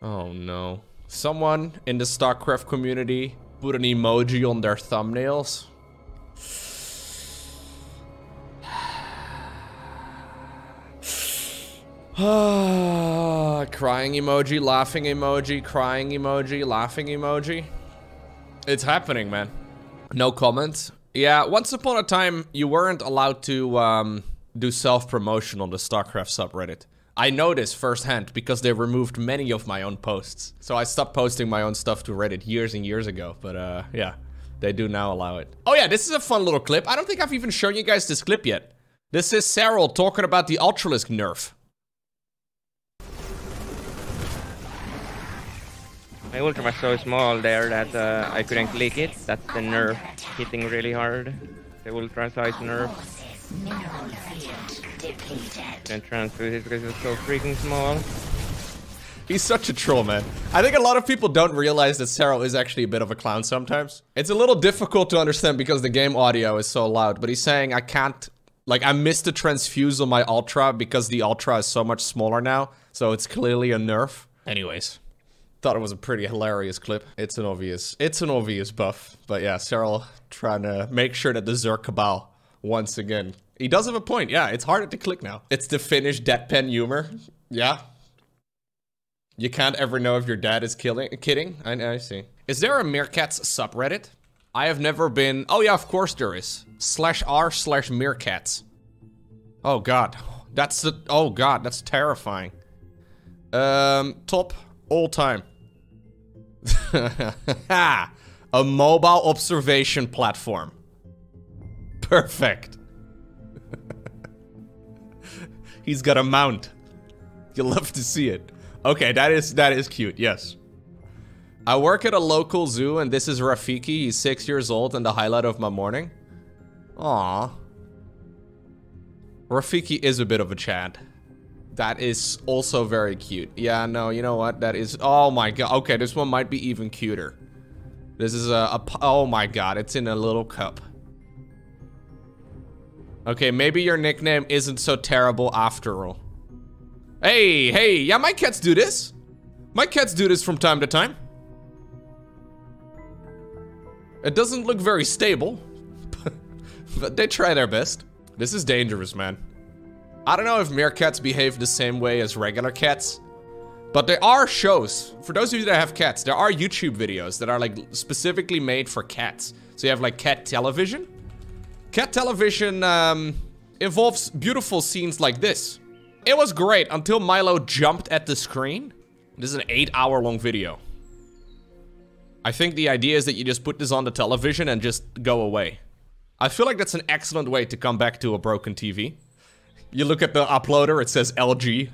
Oh no. Someone in the StarCraft community put an emoji on their thumbnails. crying emoji, laughing emoji, crying emoji, laughing emoji. It's happening, man. No comments. Yeah, once upon a time, you weren't allowed to um, do self-promotion on the StarCraft subreddit. I know this firsthand because they removed many of my own posts. So I stopped posting my own stuff to Reddit years and years ago, but uh, yeah, they do now allow it. Oh yeah, this is a fun little clip. I don't think I've even shown you guys this clip yet. This is Serral talking about the Ultralisk nerf. My Ultra was so small there that uh, I couldn't click it. That's the nerf hitting really hard. The Ultra size nerf. And transfuse it because it's so freaking small. He's such a troll, man. I think a lot of people don't realize that Serral is actually a bit of a clown sometimes. It's a little difficult to understand because the game audio is so loud, but he's saying I can't, like I missed the transfuse on my Ultra because the Ultra is so much smaller now, so it's clearly a nerf. Anyways, thought it was a pretty hilarious clip. It's an obvious, it's an obvious buff, but yeah, Serral trying to make sure that the Zerg Cabal once again he does have a point. Yeah, it's harder to click now. It's the Finnish deadpan humor. Yeah. You can't ever know if your dad is killing, kidding. I, I see. Is there a Meerkats subreddit? I have never been. Oh yeah, of course there is. Slash r slash Meerkats. Oh god, that's the. Oh god, that's terrifying. Um, top all time. a mobile observation platform. Perfect. He's got a mount. You'll love to see it. Okay, that is that is cute, yes. I work at a local zoo and this is Rafiki. He's six years old and the highlight of my morning. Aww. Rafiki is a bit of a Chad. That is also very cute. Yeah, no, you know what? That is... Oh my god. Okay, this one might be even cuter. This is a, a... Oh my god, it's in a little cup. Okay, maybe your nickname isn't so terrible after all. Hey, hey, yeah, my cats do this. My cats do this from time to time. It doesn't look very stable, but they try their best. This is dangerous, man. I don't know if meerkats behave the same way as regular cats, but there are shows. For those of you that have cats, there are YouTube videos that are like specifically made for cats. So you have like cat television, Cat television um, involves beautiful scenes like this. It was great until Milo jumped at the screen. This is an eight hour long video. I think the idea is that you just put this on the television and just go away. I feel like that's an excellent way to come back to a broken TV. You look at the uploader, it says LG.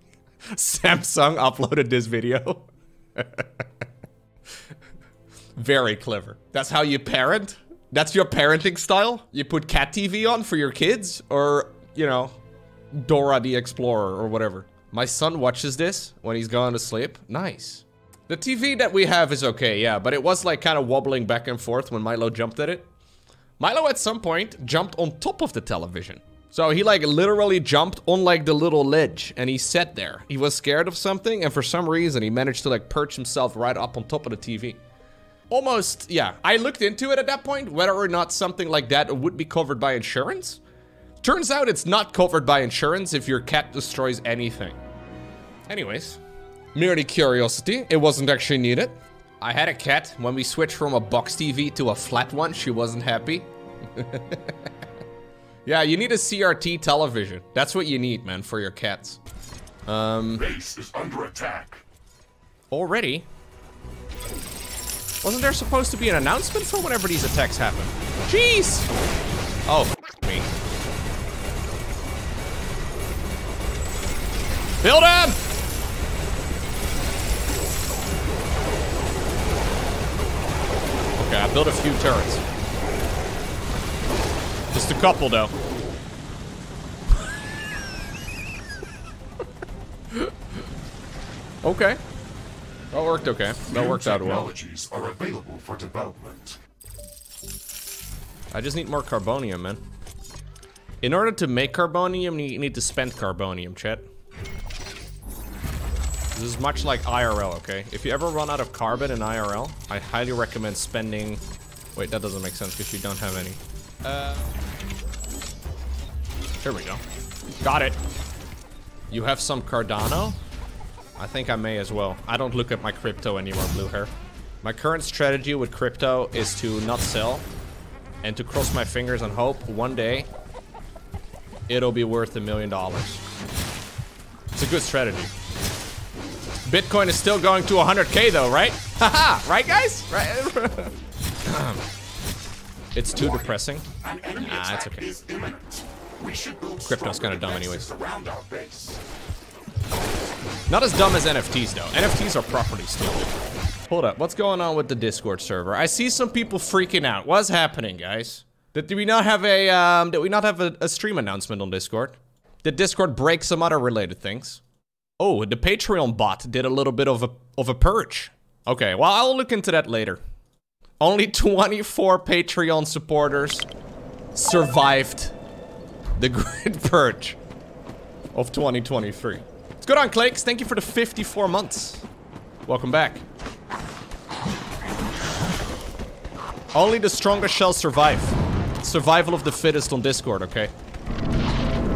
Samsung uploaded this video. Very clever. That's how you parent? That's your parenting style? You put cat TV on for your kids? Or, you know, Dora the Explorer or whatever. My son watches this when he's going to sleep. Nice. The TV that we have is okay, yeah, but it was like kind of wobbling back and forth when Milo jumped at it. Milo at some point jumped on top of the television. So he like literally jumped on like the little ledge and he sat there. He was scared of something and for some reason he managed to like perch himself right up on top of the TV almost, yeah. I looked into it at that point, whether or not something like that would be covered by insurance. Turns out it's not covered by insurance if your cat destroys anything. Anyways, merely curiosity, it wasn't actually needed. I had a cat. When we switched from a box TV to a flat one, she wasn't happy. yeah, you need a CRT television. That's what you need, man, for your cats. Um, Base is under attack. Already? Wasn't there supposed to be an announcement for whenever these attacks happen? Jeez! Oh, me. Build him! Okay, I built a few turrets. Just a couple, though. okay. That worked okay. That worked out well. Technologies are available for development. I just need more carbonium, man. In order to make carbonium, you need to spend carbonium, Chet. This is much like IRL, okay? If you ever run out of carbon in IRL, I highly recommend spending... Wait, that doesn't make sense because you don't have any. Uh... Here we go. Got it. You have some Cardano? I think I may as well. I don't look at my crypto anymore, blue hair. My current strategy with crypto is to not sell and to cross my fingers and hope one day it'll be worth a million dollars. It's a good strategy. Bitcoin is still going to 100k though, right? Haha, right guys? Right? it's too depressing. Ah, it's okay. Crypto's kind of dumb anyways. Not as dumb as NFTs though. NFTs are properly stupid. Hold up, what's going on with the Discord server? I see some people freaking out. What's happening, guys? Did, did we not have a um, did we not have a, a stream announcement on Discord? Did Discord break some other related things? Oh, the Patreon bot did a little bit of a of a purge. Okay, well I'll look into that later. Only 24 Patreon supporters survived the Great Purge of 2023. Good on Clake's. Thank you for the 54 months. Welcome back. Only the strongest shall survive. Survival of the fittest on Discord, okay?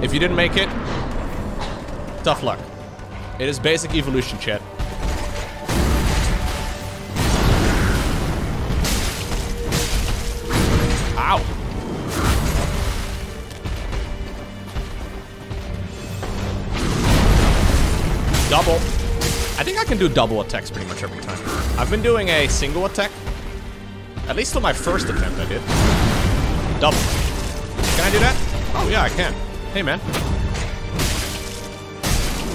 If you didn't make it, tough luck. It is basic evolution, chat. Double. I think I can do double attacks pretty much every time. I've been doing a single attack. At least on my first attempt I did. Double. Can I do that? Oh yeah, I can. Hey man.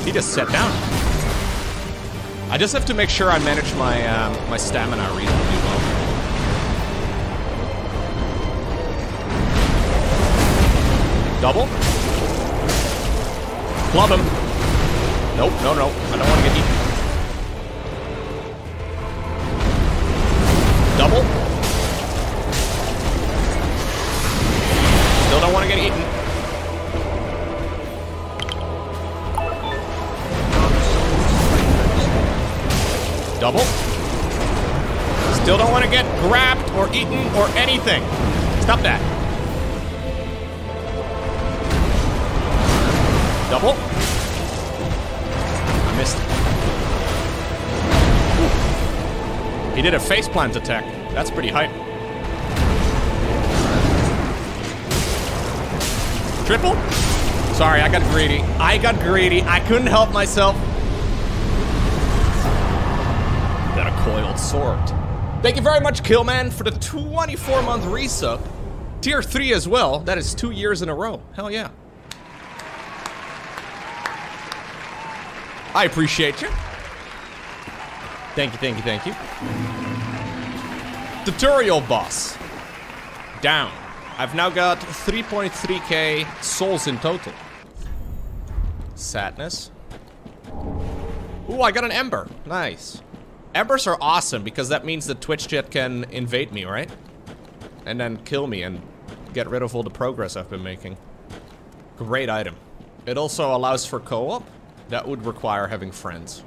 He just sat down. I just have to make sure I manage my um, my stamina reasonably well. Double. Club him. Nope, no, no. I don't want to get eaten. Double. Still don't want to get eaten. Double. Still don't want to get grabbed or eaten or anything. Stop that. Double. Missed. He did a faceplant attack. That's pretty hype. Triple? Sorry, I got greedy. I got greedy. I couldn't help myself. Got a coiled sword. Thank you very much, Killman, for the 24-month resub. Tier 3 as well. That is two years in a row. Hell yeah. I appreciate you. Thank you, thank you, thank you. Tutorial boss. Down. I've now got 3.3k souls in total. Sadness. Ooh, I got an ember. Nice. Embers are awesome because that means the Twitch chat can invade me, right? And then kill me and get rid of all the progress I've been making. Great item. It also allows for co-op. That would require having friends.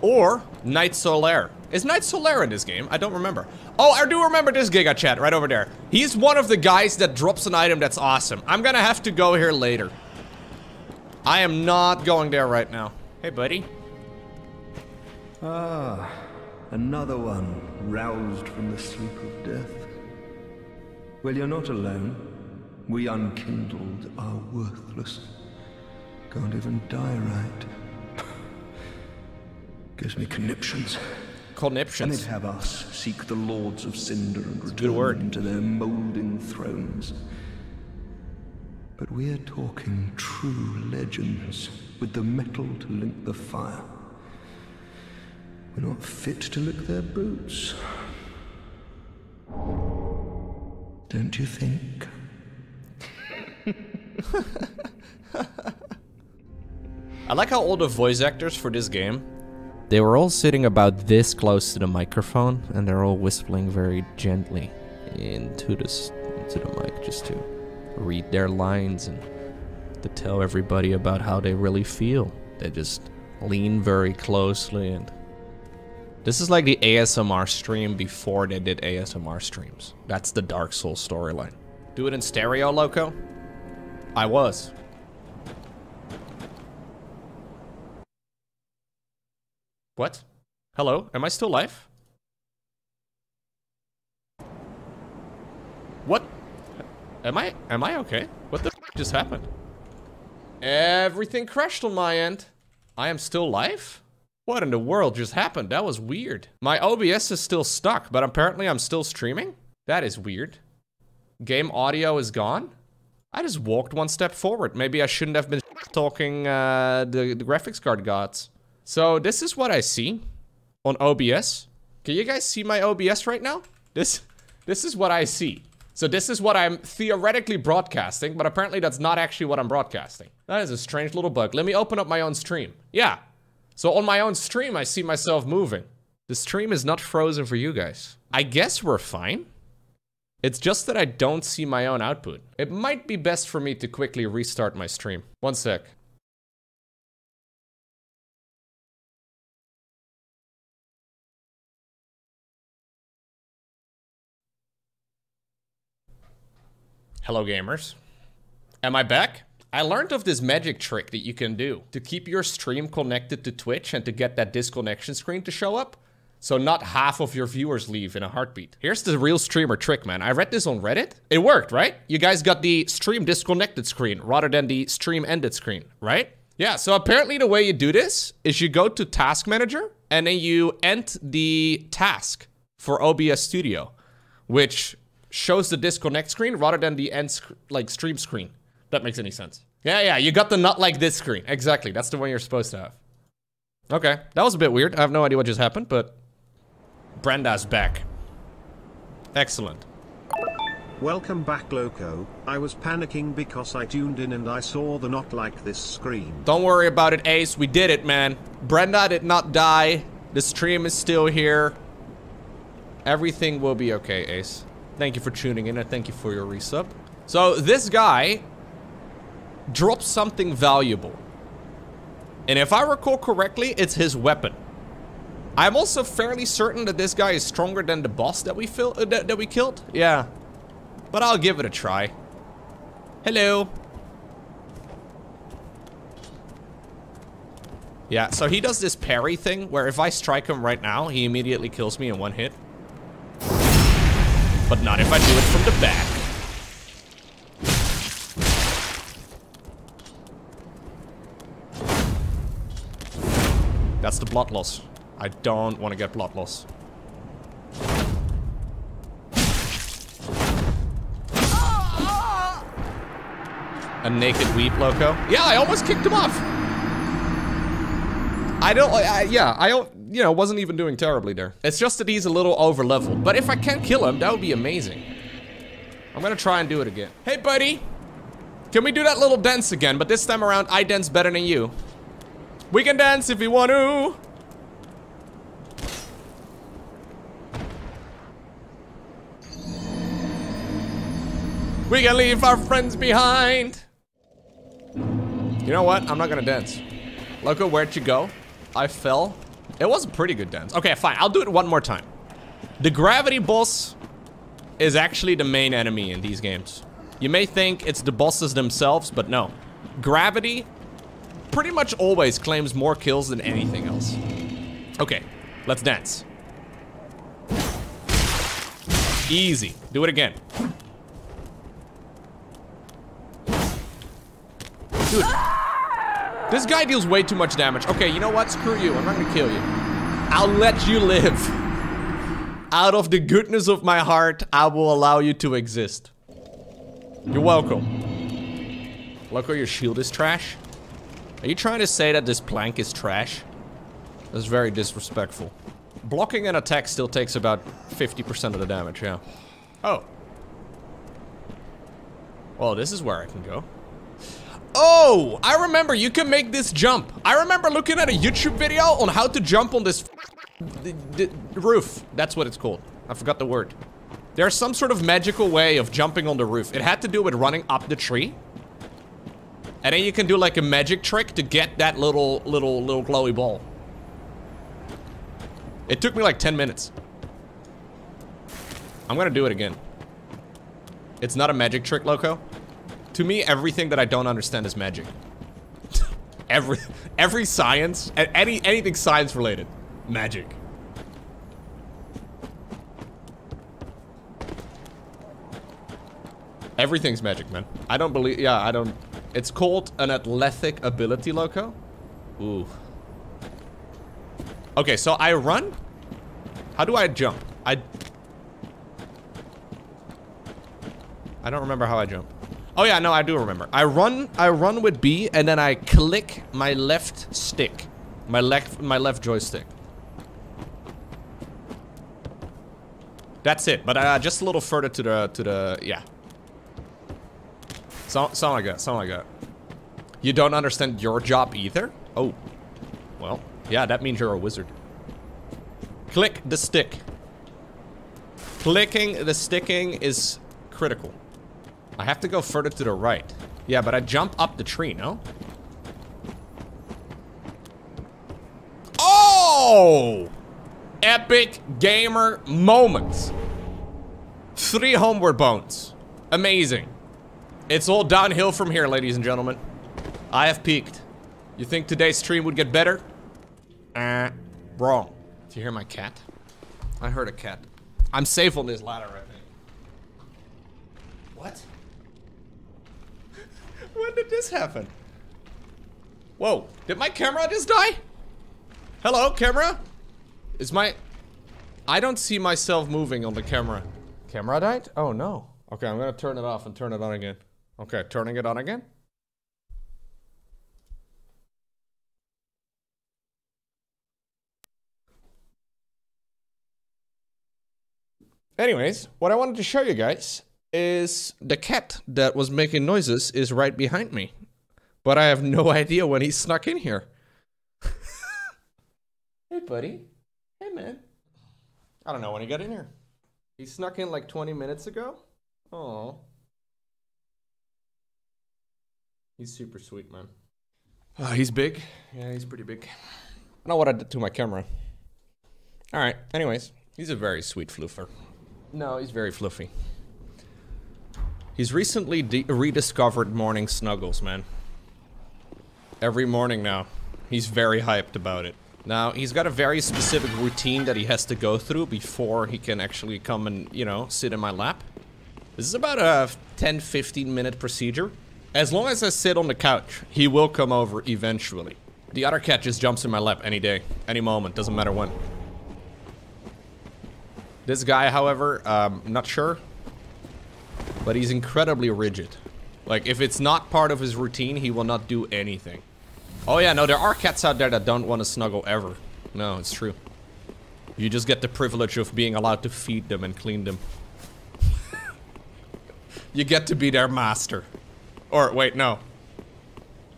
Or Knight Solaire. Is Knight Solaire in this game? I don't remember. Oh, I do remember this Giga Chat right over there. He's one of the guys that drops an item that's awesome. I'm gonna have to go here later. I am not going there right now. Hey, buddy. Ah, another one roused from the sleep of death. Well, you're not alone. We unkindled are worthless. Can't even die right. Gives me conniptions. Conniptions. And they'd have us seek the lords of Cinder and return to their moulding thrones. But we're talking true legends with the mettle to link the fire. We're not fit to lick their boots. Don't you think? I like how all the voice actors for this game, they were all sitting about this close to the microphone and they're all whistling very gently into this into the mic just to read their lines and to tell everybody about how they really feel. They just Lean very closely and... This is like the ASMR stream before they did ASMR streams. That's the Dark Souls storyline. Do it in stereo, Lowko? I was. What? Hello? Am I still live? What? Am I am I okay? What the just happened? Everything crashed on my end. I am still live? What in the world just happened? That was weird. My OBS is still stuck, but apparently I'm still streaming? That is weird. Game audio is gone? I just walked one step forward. Maybe I shouldn't have been talking uh, the, the graphics card gods. So this is what I see on OBS. Can you guys see my OBS right now? This, this is what I see. So this is what I'm theoretically broadcasting, but apparently that's not actually what I'm broadcasting. That is a strange little bug. Let me open up my own stream. Yeah. So on my own stream, I see myself moving. The stream is not frozen for you guys. I guess we're fine. It's just that I don't see my own output. It might be best for me to quickly restart my stream. One sec. Hello gamers. Am I back? I learned of this magic trick that you can do to keep your stream connected to Twitch and to get that disconnection screen to show up. So not half of your viewers leave in a heartbeat. Here's the real streamer trick, man. I read this on Reddit. It worked, right? You guys got the stream disconnected screen rather than the stream ended screen, right? Yeah, so apparently the way you do this is you go to Task Manager and then you end the task for OBS Studio, which shows the disconnect screen rather than the end sc like stream screen. That makes any sense. Yeah, yeah, you got the not like this screen. Exactly, that's the one you're supposed to have. Okay, that was a bit weird. I have no idea what just happened, but Brenda's back. Excellent. Welcome back Lowko, I was panicking because I tuned in and I saw the not like this screen. Don't worry about it, Ace. We did it, man. Brenda did not die. The stream is still here. Everything will be okay, Ace. Thank you for tuning in and thank you for your resub. So this guy drops something valuable. And if I recall correctly, it's his weapon. I'm also fairly certain that this guy is stronger than the boss that we fil uh, that, that we killed. Yeah. But I'll give it a try. Hello. Yeah, so he does this parry thing where if I strike him right now, he immediately kills me in one hit. But not if I do it from the back. That's the blood loss. I don't want to get blood loss. A naked weep, Lowko? Yeah, I almost kicked him off. I don't, I, yeah, I don't, you know, wasn't even doing terribly there. It's just that he's a little over leveled. But if I can kill him, that would be amazing. I'm gonna try and do it again. Hey, buddy. Can we do that little dance again? But this time around, I dance better than you. We can dance if we want to. We can leave our friends behind. You know what? I'm not gonna dance. Lowko, where'd you go? I fell. It was a pretty good dance. Okay, fine. I'll do it one more time. The gravity boss is actually the main enemy in these games. You may think it's the bosses themselves, but no. Gravity pretty much always claims more kills than anything else. Okay, let's dance. Easy. Do it again. Dude. This guy deals way too much damage. Okay, you know what? Screw you. I'm not gonna kill you. I'll let you live. Out of the goodness of my heart, I will allow you to exist. You're welcome. Look, your shield is trash. Are you trying to say that this plank is trash? That's very disrespectful. Blocking an attack still takes about 50% of the damage, yeah. Oh. Well, this is where I can go. Oh, I remember you can make this jump. I remember looking at a YouTube video on how to jump on this roof. That's what it's called. I forgot the word. There's some sort of magical way of jumping on the roof. It had to do with running up the tree. And then you can do like a magic trick to get that little, little, little glowy ball. It took me like 10 minutes. I'm gonna do it again. It's not a magic trick, Lowko. To me, everything that I don't understand is magic. every, every science, any, anything science related, magic. Everything's magic, man. I don't believe, yeah, I don't, it's called an athletic ability, Lowko. Ooh. Okay, so I run. How do I jump? I... I don't remember how I jump. Oh yeah, no, I do remember. I run, I run with B, and then I click my left stick. My left, my left joystick. That's it, but uh, just a little further to the, to the, yeah. So, something like that, something like that. You don't understand your job either? Oh. Well, yeah, that means you're a wizard. Click the stick. Clicking the sticking is critical. I have to go further to the right. Yeah, but I jump up the tree, no? Oh! Epic gamer moments. Three homeward bones. Amazing. It's all downhill from here, ladies and gentlemen. I have peaked. You think today's stream would get better? Uh, wrong. Do you hear my cat? I heard a cat. I'm safe on this ladder, I think. What? When did this happen? Whoa, did my camera just die? Hello, camera? Is my... I don't see myself moving on the camera. Camera died? Oh no. Okay, I'm gonna turn it off and turn it on again. Okay, turning it on again. Anyways, what I wanted to show you guys is the cat that was making noises is right behind me. But I have no idea when he snuck in here. hey, buddy. Hey, man. I don't know when he got in here. He snuck in like 20 minutes ago? Oh. He's super sweet, man. Uh, he's big. Yeah, he's pretty big. I know what I did to my camera. Alright, anyways. He's a very sweet floofer. No, he's very fluffy. He's recently rediscovered morning snuggles, man. Every morning now. He's very hyped about it. Now, he's got a very specific routine that he has to go through before he can actually come and, you know, sit in my lap. This is about a 10-15 minute procedure. As long as I sit on the couch, he will come over eventually. The other cat just jumps in my lap any day, any moment, doesn't matter when. This guy, however, um, not sure. But he's incredibly rigid. Like, if it's not part of his routine, he will not do anything. Oh yeah, no, there are cats out there that don't want to snuggle ever. No, it's true. You just get the privilege of being allowed to feed them and clean them. you get to be their master. Or, wait, no.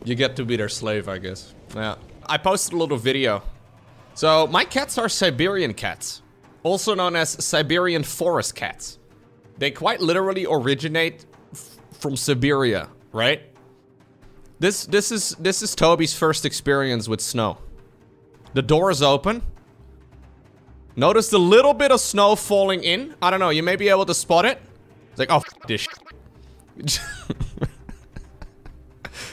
You get to be their slave, I guess. Yeah. I posted a little video. So, my cats are Siberian cats also known as Siberian forest cats. They quite literally originate from Siberia, right? This this is this is Toby's first experience with snow. The door is open. Notice the little bit of snow falling in. I don't know, you may be able to spot it. It's like, oh, this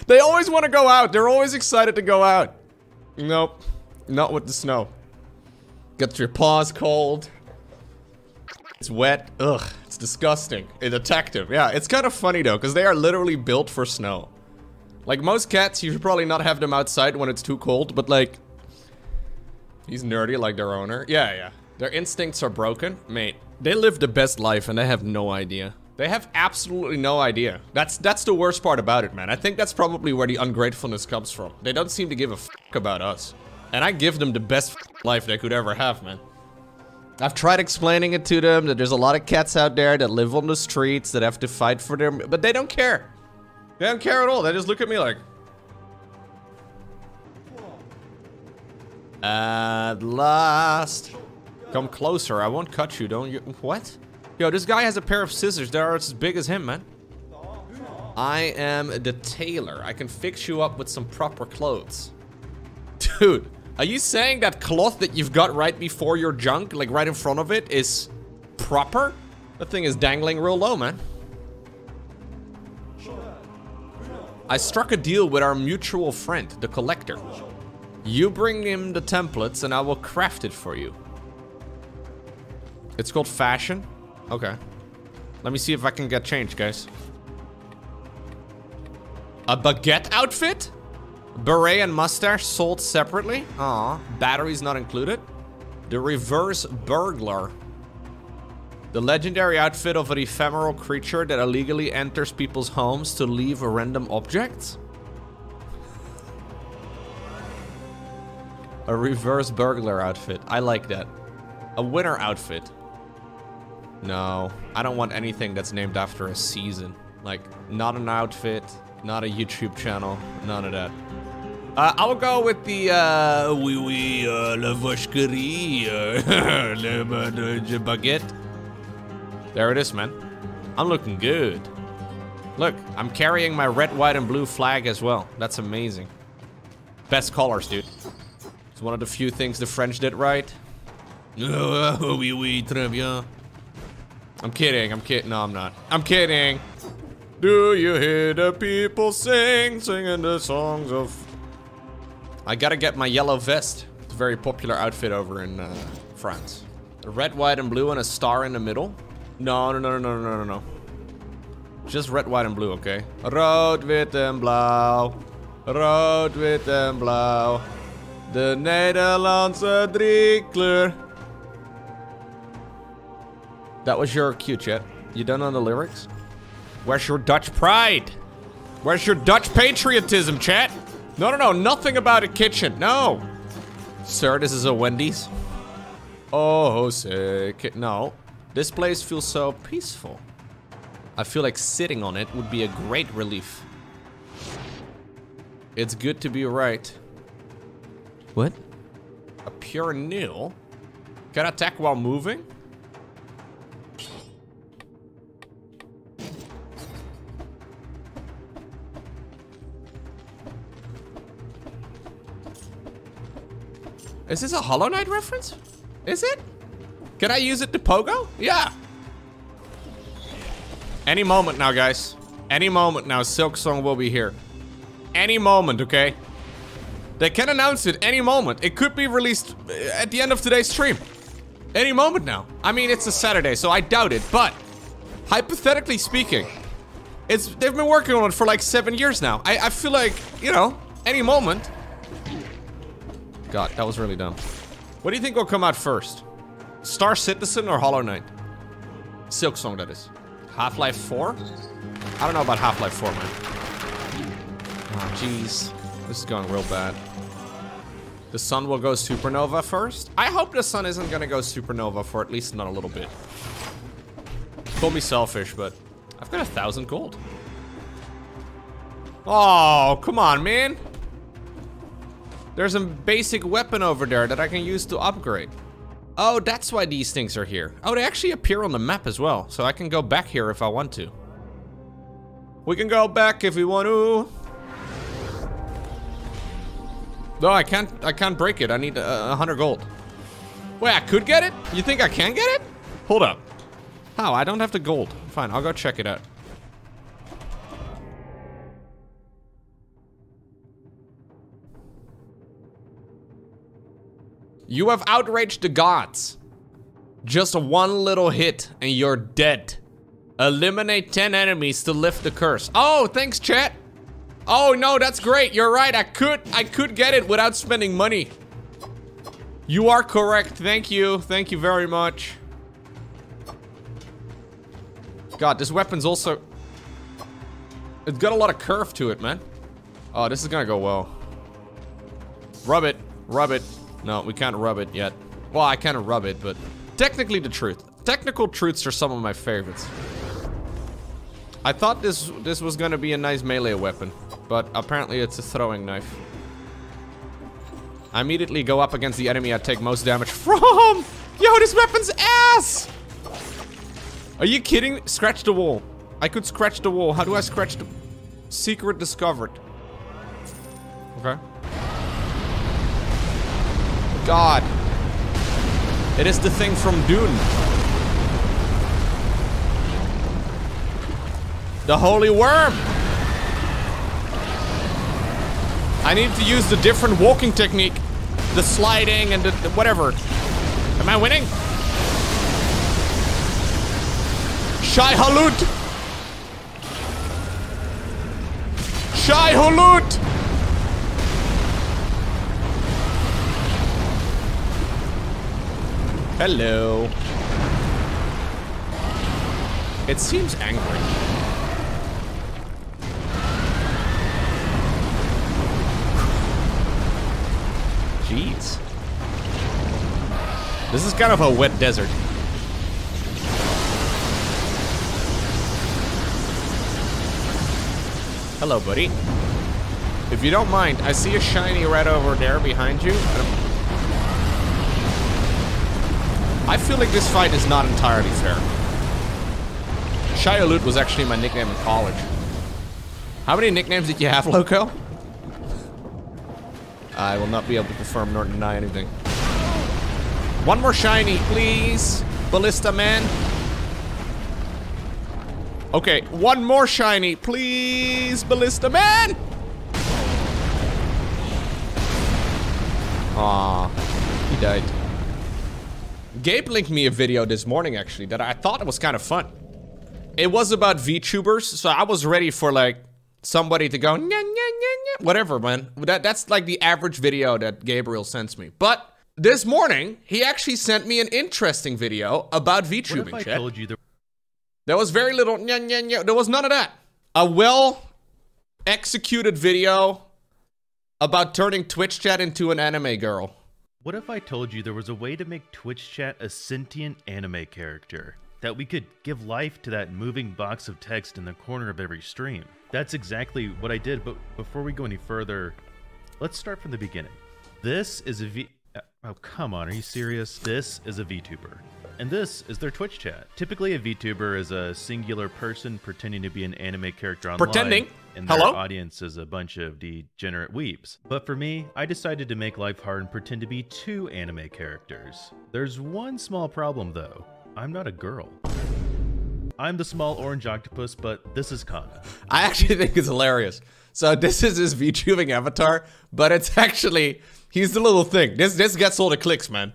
They always want to go out. They're always excited to go out. Nope. Not with the snow. Gets your paws cold. It's wet. Ugh, it's disgusting. Attacked him. Yeah, it's kind of funny though, because they are literally built for snow. Like most cats, you should probably not have them outside when it's too cold, but like... He's nerdy like their owner. Yeah, yeah. Their instincts are broken. Mate, they live the best life and they have no idea. They have absolutely no idea. That's that's the worst part about it, man. I think that's probably where the ungratefulness comes from. They don't seem to give a fuck about us. And I give them the best life they could ever have, man. I've tried explaining it to them that there's a lot of cats out there that live on the streets that have to fight for them, but they don't care. They don't care at all. They just look at me like. At last. Come closer. I won't cut you. Don't you? What? Yo, this guy has a pair of scissors that are as big as him, man. I am the tailor. I can fix you up with some proper clothes. Dude, are you saying that cloth that you've got right before your junk, like right in front of it, is proper? That thing is dangling real low, man. I struck a deal with our mutual friend, the collector. You bring him the templates and I will craft it for you. It's called fashion? Okay. Let me see if I can get change, guys. A baguette outfit? Beret and mustache sold separately? Aw, batteries not included. The reverse burglar. The legendary outfit of an ephemeral creature that illegally enters people's homes to leave a random objects? A reverse burglar outfit. I like that. A winter outfit. No, I don't want anything that's named after a season. Like, not an outfit, not a YouTube channel, none of that. Uh, I will go with the, uh, oui, oui, uh, la vacherie, uh, le, le baguette. There it is, man. I'm looking good. Look, I'm carrying my red, white, and blue flag as well. That's amazing. Best colors, dude. It's one of the few things the French did right. Oh, oui, oui, très bien. I'm kidding, I'm kidding. No, I'm not. I'm kidding. Do you hear the people sing, singing the songs of... I gotta get my yellow vest. It's a very popular outfit over in uh, France. Red, white, and blue and a star in the middle. No, no, no, no, no, no, no. Just red, white, and blue, okay? Rood, wit en blauw. Rood, wit en blauw. De Nederlandse driekleur. That was your cue, chat. You done on the lyrics? Where's your Dutch pride? Where's your Dutch patriotism, chat? No, no, no, nothing about a kitchen, no. Sir, this is a Wendy's. Oh, sick. No, this place feels so peaceful. I feel like sitting on it would be a great relief. It's good to be right. What? A pure nil? Can I attack while moving? Is this a Hollow Knight reference? Is it? Can I use it to pogo? Yeah. Any moment now, guys. Any moment now, Silksong will be here. Any moment, okay? They can announce it any moment. It could be released uh, at the end of today's stream. Any moment now. I mean, it's a Saturday, so I doubt it, but hypothetically speaking, it's they've been working on it for like seven years now. I, I feel like, you know, any moment. God, that was really dumb. What do you think will come out first? Star Citizen or Hollow Knight? Silksong, that is. Half-Life 4? I don't know about Half-Life 4, man. Oh, jeez. This is going real bad. The sun will go supernova first? I hope the sun isn't gonna go supernova for at least not a little bit. Call me selfish, but I've got a thousand gold. Oh, come on, man. There's a basic weapon over there that I can use to upgrade. Oh, that's why these things are here. Oh, they actually appear on the map as well, so I can go back here if I want to. We can go back if we want to. No, I can't. I can't break it. I need a uh, hundred gold. Wait, I could get it? You think I can get it? Hold up. How? I don't have the gold. Fine, I'll go check it out. You have outraged the gods. Just one little hit and you're dead. Eliminate 10 enemies to lift the curse. Oh, thanks chat. Oh no, that's great. You're right. I could I could get it without spending money. You are correct. Thank you. Thank you very much. God, this weapon's also It's got a lot of curve to it, man. Oh, this is gonna go well. Rub it. Rub it. No, we can't rub it yet. Well, I kind of rub it, but technically the truth. Technical truths are some of my favorites. I thought this this was gonna be a nice melee weapon, but apparently it's a throwing knife. I immediately go up against the enemy I take most damage from! Yo, this weapon's ass! Are you kidding? Scratch the wall. I could scratch the wall. How do I scratch the... Secret discovered. Okay. God. It is the thing from Dune. The holy worm. I need to use the different walking technique. The sliding and the, the whatever. Am I winning? Shai Halut! Shai-Hulud! Hello. It seems angry. Jeez. This is kind of a wet desert. Hello, buddy. If you don't mind, I see a shiny red over there behind you. I feel like this fight is not entirely fair. Shia Loot was actually my nickname in college. How many nicknames did you have, Lowko? I will not be able to confirm nor deny anything. One more shiny, please. Ballista man. Okay, one more shiny, please, Ballista man. Aw, he died. Gabe linked me a video this morning actually that I thought was kind of fun. It was about VTubers, so I was ready for like somebody to go nya, nya, nya, whatever, man. That that's like the average video that Gabriel sends me. But this morning, he actually sent me an interesting video about VTubing. What if I told you there There was very little. There was none of that. A well executed video about turning Twitch chat into an anime girl. What if I told you there was a way to make Twitch chat a sentient anime character? That we could give life to that moving box of text in the corner of every stream? That's exactly what I did, but before we go any further, let's start from the beginning. This is a V. Oh, come on, are you serious? This is a VTuber. And this is their Twitch chat. Typically, a VTuber is a singular person pretending to be an anime character online. Pretending? And their Hello? audience is a bunch of degenerate weeps. But for me, I decided to make life hard and pretend to be two anime characters. There's one small problem though. I'm not a girl. I'm the small orange octopus, but this is Kana. I actually think it's hilarious. So this is his VTubing avatar, but it's actually he's the little thing. This this gets all the clicks, man.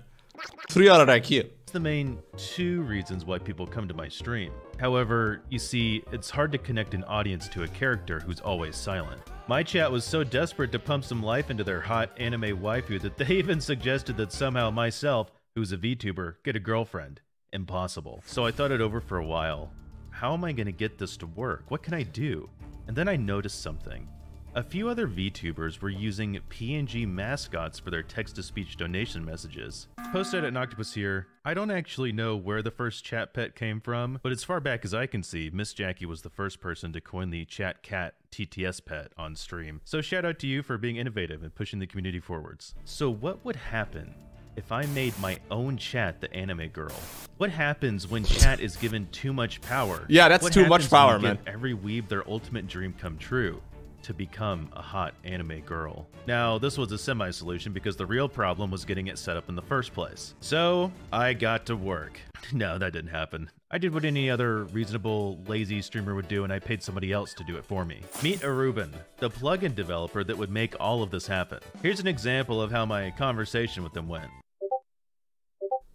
Three out of IQ. It's the main two reasons why people come to my stream. However, you see, it's hard to connect an audience to a character who's always silent. My chat was so desperate to pump some life into their hot anime waifu that they even suggested that somehow myself, who's a VTuber, get a girlfriend. Impossible. So I thought it over for a while. How am I going to get this to work? What can I do? And then I noticed something. A few other VTubers were using PNG mascots for their text-to-speech donation messages. Posted at Noctopus here, I don't actually know where the first chat pet came from, but as far back as I can see, Miss Jackie was the first person to coin the chat cat TTS pet on stream. So shout out to you for being innovative and pushing the community forwards. So what would happen if I made my own chat the anime girl? What happens when chat is given too much power? Yeah, that's What too much power, man. Every weeb their ultimate dream come true to become a hot anime girl. Now, this was a semi solution because the real problem was getting it set up in the first place. So, I got to work. No, that didn't happen. I did what any other reasonable, lazy streamer would do, and I paid somebody else to do it for me. Meet Aruban, the plugin developer that would make all of this happen. Here's an example of how my conversation with them went.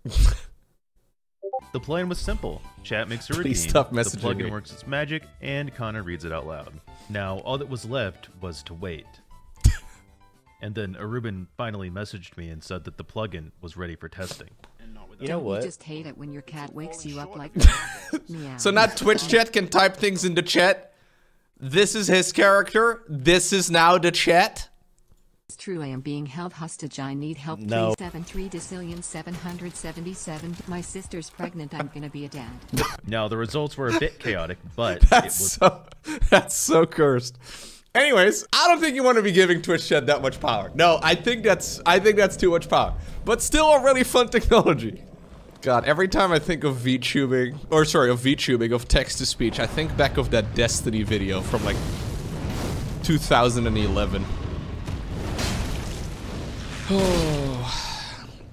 The plan was simple. Chat makes a routine. Please stop the plugin me. works its magic, and Kana reads it out loud. Now, all that was left was to wait. and then Aruban finally messaged me and said that the plugin was ready for testing. You know You what? just hate it when your cat wakes you up like. Meow. So now Twitch chat can type things into chat. This is his character. This is now the chat. It's true I am being held hostage. I need help. No. 373 decillion 777. My sister's pregnant. I'm gonna be a dad. no, the results were a bit chaotic, but it That's was so that's so cursed. Anyways, I don't think you want to be giving Twitch chat that much power. No, I think that's I think that's too much power. But still a really fun technology. God, every time I think of VTubing, or sorry, of VTubing, of text to speech, I think back of that Destiny video from like 2011. Oh,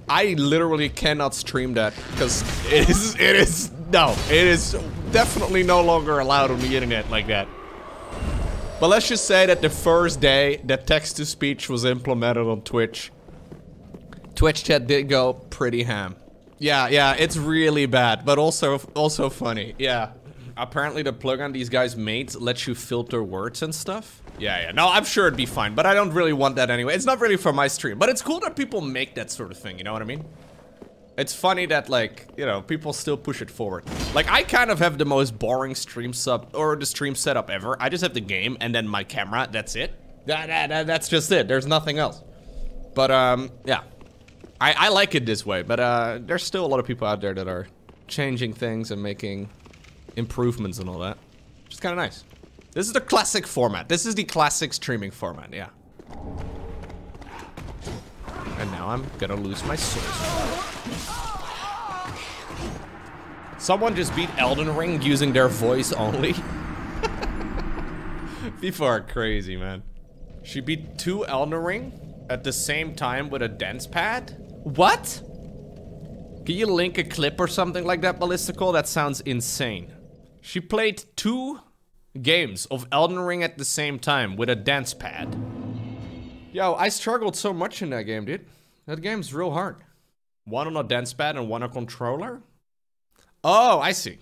I literally cannot stream that because it is, it is, no, it is definitely no longer allowed on the internet like that. But let's just say that the first day that text-to-speech was implemented on Twitch, Twitch chat did go pretty ham. Yeah, yeah, it's really bad, but also also funny. Yeah. Apparently the plugin these guys made lets you filter words and stuff. Yeah, yeah. No, I'm sure it'd be fine, but I don't really want that anyway. It's not really for my stream, but it's cool that people make that sort of thing, you know what I mean? It's funny that, like, you know, people still push it forward. Like, I kind of have the most boring stream sub, or the stream setup ever. I just have the game and then my camera, that's it. That, that, that, that's just it. There's nothing else. But, um, yeah. I, I like it this way, but, uh, there's still a lot of people out there that are changing things and making improvements and all that. Which is kind of nice. This is the classic format. This is the classic streaming format, yeah. And now I'm gonna lose my source. Someone just beat Elden Ring using their voice only. People are crazy, man. She beat two Elden Ring at the same time with a dance pad? What? Can you link a clip or something like that, Ballistical? That sounds insane. She played two games of Elden Ring at the same time with a dance pad. Yo, I struggled so much in that game, dude. That game's real hard. One on a dance pad and one on a controller? Oh, I see.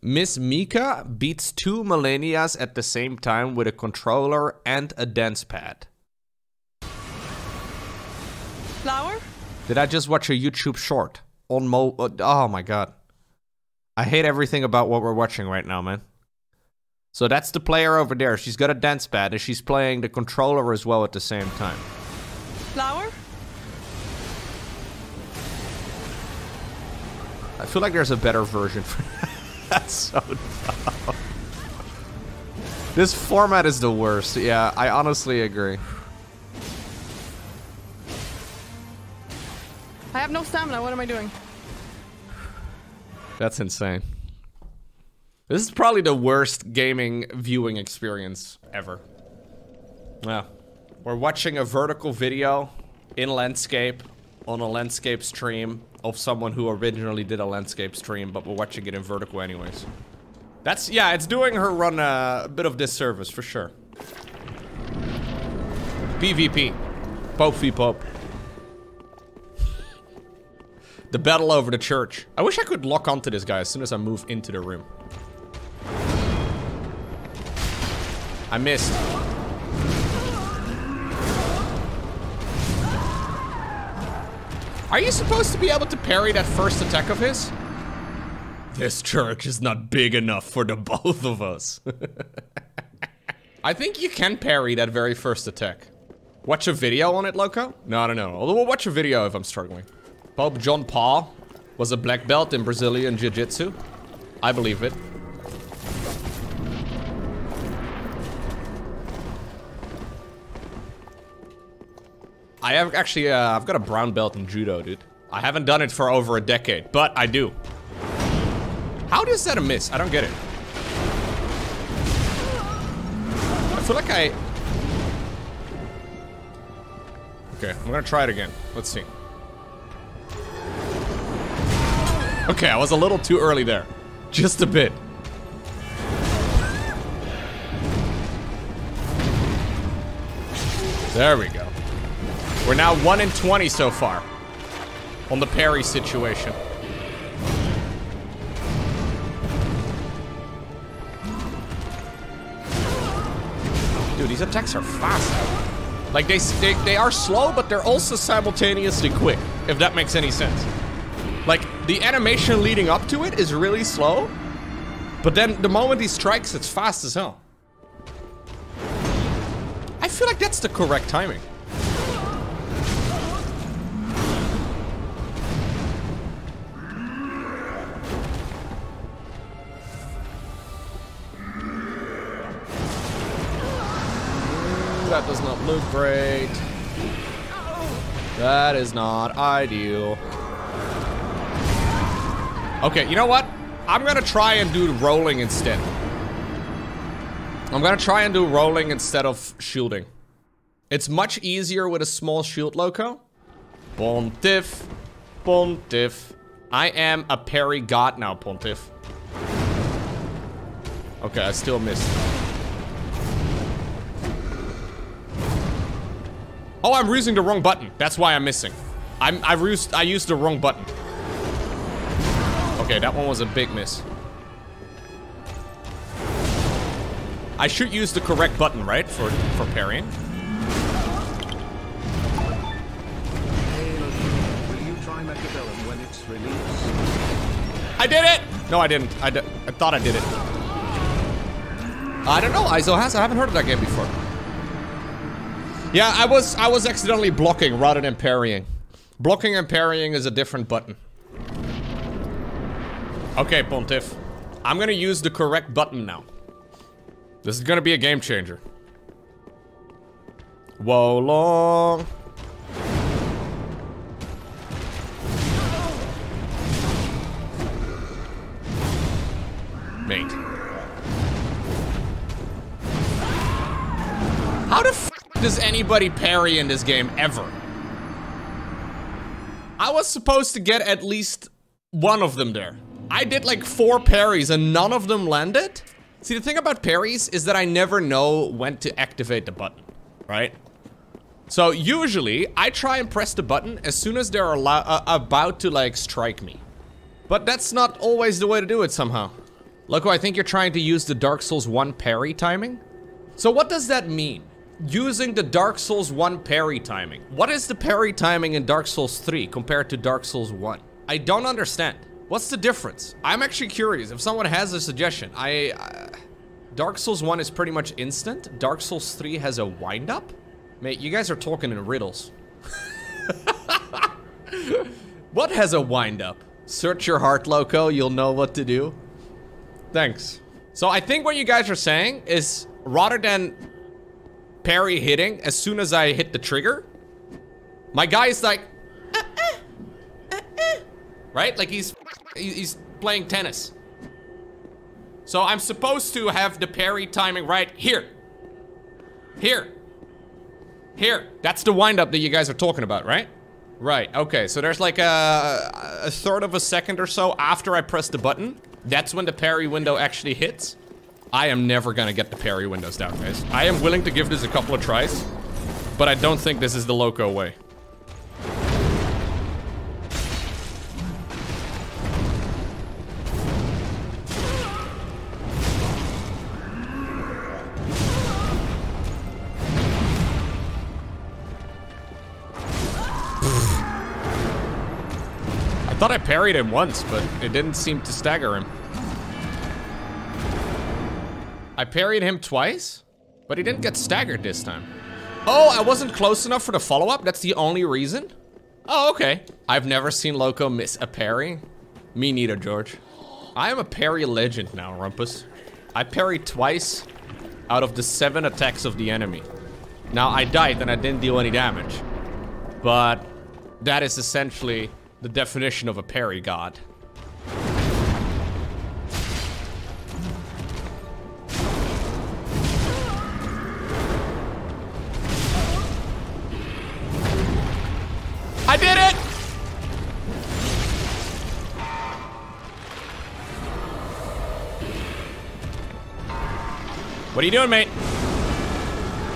Miss Mika beats two Millennias at the same time with a controller and a dance pad. Flower? Did I just watch a YouTube short? On Mo- uh, Oh my god. I hate everything about what we're watching right now, man. So that's the player over there. She's got a dance pad and she's playing the controller as well at the same time. Flower? I feel like there's a better version for that. That's so dumb. This format is the worst. Yeah, I honestly agree. I have no stamina. What am I doing? That's insane. This is probably the worst gaming viewing experience ever. Yeah. We're watching a vertical video in landscape on a landscape stream of someone who originally did a landscape stream, but we're watching it in vertical anyways. That's, yeah, it's doing her run a, a bit of disservice for sure. PvP. Pope v Pope. The battle over the church. I wish I could lock onto this guy as soon as I move into the room. I missed. Are you supposed to be able to parry that first attack of his? This church is not big enough for the both of us. I think you can parry that very first attack. Watch a video on it, Lowko? No, I don't know. Although we'll watch a video if I'm struggling. Pope John Paul was a black belt in Brazilian Jiu-Jitsu. I believe it. I have actually, uh, I've got a brown belt in judo, dude. I haven't done it for over a decade, but I do. How does that a miss? I don't get it. I feel like I... Okay, I'm gonna try it again. Let's see. Okay, I was a little too early there. Just a bit. There we go. We're now 1 in 20 so far. On the parry situation. Dude, these attacks are fast. Like, they, they, they are slow, but they're also simultaneously quick. If that makes any sense. The animation leading up to it is really slow. But then, the moment he strikes, it's fast as hell. I feel like that's the correct timing. That does not look great. That is not ideal. Okay, you know what? I'm gonna try and do rolling instead. I'm gonna try and do rolling instead of shielding. It's much easier with a small shield Lowko. Pontiff. Pontiff. I am a parry god now, Pontiff. Okay, I still missed. Oh, I'm using the wrong button. That's why I'm missing. I'm I used I used the wrong button. Okay, that one was a big miss. I should use the correct button, right? For for parrying. I did it! No, I didn't. I, di I thought I did it. I don't know. ISO has. I haven't heard of that game before. Yeah, I was I was accidentally blocking rather than parrying. Blocking and parrying is a different button. Okay, Pontiff. I'm gonna use the correct button now. This is gonna be a game changer. Whoa, long. Mate. How the f does anybody parry in this game ever? I was supposed to get at least one of them there. I did like four parries and none of them landed? See, the thing about parries is that I never know when to activate the button, right? So usually, I try and press the button as soon as they're uh, about to like strike me. But that's not always the way to do it somehow. Lowko, I think you're trying to use the Dark Souls 1 parry timing? So what does that mean? Using the Dark Souls 1 parry timing. What is the parry timing in Dark Souls 3 compared to Dark Souls 1? I don't understand. What's the difference? I'm actually curious. If someone has a suggestion, I... Uh, Dark Souls 1 is pretty much instant. Dark Souls 3 has a wind-up? Mate, you guys are talking in riddles. what has a wind-up? Search your heart, Lowko. You'll know what to do. Thanks. So I think what you guys are saying is rather than parry hitting as soon as I hit the trigger, my guy is like, "Uh, uh, uh, uh," right? Like he's he's playing tennis. So I'm supposed to have the parry timing right here. Here. Here. That's the windup that you guys are talking about, right? Right, okay, so there's like a, a third of a second or so after I press the button. That's when the parry window actually hits. I am never gonna get the parry windows down, guys. I am willing to give this a couple of tries, but I don't think this is the Lowko way. Thought I parried him once, but it didn't seem to stagger him. I parried him twice, but he didn't get staggered this time. Oh, I wasn't close enough for the follow-up? That's the only reason? Oh, okay. I've never seen Lowko miss a parry. Me neither, George. I am a parry legend now, Rumpus. I parried twice out of the seven attacks of the enemy. Now, I died and I didn't deal any damage. But that is essentially the definition of a parry god. I did it! What are you doing, mate?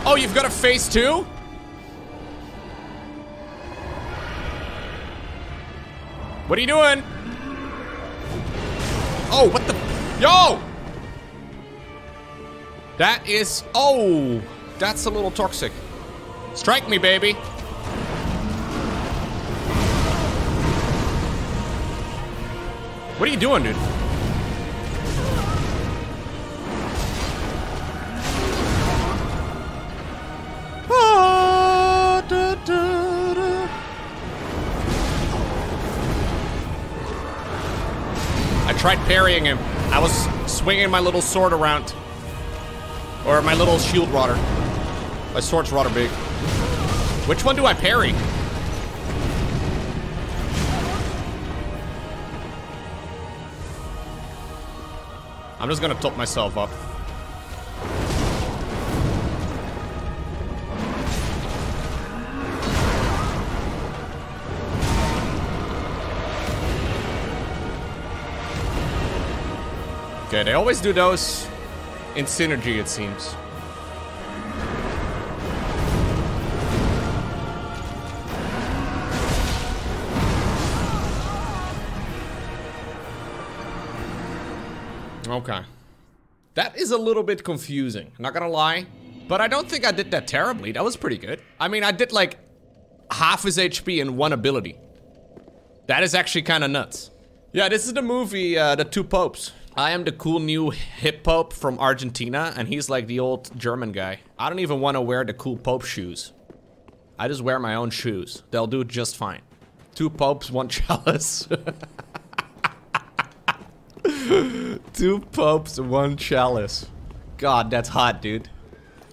Oh, you've got a face too? What are you doing? Oh, what the? Yo! That is, oh, that's a little toxic. Strike me, baby. What are you doing, dude? Tried parrying him. I was swinging my little sword around. Or my little shield rodder. My sword's rather big. Which one do I parry? I'm just gonna top myself up. Okay, they always do those in synergy, it seems. Okay. That is a little bit confusing, not gonna lie. But I don't think I did that terribly. That was pretty good. I mean, I did like half his HP in one ability. That is actually kind of nuts. Yeah, this is the movie, uh, The Two Popes. I am the cool new hip pope from Argentina, and he's like the old German guy. I don't even want to wear the cool pope shoes. I just wear my own shoes. They'll do just fine. Two popes, one chalice. Two popes, one chalice. God, that's hot, dude.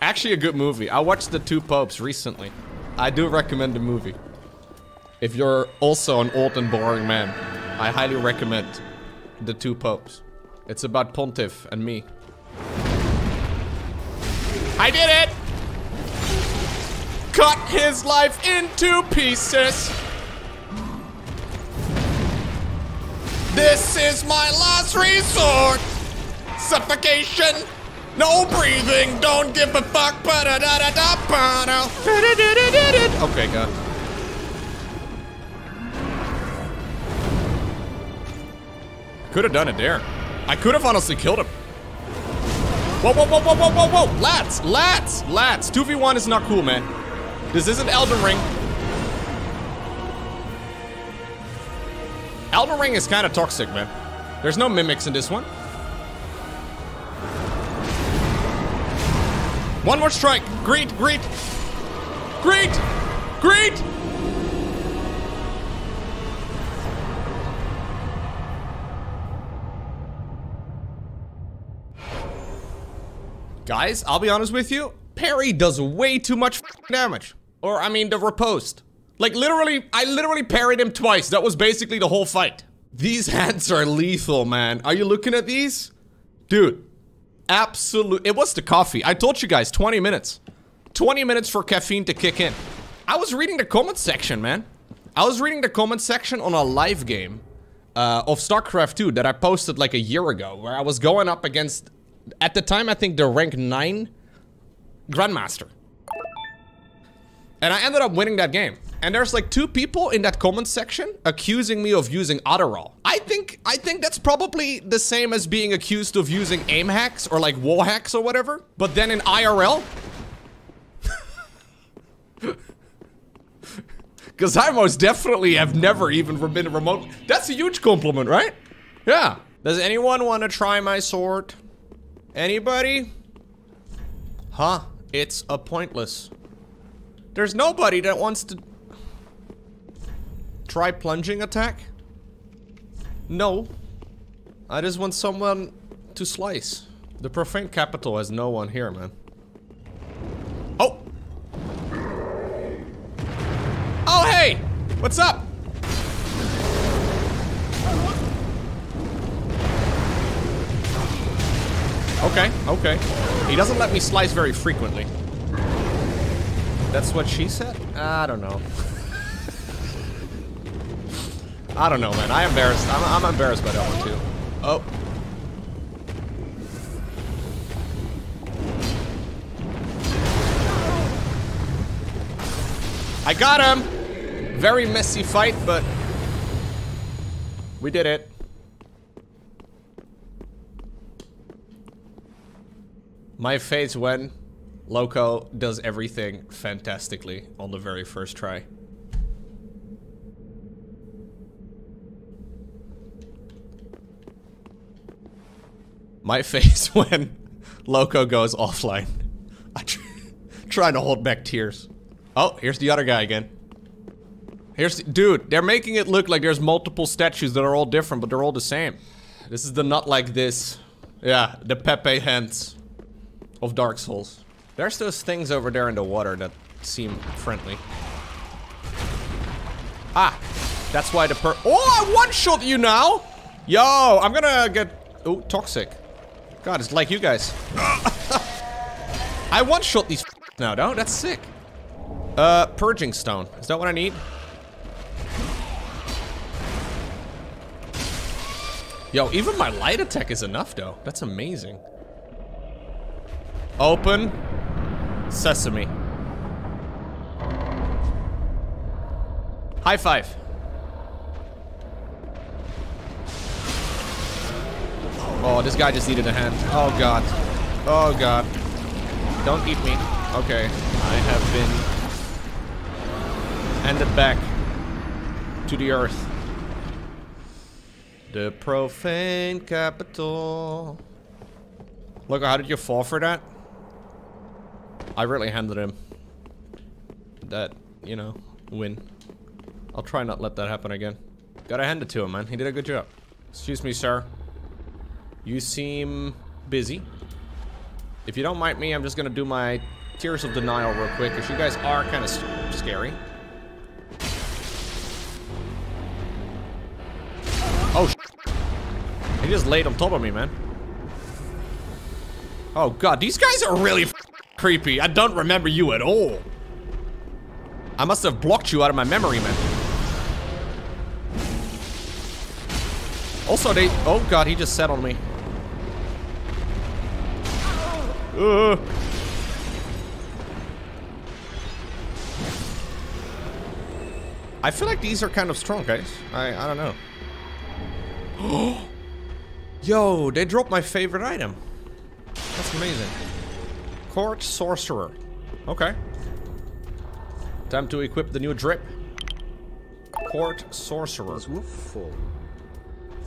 Actually a good movie. I watched The Two Popes recently. I do recommend the movie. If you're also an old and boring man, I highly recommend The Two Popes. It's about Pontiff and me. I did it! Cut his life into pieces! This is my last resort! Suffocation! No breathing! Don't give a fuck! Okay, God. Could have done it there. I could have honestly killed him. Whoa, whoa, whoa, whoa, whoa, whoa, whoa! Lads, lads, lads. 2v1 is not cool, man. This isn't Elden Ring. Elden Ring is kind of toxic, man. There's no mimics in this one. One more strike. Greet, greet. Greet! Greet! Guys, I'll be honest with you. Parry does way too much damage. Or, I mean, the riposte. Like, literally, I literally parried him twice. That was basically the whole fight. These hands are lethal, man. Are you looking at these? Dude, absolute. It was the coffee. I told you guys, 20 minutes. 20 minutes for caffeine to kick in. I was reading the comment section, man. I was reading the comment section on a live game uh, of StarCraft 2 that I posted like a year ago, where I was going up against, at the time, I think the rank 9 Grandmaster. And I ended up winning that game. And there's like two people in that comment section accusing me of using Adderall. I think I think that's probably the same as being accused of using aim hacks or like wall hacks or whatever. But then in IRL, because I most definitely have never even been remote. That's a huge compliment, right? Yeah. Does anyone want to try my sword? Anybody? Huh? It's a pointless. There's nobody that wants to try plunging attack? No. I just want someone to slice. The profane capital has no one here, man. Oh! Oh, hey! What's up? Okay, okay. He doesn't let me slice very frequently. That's what she said? I don't know. I don't know, man. I am embarrassed. I'm, I'm embarrassed by that one too. Oh. I got him. Very messy fight, but we did it. My face when Lowko does everything fantastically on the very first try. My face when Lowko goes offline. I tr trying to hold back tears. Oh, here's the other guy again. Here's the, dude, they're making it look like there's multiple statues that are all different, but they're all the same. This is the not like this. Yeah, the Pepe hands of Dark Souls. There's those things over there in the water that seem friendly. Ah, that's why the per- Oh, I one-shot you now! Yo, I'm gonna get- Oh, toxic. God, it's like you guys. I one-shot these now, no? That's sick. Uh, Purging Stone. Is that what I need? Yo, even my light attack is enough though. That's amazing. Open. Sesame. High five. Oh, this guy just needed a hand. Oh god. Oh god. Don't eat me. Okay. I have been handed back to the earth. The profane capital. Look, how did you fall for that? I really handed him that, you know, win. I'll try not let that happen again. Gotta hand it to him, man. He did a good job. Excuse me, sir. You seem busy. If you don't mind me, I'm just gonna do my Tears of Denial real quick, because you guys are kind of scary. Oh, He just laid on top of me, man. Oh, God. These guys are really creepy. I don't remember you at all. I must have blocked you out of my memory, man. Also, they... Oh, God. He just sat on me. Uh. I feel like these are kind of strong, guys. I, I don't know. Yo, they dropped my favorite item. That's amazing. Court Sorcerer. Okay. Time to equip the new drip. Court Sorcerer.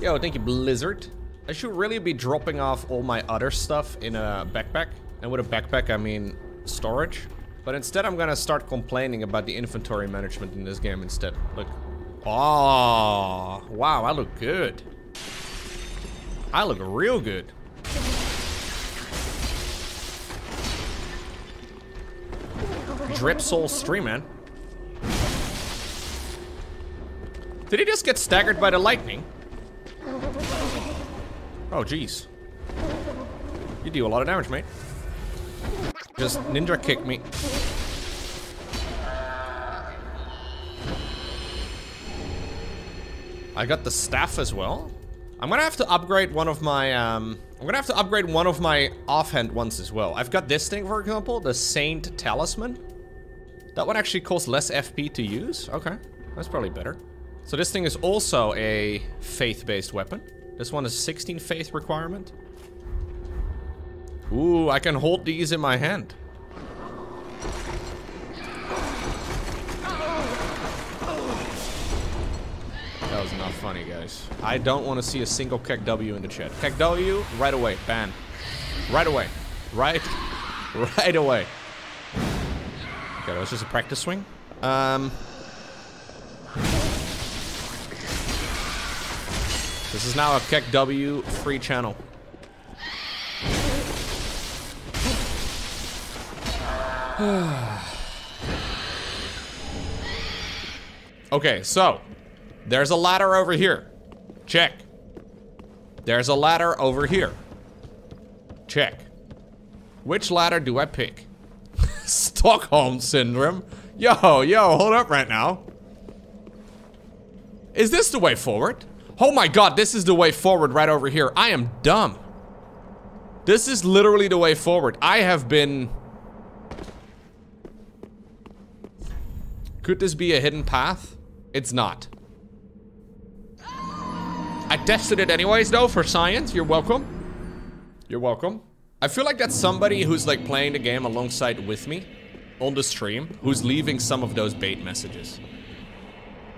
Yo, thank you, Blizzard. I should really be dropping off all my other stuff in a backpack. And with a backpack, I mean storage. But instead, I'm gonna start complaining about the inventory management in this game instead. Look. Oh, wow, I look good. I look real good. Drip Soul Stream, man. Did he just get staggered by the lightning? Oh, jeez. You do a lot of damage, mate. Just ninja kick me. I got the staff as well. I'm gonna have to upgrade one of my, um, I'm gonna have to upgrade one of my offhand ones as well. I've got this thing, for example, the Saint Talisman. That one actually costs less FP to use. Okay, that's probably better. So this thing is also a faith-based weapon. This one is 16 faith requirement. Ooh, I can hold these in my hand. That was not funny, guys. I don't want to see a single KEKW in the chat. KEKW, right away. Ban. Right away. Right. Right away. Okay, that was just a practice swing. Um... This is now a KEKW free channel. okay, so there's a ladder over here. Check. There's a ladder over here. Check. Which ladder do I pick? Stockholm Syndrome? Yo, yo, hold up right now. Is this the way forward? Oh my god, this is the way forward right over here. I am dumb. This is literally the way forward. I have been... Could this be a hidden path? It's not. I tested it anyways, though, for science. You're welcome. You're welcome. I feel like that's somebody who's, like, playing the game alongside with me on the stream who's leaving some of those bait messages.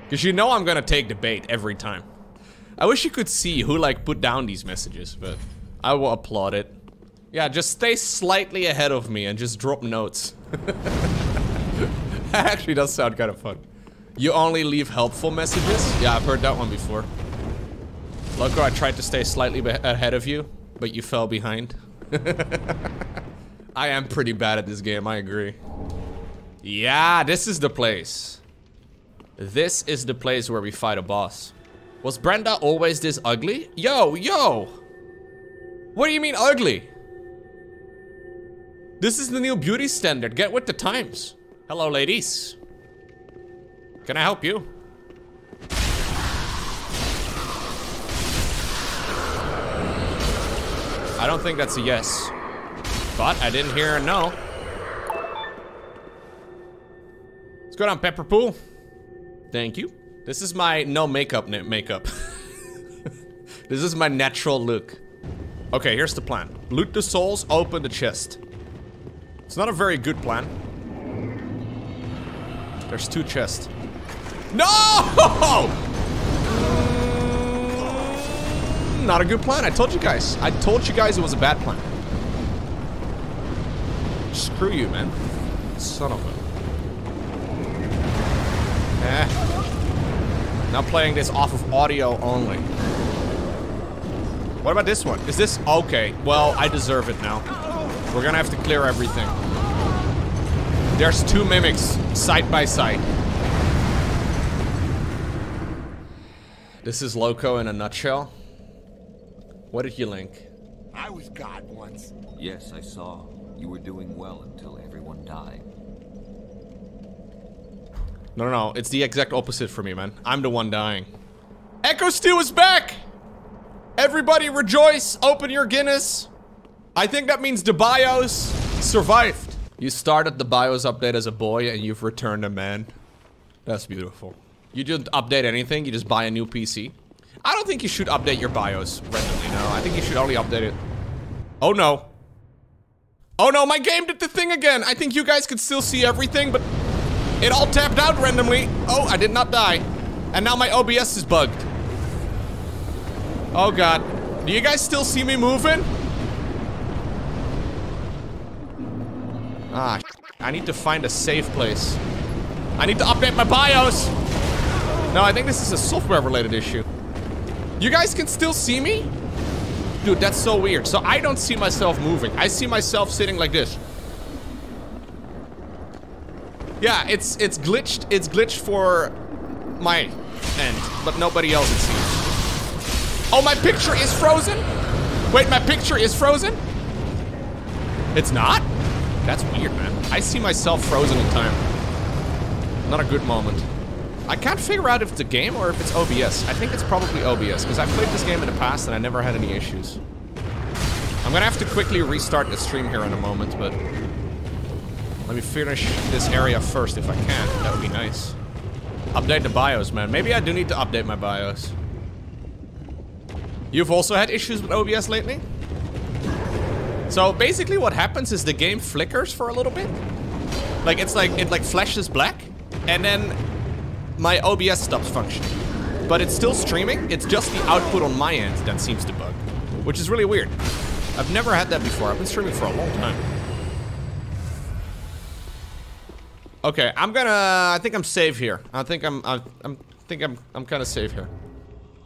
Because you know I'm gonna take the bait every time. I wish you could see who, like, put down these messages, but I will applaud it. Yeah, just stay slightly ahead of me and just drop notes. that actually does sound kind of fun. You only leave helpful messages? Yeah, I've heard that one before. Lowko, I tried to stay slightly ahead of you, but you fell behind. I am pretty bad at this game, I agree. Yeah, this is the place. This is the place where we fight a boss. Was Brenda always this ugly? Yo, yo! What do you mean ugly? This is the new beauty standard. Get with the times. Hello, ladies. Can I help you? I don't think that's a yes. But I didn't hear a no. Let's go down Pepper Pool. Thank you. This is my no makeup makeup. this is my natural look. Okay, here's the plan. Loot the souls, open the chest. It's not a very good plan. There's two chests. No! Not a good plan. I told you guys. I told you guys it was a bad plan. Screw you, man. Son of a. Eh. Now playing this off of audio only. What about this one? Is this okay? Well, I deserve it now. We're gonna have to clear everything. There's two mimics side by side. This is Lowko in a nutshell. What did you link? I was God once. Yes, I saw. You were doing well until everyone died. No, no, no. It's the exact opposite for me, man. I'm the one dying. Echo Steel is back! Everybody rejoice! Open your Guinness! I think that means the BIOS survived. You started the BIOS update as a boy and you've returned a man. That's beautiful. You didn't update anything, you just buy a new PC. I don't think you should update your BIOS randomly, no. I think you should only update it. Oh no. Oh no, my game did the thing again! I think you guys could still see everything, but it all tapped out randomly. Oh, I did not die. And now my OBS is bugged. Oh god. Do you guys still see me moving? Ah, I need to find a safe place. I need to update my BIOS. No, I think this is a software related issue. You guys can still see me? Dude, that's so weird. So I don't see myself moving. I see myself sitting like this. Yeah, it's it's glitched. It's glitched for my end, but nobody else it seems. Oh, my picture is frozen? Wait, my picture is frozen? It's not? That's weird, man. I see myself frozen in time. Not a good moment. I can't figure out if it's a game or if it's OBS. I think it's probably OBS, because I've played this game in the past and I never had any issues. I'm gonna have to quickly restart the stream here in a moment, but... Let me finish this area first if I can. That would be nice. Update the BIOS, man. Maybe I do need to update my BIOS. You've also had issues with OBS lately? So basically what happens is the game flickers for a little bit. Like it's like, it like flashes black and then my OBS stops functioning. But it's still streaming, it's just the output on my end that seems to bug. Which is really weird. I've never had that before, I've been streaming for a long time. Okay, I'm gonna, I think I'm safe here. I think I'm, I, I'm, think I'm, I'm kind of safe here.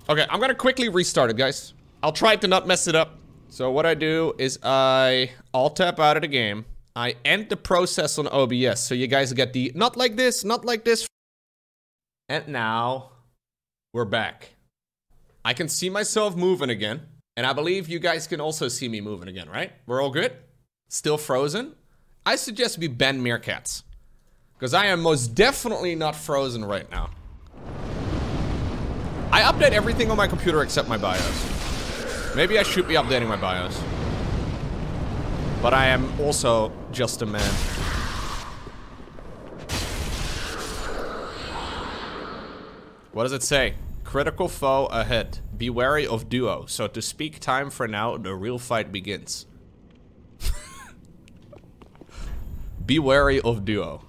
Okay, I'm gonna quickly restart it, guys. I'll try to not mess it up. So what I do is I alt tab out of the game. I end the process on OBS, so you guys get the not like this, not like this. And now we're back. I can see myself moving again, and I believe you guys can also see me moving again, right? We're all good? Still frozen? I suggest we ban meerkats. Because I am most definitely not frozen right now. I update everything on my computer except my BIOS. Maybe I should be updating my BIOS. But I am also just a man. What does it say? Critical foe ahead. Be wary of duo. So to speak time for now, the real fight begins. Be wary of duo.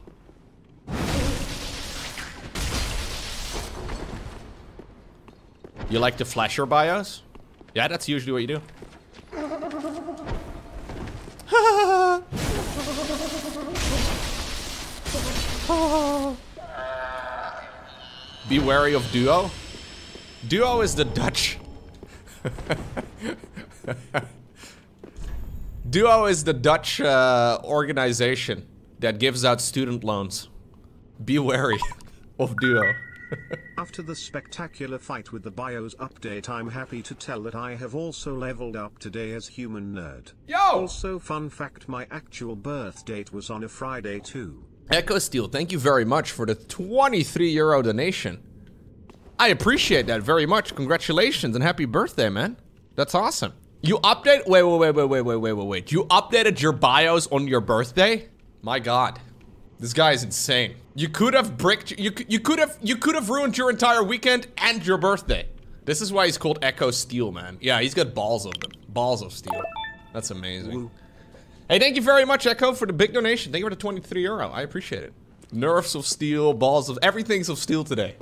You like to flash your bios? Yeah, that's usually what you do. Be wary of Duo. Duo is the Dutch. Duo is the Dutch uh, organization that gives out student loans. Be wary of Duo. After the spectacular fight with the BIOS update I'm happy to tell that I have also leveled up today as human nerd. Yo! Also fun fact my actual birth date was on a Friday too. Echo Steel, thank you very much for the 23 euro donation. I appreciate that very much. Congratulations and happy birthday, man. That's awesome. You update? Wait, wait, wait, wait, wait, wait, wait, wait, wait. You updated your bios on your birthday? My God, this guy is insane. You could have bricked. You you could have you could have ruined your entire weekend and your birthday. This is why he's called Echo Steel, man. Yeah, he's got balls of them. Balls of steel. That's amazing. Hey, thank you very much, Echo, for the big donation. Thank you for the 23 euro. I appreciate it. Nerfs of steel, balls of everything's of steel today.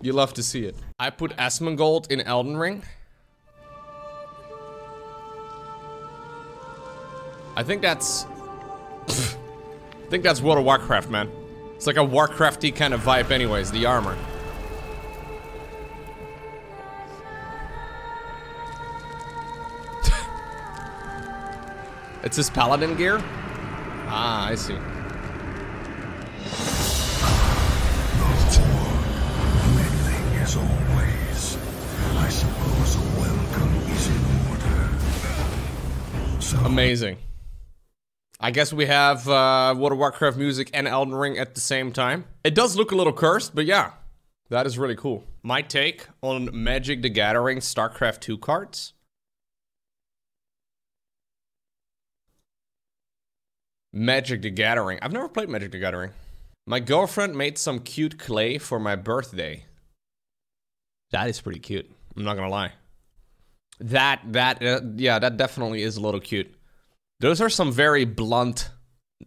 You love to see it. I put Asmongold in Elden Ring. I think that's... I think that's World of Warcraft, man. It's like a Warcrafty kind of vibe anyways, the armor. It's his paladin gear? Ah, I see. Amazing. I guess we have uh, World of Warcraft music and Elden Ring at the same time. It does look a little cursed, but yeah. That is really cool. My take on Magic the Gathering StarCraft 2 cards. Magic the Gathering. I've never played Magic the Gathering. My girlfriend made some cute clay for my birthday. That is pretty cute. I'm not gonna lie. That, that, uh, yeah, that definitely is a little cute. Those are some very blunt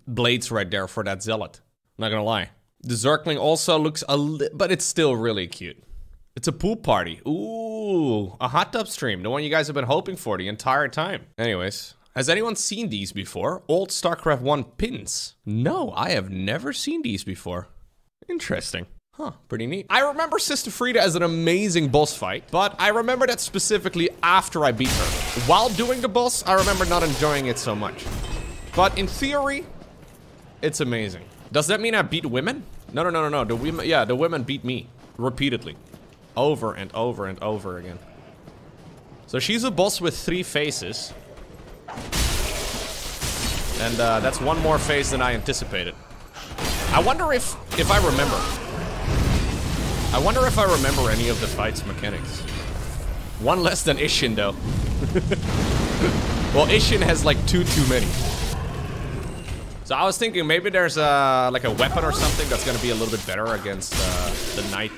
blades right there for that zealot. Not gonna lie. The Zergling also looks a li- but it's still really cute. It's a pool party. Ooh, a hot tub stream. The one you guys have been hoping for the entire time. Anyways, has anyone seen these before? Old StarCraft 1 pins. No, I have never seen these before. Interesting. Huh, pretty neat. I remember Sister Friede as an amazing boss fight, but I remember that specifically after I beat her. While doing the boss, I remember not enjoying it so much. But in theory, it's amazing. Does that mean I beat women? No, no, no, no, no. The women, yeah, the women beat me repeatedly, over and over and over again. So she's a boss with three faces, and uh, that's one more phase than I anticipated. I wonder if if I remember. I wonder if I remember any of the fight's mechanics. One less than Isshin, though. well, Isshin has like two too many. So I was thinking maybe there's uh, like a weapon or something that's gonna be a little bit better against uh, the Knight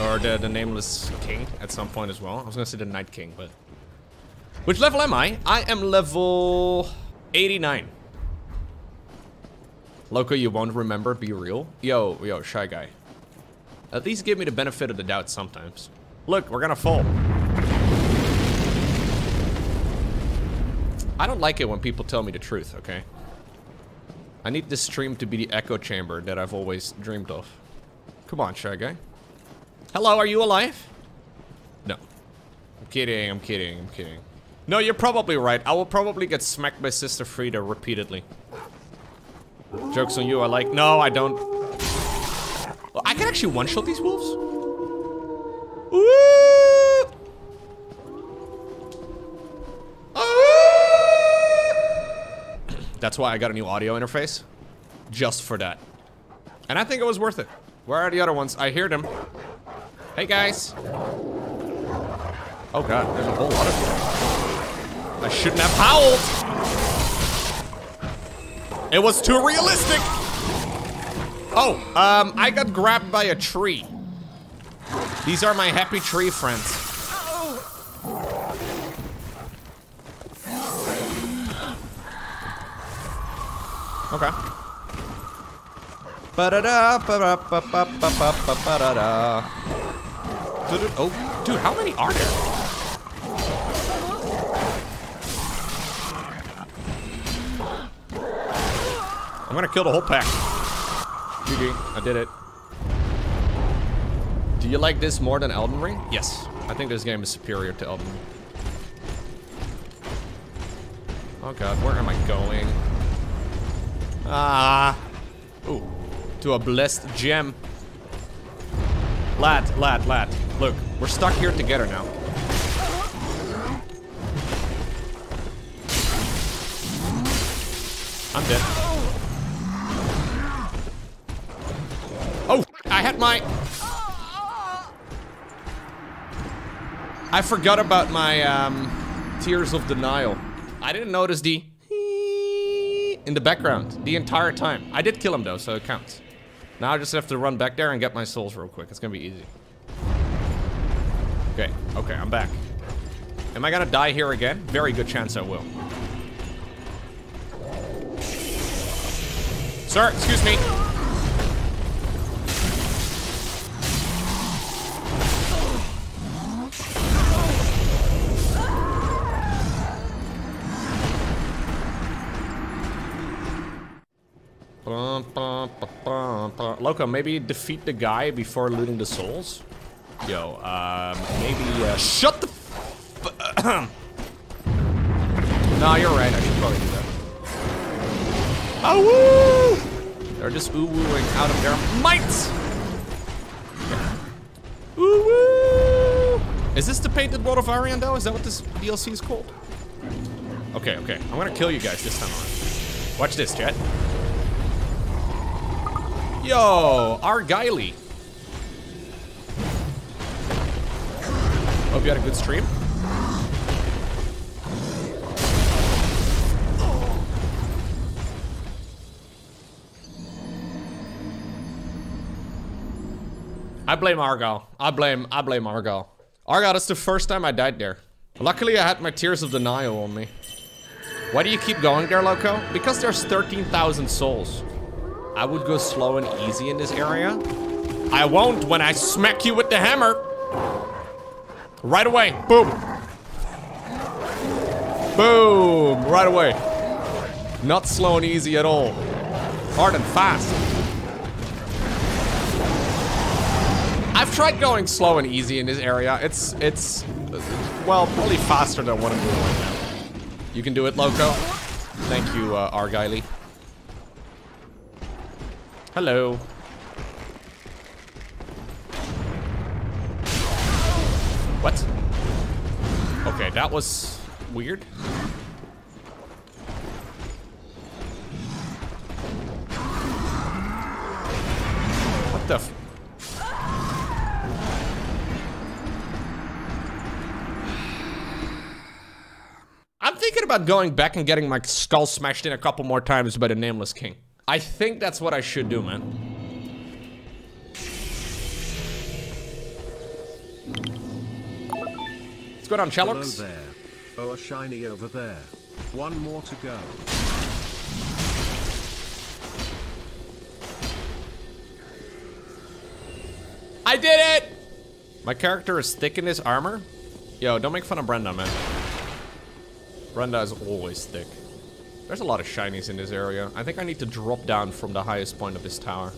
or the, the Nameless King at some point as well. I was gonna say the Night King, but... Which level am I? I am level 89. Lowko, you won't remember, be real. Yo, yo, Shy Guy. At least give me the benefit of the doubt sometimes. Look, we're gonna fall. I don't like it when people tell me the truth, okay? I need this stream to be the echo chamber that I've always dreamed of. Come on, Shy Guy. Hello, are you alive? No. I'm kidding, I'm kidding, I'm kidding. No, you're probably right. I will probably get smacked by Sister Friede repeatedly. Joke's on you, I like- No, I don't. I can actually one-shot these wolves? That's why I got a new audio interface. Just for that. And I think it was worth it. Where are the other ones? I hear them. Hey, guys. Oh, God. There's a whole lot of them. I shouldn't have howled. It was too realistic. Oh, um, I got grabbed by a tree. These are my happy tree friends. Okay. Ba-da-da, ba-da-ba-ba-ba-ba-ba-da-da. Oh, dude, how many are there? I'm gonna kill the whole pack. GG, I did it. Do you like this more than Elden Ring? Yes. I think this game is superior to Elden Ring. Oh god, where am I going? Ah. Ooh. To a blessed gem. Lad, lad, lad. Look, we're stuck here together now. I'm dead. Oh, I had my... I forgot about my, um... Tears of Denial. I didn't notice the in the background the entire time. I did kill him though, so it counts. Now I just have to run back there and get my souls real quick. It's gonna be easy. Okay, okay, I'm back. Am I gonna die here again? Very good chance I will. Sir, excuse me. Lowko, maybe defeat the guy before looting the souls? Yo, um, maybe, uh, shut the No, you're right, I should probably do that. Oh, woo! They're just ooh-wooing out of their mites! Ooh, woo! Is this the Painted World of Arian, though? Is that what this DLC is called? Okay, okay. I'm gonna kill you guys this time. Watch this, chat. Yo, Argyle. Hope you had a good stream. I blame Argyle. I blame I blame Argyle. Argyle, that's the first time I died there. Luckily I had my Tears of Denial on me. Why do you keep going there, Lowko? Because there's 13,000 souls. I would go slow and easy in this area. I won't when I smack you with the hammer. Right away. Boom. Boom. Right away. Not slow and easy at all. Hard and fast. I've tried going slow and easy in this area. It's, it's, well, probably faster than what I'm doing right now. You can do it, Lowko. Thank you, uh, Argyle. Hello. What? Okay, that was weird. What the f- I'm thinking about going back and getting my skull smashed in a couple more times by the Nameless King. I think that's what I should do, man. Let's go down Hello Chelix. there. Oh, a shiny over there. One more to go. I did it! My character is thick in his armor. Yo, don't make fun of Brenda, man. Brenda is always thick. There's a lot of shinies in this area. I think I need to drop down from the highest point of this tower.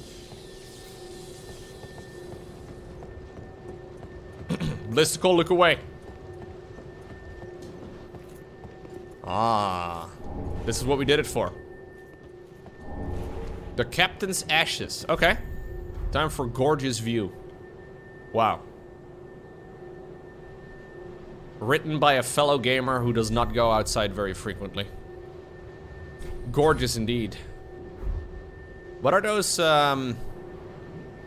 Listicle, look away. Ah. This is what we did it for. The Captain's Ashes. Okay. Time for gorgeous view. Wow. Written by a fellow gamer who does not go outside very frequently. Gorgeous indeed. What are those, um...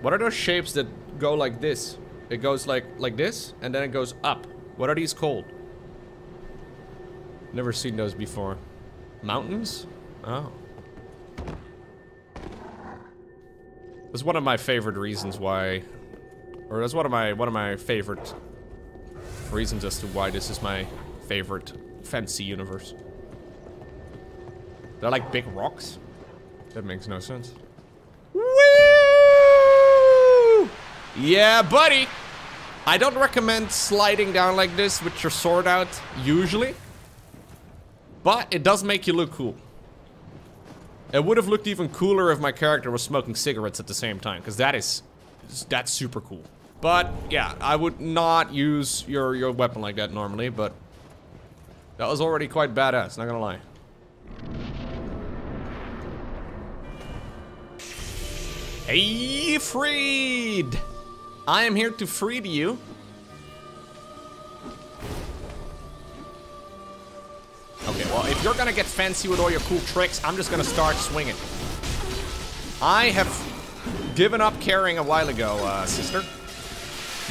What are those shapes that go like this? It goes like, like this, and then it goes up. What are these called? Never seen those before. Mountains? Oh. That's one of my favorite reasons why... Or that's one of my, one of my favorite reasons as to why this is my favorite fantasy universe. They're like big rocks? That makes no sense. Woo! Yeah, buddy! I don't recommend sliding down like this with your sword out, usually. But it does make you look cool. It would have looked even cooler if my character was smoking cigarettes at the same time, because that is... That's super cool. But, yeah, I would not use your, your weapon like that normally, but... That was already quite badass, not gonna lie. Hey, Friede! I am here to free you. Okay, well, if you're gonna get fancy with all your cool tricks, I'm just gonna start swinging. I have given up caring a while ago, uh, sister.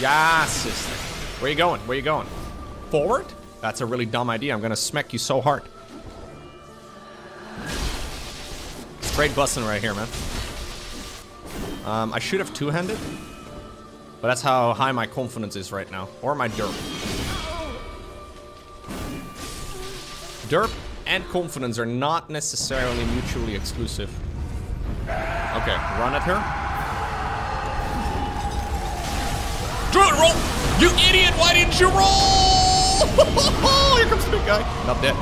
Yeah, sister. Where you going? Where you going? Forward? That's a really dumb idea. I'm gonna smack you so hard. Straight busting right here, man. Um, I should have two-handed. But that's how high my confidence is right now. Or my derp. Derp and confidence are not necessarily mutually exclusive. Okay, run at her. It, roll! You idiot, why didn't you roll? Here comes the big guy. Not dead.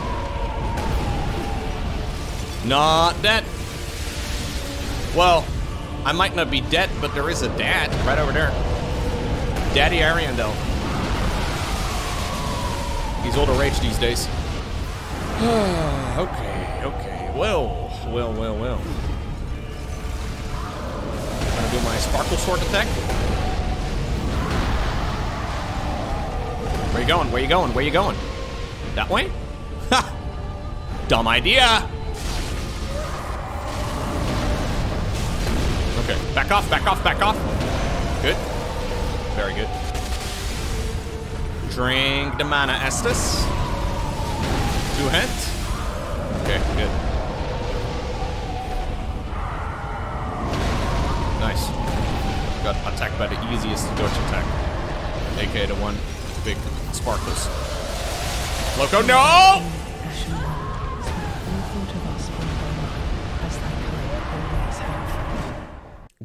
Not dead. Well, I might not be dead, but there is a dad right over there. Daddy Ariandel. He's older rage these days. okay, okay. Well, well, well, well. Gonna do my sparkle sword attack. Where you going? Where you going? Where you going? That way? Ha! Dumb idea! Okay, back off, back off, back off. Good. Very good. Drink the mana Estus. Two hit. Okay, good. Nice. Got attacked by the easiest dodge attack. aka the one big sparkles. Lowko, no!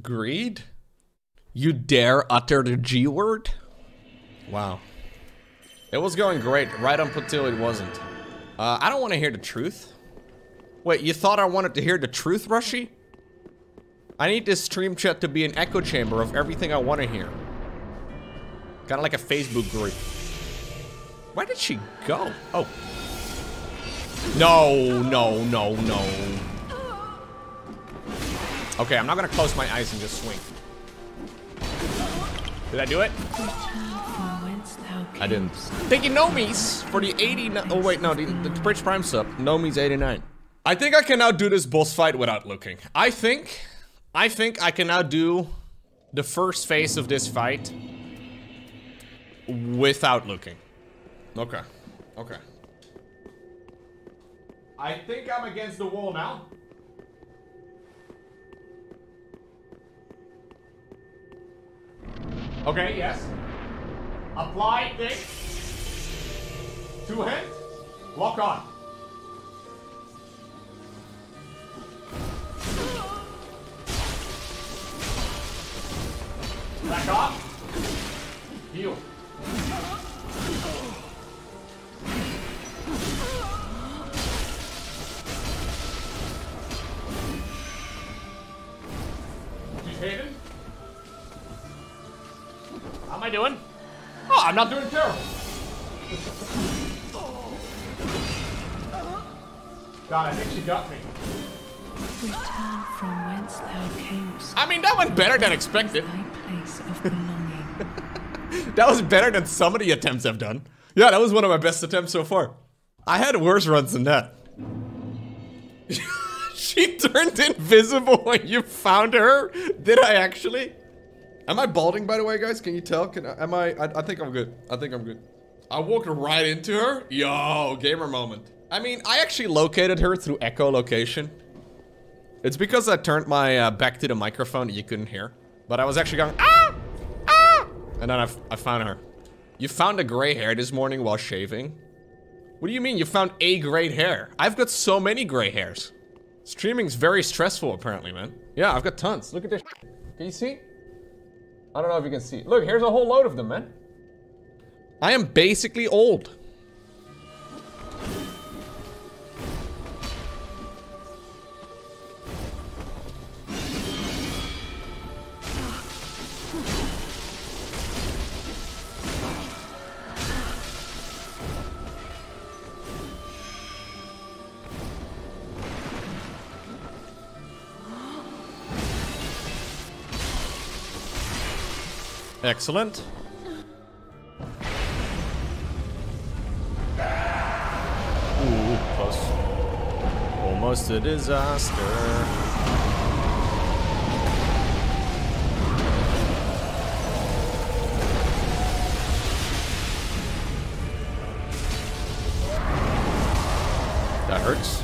Greed? You dare utter the G word? Wow. It was going great right up until it wasn't. Uh, I don't want to hear the truth. Wait, you thought I wanted to hear the truth, Rushy? I need this stream chat to be an echo chamber of everything I want to hear. Kind of like a Facebook group. Where did she go? Oh. No, no, no, no. Okay, I'm not gonna close my eyes and just swing. Did I do it? I didn't. Thank you, Nomies, for the 89. Oh, wait, no, the, the Twitch Prime sub. Nomies 89. I think I can now do this boss fight without looking. I think, I think I can now do the first phase of this fight without looking. Okay, okay. I think I'm against the wall now. Okay, yes. Apply thing. Two hand. Lock on. Back off. Heal. How am I doing? Oh, I'm not doing terrible. God, I think she got me. Return from whence thou camest. I mean, that went better than expected. Thy place of belonging. That was better than some of the attempts I've done. Yeah, that was one of my best attempts so far. I had worse runs than that. she turned invisible when you found her? Did I actually? Am I balding, by the way, guys? Can you tell? Can I, am I, I? I think I'm good. I think I'm good. I walked right into her. Yo, gamer moment. I mean, I actually located her through echolocation. It's because I turned my uh, back to the microphone you couldn't hear. But I was actually going, ah! Ah! And then I, I found her. You found a gray hair this morning while shaving? What do you mean you found a gray hair? I've got so many gray hairs. Streaming's very stressful, apparently, man. Yeah, I've got tons. Look at this. Can you see? I don't know if you can see. Look, here's a whole load of them, man. I am basically old. Excellent. Ooh, close. Almost a disaster. That hurts.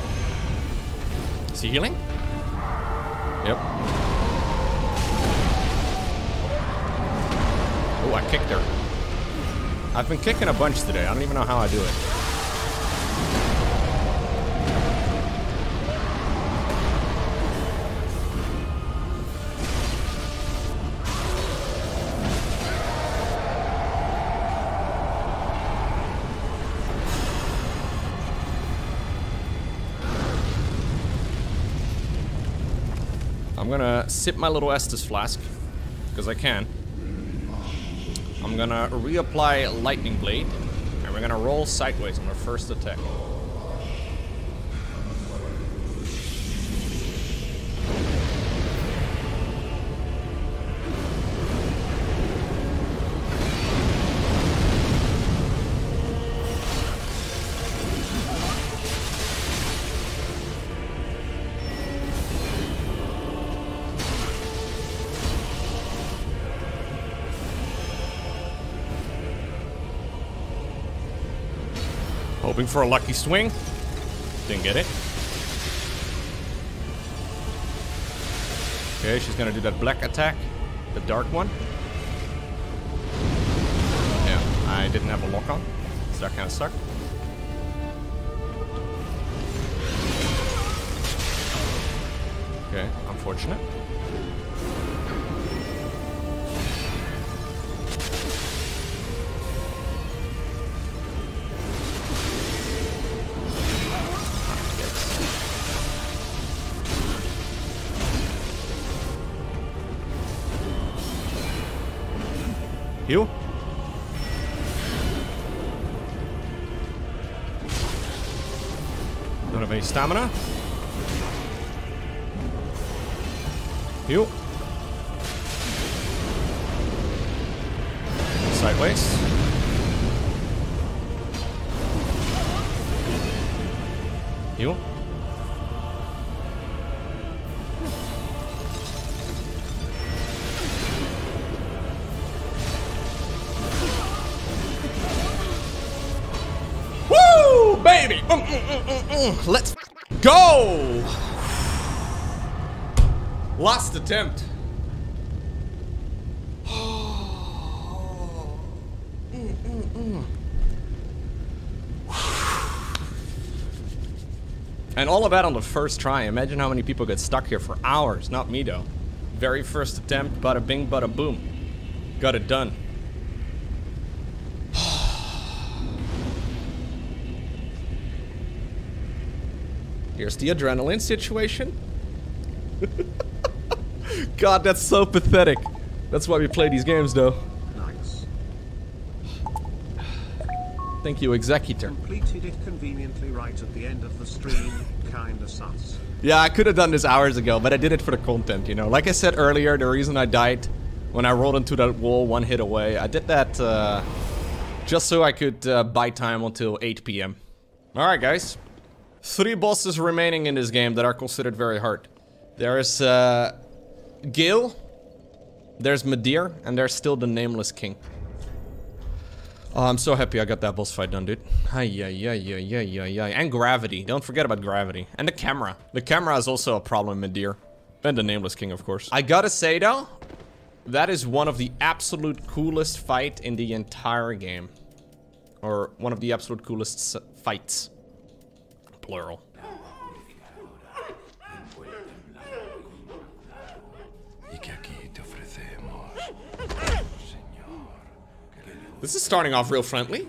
Is he healing? Yep. Oh, I kicked her. I've been kicking a bunch today. I don't even know how I do it. I'm gonna sip my little Estus flask, because I can. Gonna reapply Lightning Blade, and we're gonna roll sideways on our first attack. For a lucky swing. Didn't get it. Okay, she's gonna do that black attack. The dark one. Yeah, I didn't have a lock on. So that kind of sucked. Okay, unfortunate. Stamina. Heal. Sideways. Heal. Woo, baby! Mm, mm, mm. Let's go! Last attempt. And all of that on the first try. Imagine how many people get stuck here for hours. Not me, though. Very first attempt, bada bing, bada boom. Got it done. Here's the adrenaline situation. God, that's so pathetic. That's why we play these games, though. Nice. Thank you, Executor. Completed it conveniently right at the end of the stream. Kinda sus. Yeah, I could have done this hours ago, but I did it for the content, you know. Like I said earlier, the reason I died when I rolled into that wall one hit away, I did that uh, just so I could uh, buy time until 8 p.m. Alright, guys. Three bosses remaining in this game that are considered very hard. There is uh, Gael, there's Midir, and there's still the Nameless King. Oh, I'm so happy I got that boss fight done, dude. Ay, yeah, yeah, yeah, yeah, yeah, yeah. And gravity. Don't forget about gravity. And the camera. The camera is also a problem in Deer. And the Nameless King, of course. I gotta say, though, that is one of the absolute coolest fight in the entire game. Or one of the absolute coolest fights. Plural. This is starting off real friendly.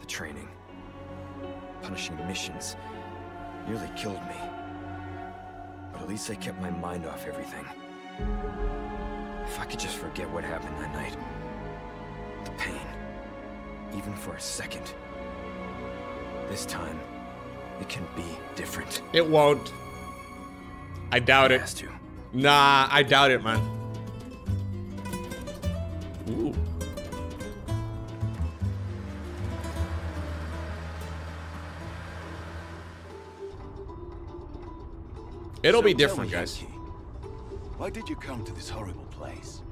The training, punishing missions, nearly killed me. But at least I kept my mind off everything. If I could just forget what happened that night. The pain. Even for a second. This time, it can be different. It won't. I doubt it. has to. Nah, I doubt it, man. Ooh. It'll So be different, guys. Yankee, Why did you come to this horrible place?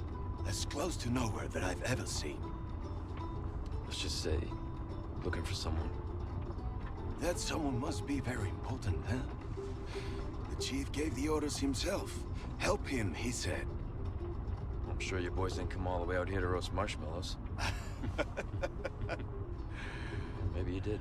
As close to nowhere that I've ever seen. Let's just say, looking for someone. That someone must be very important, huh? The chief gave the orders himself. Help him, he said. I'm sure your boys didn't come all the way out here to roast marshmallows. Maybe you did.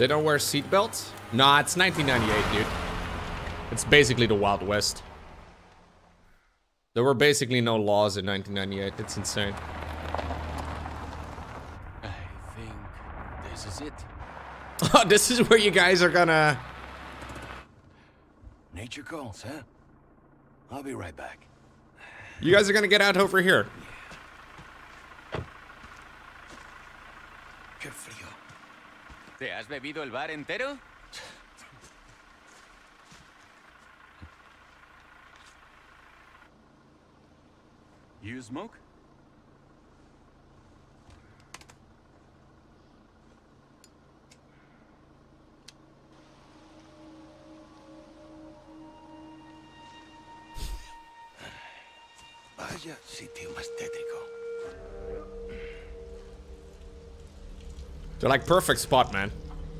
They don't wear seatbelts? Nah, it's 1998, dude. It's basically the Wild West. There were basically no laws in 1998. It's insane. I think this is it. Oh, this is where you guys are gonna... Nature calls, huh? I'll be right back. You guys are gonna get out over here. Frío. ¿Te has bebido el bar entero? You smoke? Vaya sitio más tétrico. They're like perfect spot, man.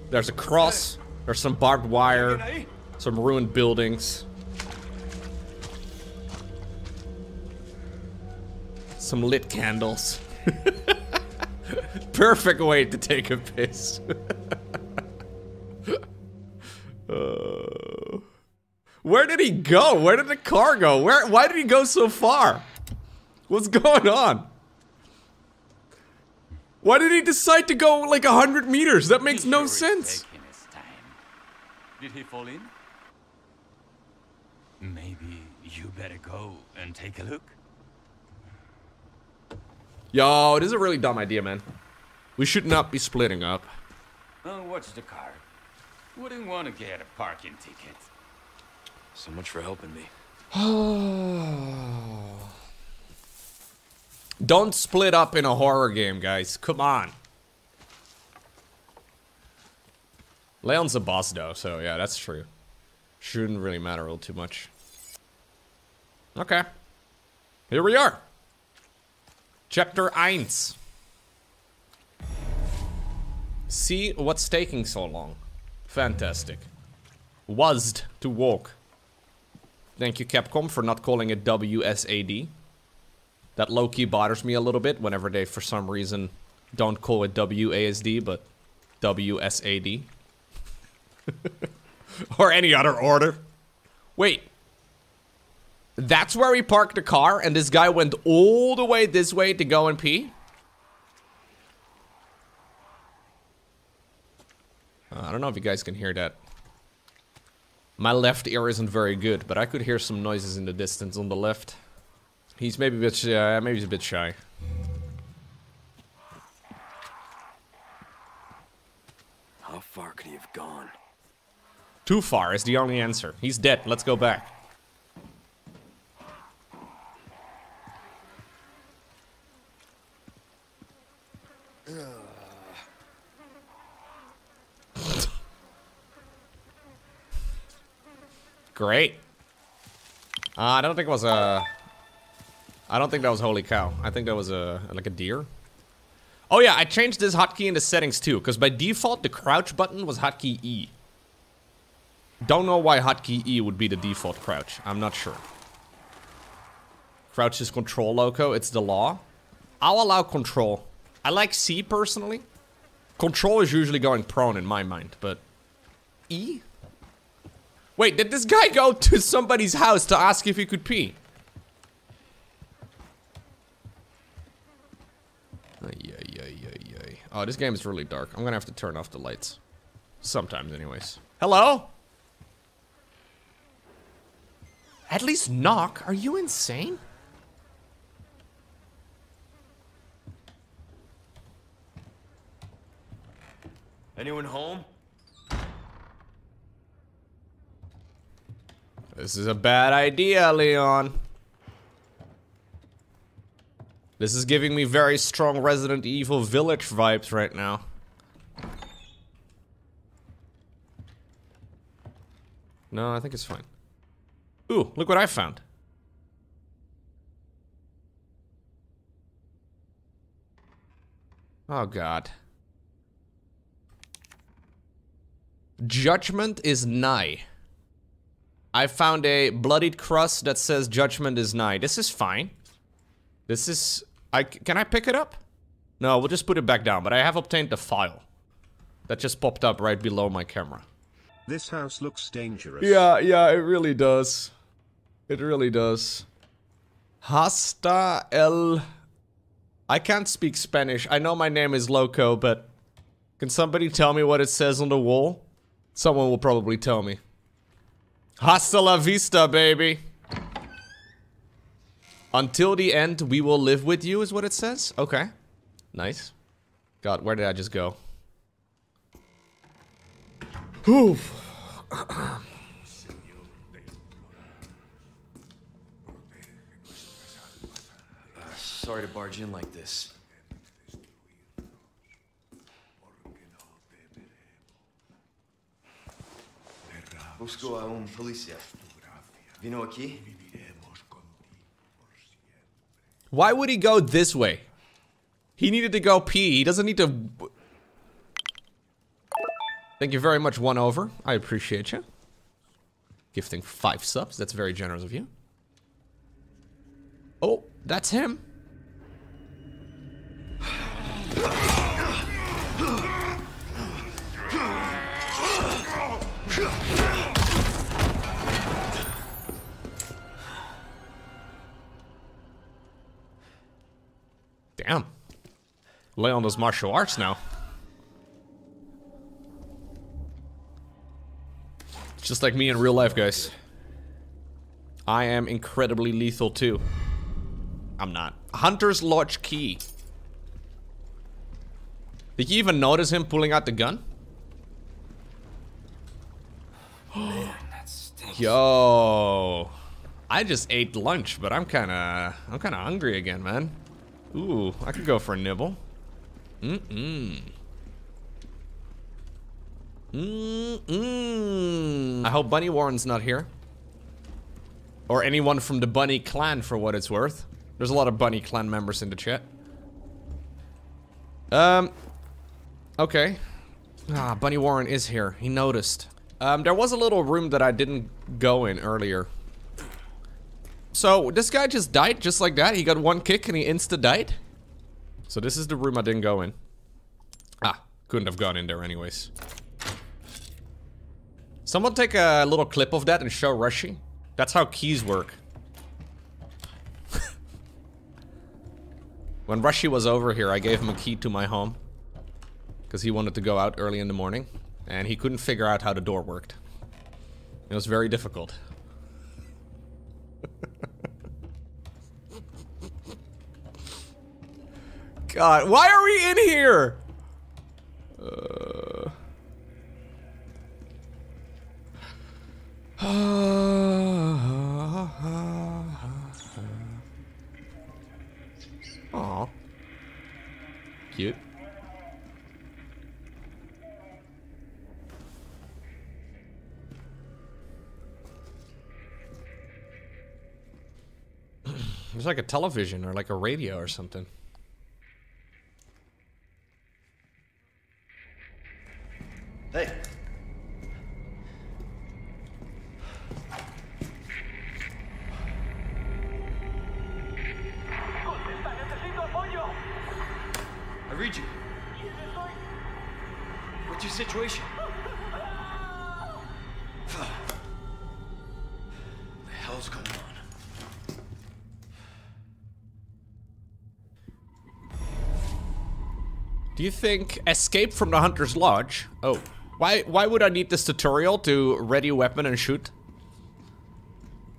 There's a cross, there's some barbed wire, some ruined buildings. Some lit candles. Perfect way to take a piss. Uh, where did he go? Where did the car go? Where? Why did he go so far? What's going on? Why did he decide to go like a hundred meters? That makes no sense. His time. Did he fall in? Maybe you better go and take a look. Yo, it is a really dumb idea, man. We should not be splitting up. Oh, watch the car. Wouldn't want to get a parking ticket. So much for helping me. Don't split up in a horror game, guys. Come on. Leon's a boss, though, so yeah, that's true. Shouldn't really matter all too much. Okay. Here we are. Chapter 1. See what's taking so long. Fantastic. Was to walk. Thank you, Capcom, for not calling it WSAD. That low-key bothers me a little bit whenever they, for some reason, don't call it WASD, but WSAD. or any other order. Wait. That's where we parked the car, and this guy went all the way this way to go and pee? Uh, I don't know if you guys can hear that. My left ear isn't very good, but I could hear some noises in the distance on the left. He's maybe a bit shy. maybe he's a bit shy. How far could he have gone? Too far is the only answer. He's dead. Let's go back. Great. Uh, I don't think it was a... I don't think that was holy cow. I think that was a like a deer. Oh yeah, I changed this hotkey into settings too, because by default the crouch button was hotkey E. Don't know why hotkey E would be the default crouch. I'm not sure. Crouch is control Lowko. It's the law. I'll allow control. I like C personally. Control is usually going prone in my mind, but E? Wait, did this guy go to somebody's house to ask if he could pee? Ay, ay, ay, ay, ay. Oh, this game is really dark. I'm gonna have to turn off the lights. Sometimes, anyways. Hello? At least knock. Are you insane? Anyone home? This is a bad idea, Leon. This is giving me very strong Resident Evil Village vibes right now. No, I think it's fine. Ooh, look what I found. Oh god. Judgment is nigh. I found a bloodied crust that says judgment is nigh. This is fine. This is... I Can I pick it up? No, we'll just put it back down. But I have obtained the file. That just popped up right below my camera. This house looks dangerous. Yeah, yeah, it really does. It really does. Hasta el... I can't speak Spanish. I know my name is Lowko, but... Can somebody tell me what it says on the wall? Someone will probably tell me. Hasta la vista, baby. Until the end, we will live with you, is what it says? Okay. Nice. God, where did I just go? Oof. Sorry to barge in like this. Busco a un policía. Vino aquí? Why would he go this way? He needed to go pee. He doesn't need to... Thank you very much, one over. I appreciate you. Gifting five subs. That's very generous of you. Oh, that's him. Leon does martial arts now. Just like me in real life, guys. I am incredibly lethal too. I'm not. Hunter's Lodge Key. Did you even notice him pulling out the gun? Yo. I just ate lunch, but I'm kind of I'm kind of hungry again, man. Ooh, I could go for a nibble. Mm-mm. Mm-mm. I hope Bunny Warren's not here. Or anyone from the Bunny clan for what it's worth. There's a lot of Bunny clan members in the chat. Um, okay. Ah, Bunny Warren is here. He noticed. Um, there was a little room that I didn't go in earlier. So, this guy just died just like that? He got one kick and he insta-died? So this is the room I didn't go in. Ah, couldn't have gone in there anyways. Someone take a little clip of that and show Rushy. That's how keys work. when Rushy was over here, I gave him a key to my home. Because he wanted to go out early in the morning. And he couldn't figure out how the door worked. It was very difficult. god. Why are we in here? Uh... Aw. Cute. It's like a television or like a radio or something. Hey. I read you. What's your situation? the hell's going on? Do you think escape from the Hunter's Lodge? Oh, why why would I need this tutorial to ready a weapon and shoot?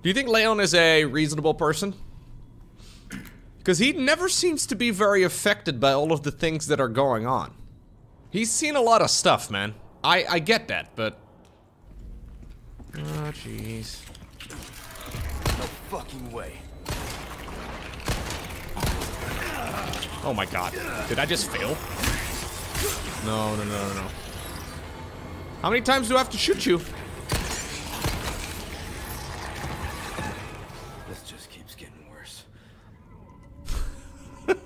Do you think Leon is a reasonable person? Because he never seems to be very affected by all of the things that are going on. He's seen a lot of stuff, man. I, I get that, but... Oh, jeez. No fucking way. Oh my god. Did I just fail? No, no, no, no, no. How many times do I have to shoot you? This just keeps getting worse.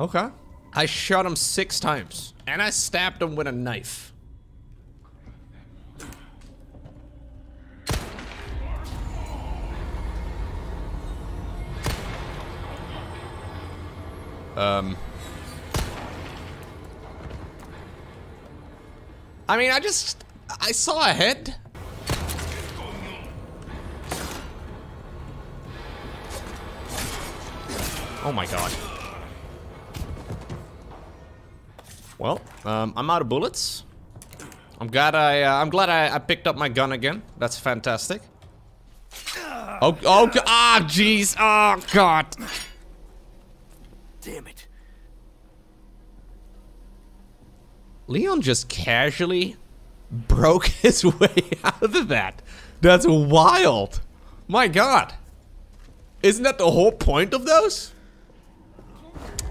Okay. I shot him six times. And I stabbed him with a knife. Um. I mean, I just... I saw a head. Oh my god. Well, um, I'm out of bullets. I'm glad I, uh, I'm glad I, I picked up my gun again. That's fantastic. Oh, oh, ah, jeez. Oh, God. Damn it. Leon just casually broke his way out of that. That's wild. My God. Isn't that the whole point of those?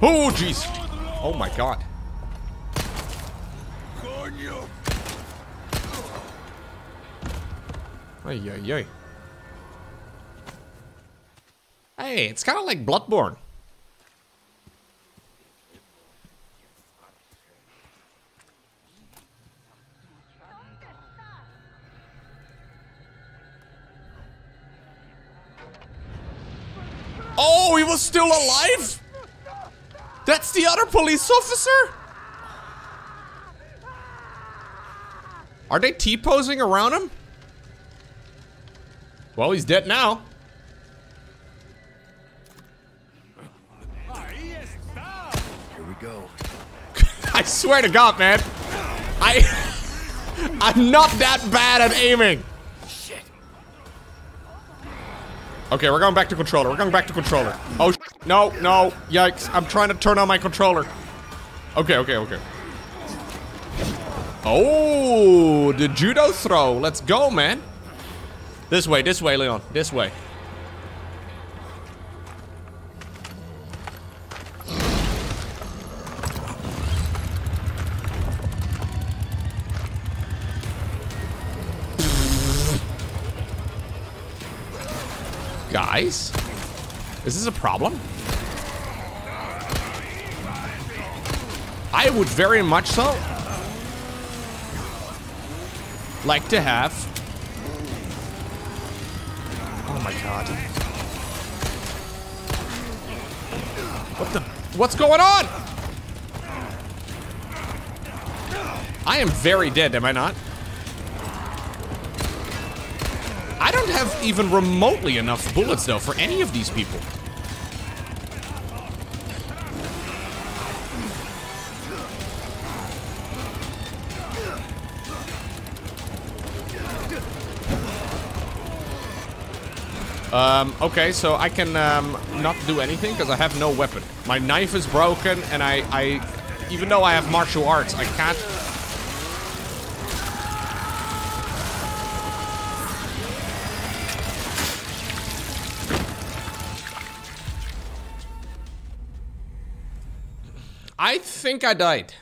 Oh, jeez. Oh, my God. Ay, ay, ay. Hey, it's kind of like Bloodborne. Oh, he was still alive? That's the other police officer? Are they T-posing around him? Well, he's dead now. Here we go. I swear to God, man. I... I'm not that bad at aiming. Okay, we're going back to controller. We're going back to controller. Oh, no, no. Yikes. I'm trying to turn on my controller. Okay, okay, okay. Oh, the judo throw. Let's go, man. This way, this way, Leon. This way. Guys? Is this a problem? I would very much so like to have Oh my god. What the What's going on? I am very dead, am I not? I don't have even remotely enough bullets though for any of these people. Um, okay, so I can um, not do anything because I have no weapon. My knife is broken and I, I, even though I have martial arts, I can't I think I died.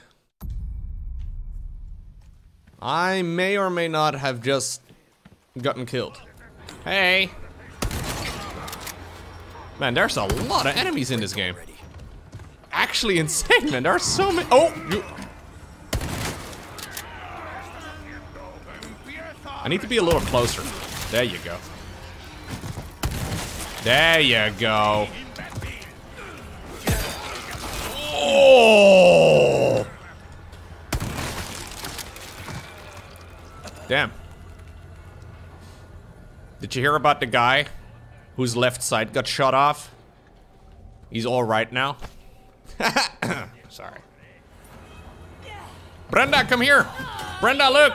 I may or may not have just gotten killed. Hey. Man, there's a lot of enemies in this game. Actually insane, man. There are so many. Oh, you. I need to be a little closer. There you go. There you go. Oh! Damn. Did you hear about the guy whose left side got shot off? He's all right now. Sorry. Brenda, come here. Brenda, look.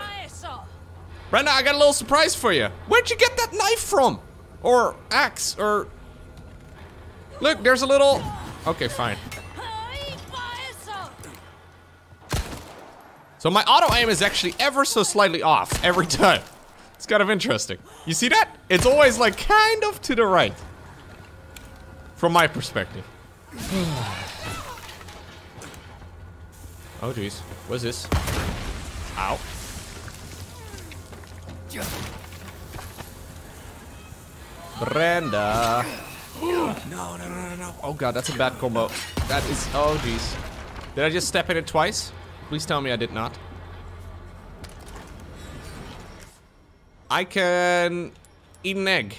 Brenda, I got a little surprise for you. Where'd you get that knife from? Or axe, or... Look, there's a little... Okay, fine. So my auto aim is actually ever so slightly off every time. It's kind of interesting. You see that? It's always like kind of to the right. From my perspective. oh jeez. What's this? Ow. Brenda. no, no, no, no, no. Oh god, that's a bad combo. That is, oh jeez. Did I just step in it twice? Please tell me I did not. I can eat an egg.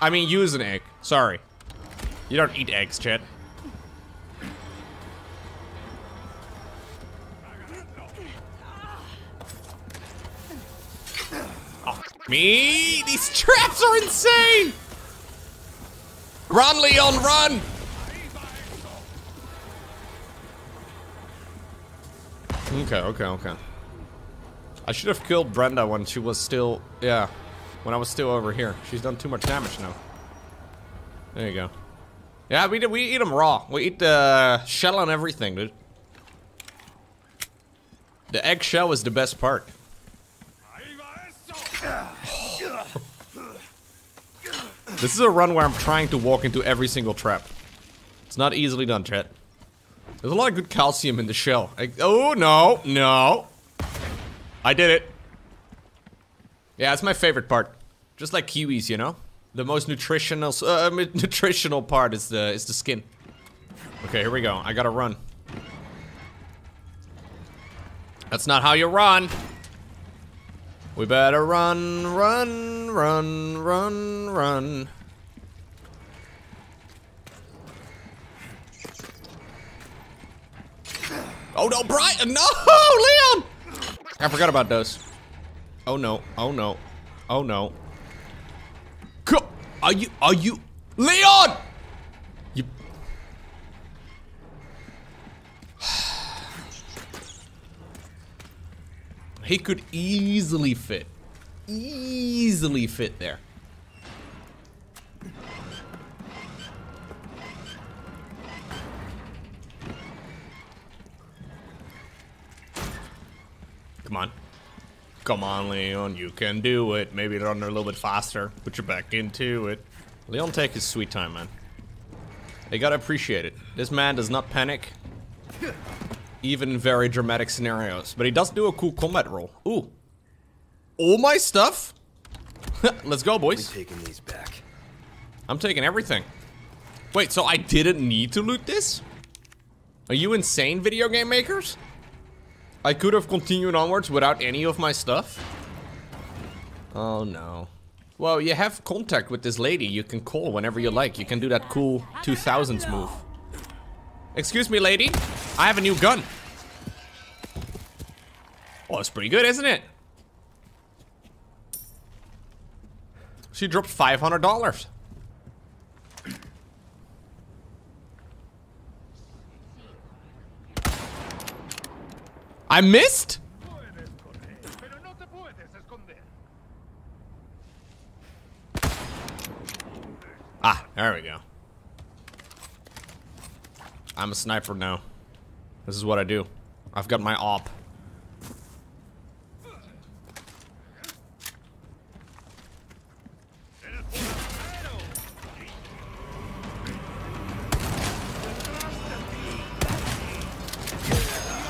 I mean, use an egg. Sorry. You don't eat eggs, Chet. Oh, me? These traps are insane! Run, Leon, run! Okay, okay, okay. I should have killed Brenda when she was still, yeah, when I was still over here. She's done too much damage now. There you go. Yeah, we did. we eat them raw. We eat the shell and everything, dude. The egg shell is the best part. this is a run where I'm trying to walk into every single trap. It's not easily done, chat. There's a lot of good calcium in the shell. I, oh, no, no. I did it. Yeah, it's my favorite part. Just like kiwis, you know? The most nutritional uh, nutritional part is the is the skin. Okay, here we go. I gotta run. That's not how you run. We better run, run, run, run, run. Oh no, Brian! No, Leon! I forgot about those. Oh no, oh no, oh no. Co are you, are you, Leon! You. he could easily fit. Easily fit there. Come on. Come on, Leon. You can do it. Maybe run there a little bit faster. Put your back into it. Leon take his sweet time, man. You gotta appreciate it. This man does not panic. Even in very dramatic scenarios. But he does do a cool combat roll. Ooh. All my stuff? Let's go, boys. taking these back. I'm taking everything. Wait, so I didn't need to loot this? Are you insane, video game makers? I could have continued onwards without any of my stuff. Oh no. Well, you have contact with this lady. You can call whenever you like. You can do that cool 2000s move. Excuse me, lady. I have a new gun. Oh, it's pretty good, isn't it? She dropped $500. I missed? Ah, there we go. I'm a sniper now. This is what I do. I've got my op.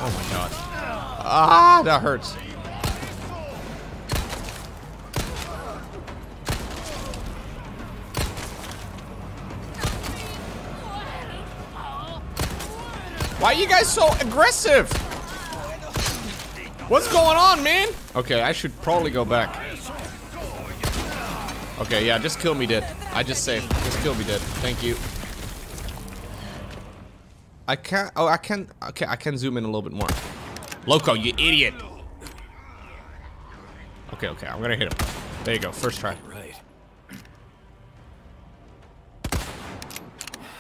Oh my god. Ah, that hurts. Why are you guys so aggressive? What's going on, man? Okay, I should probably go back. Okay, yeah, just kill me dead. I just saved. Just kill me dead. Thank you. I can't. Oh, I can't. Okay, I can zoom in a little bit more. Lowko, you idiot. Okay, okay, I'm gonna hit him. There you go. First try. Right.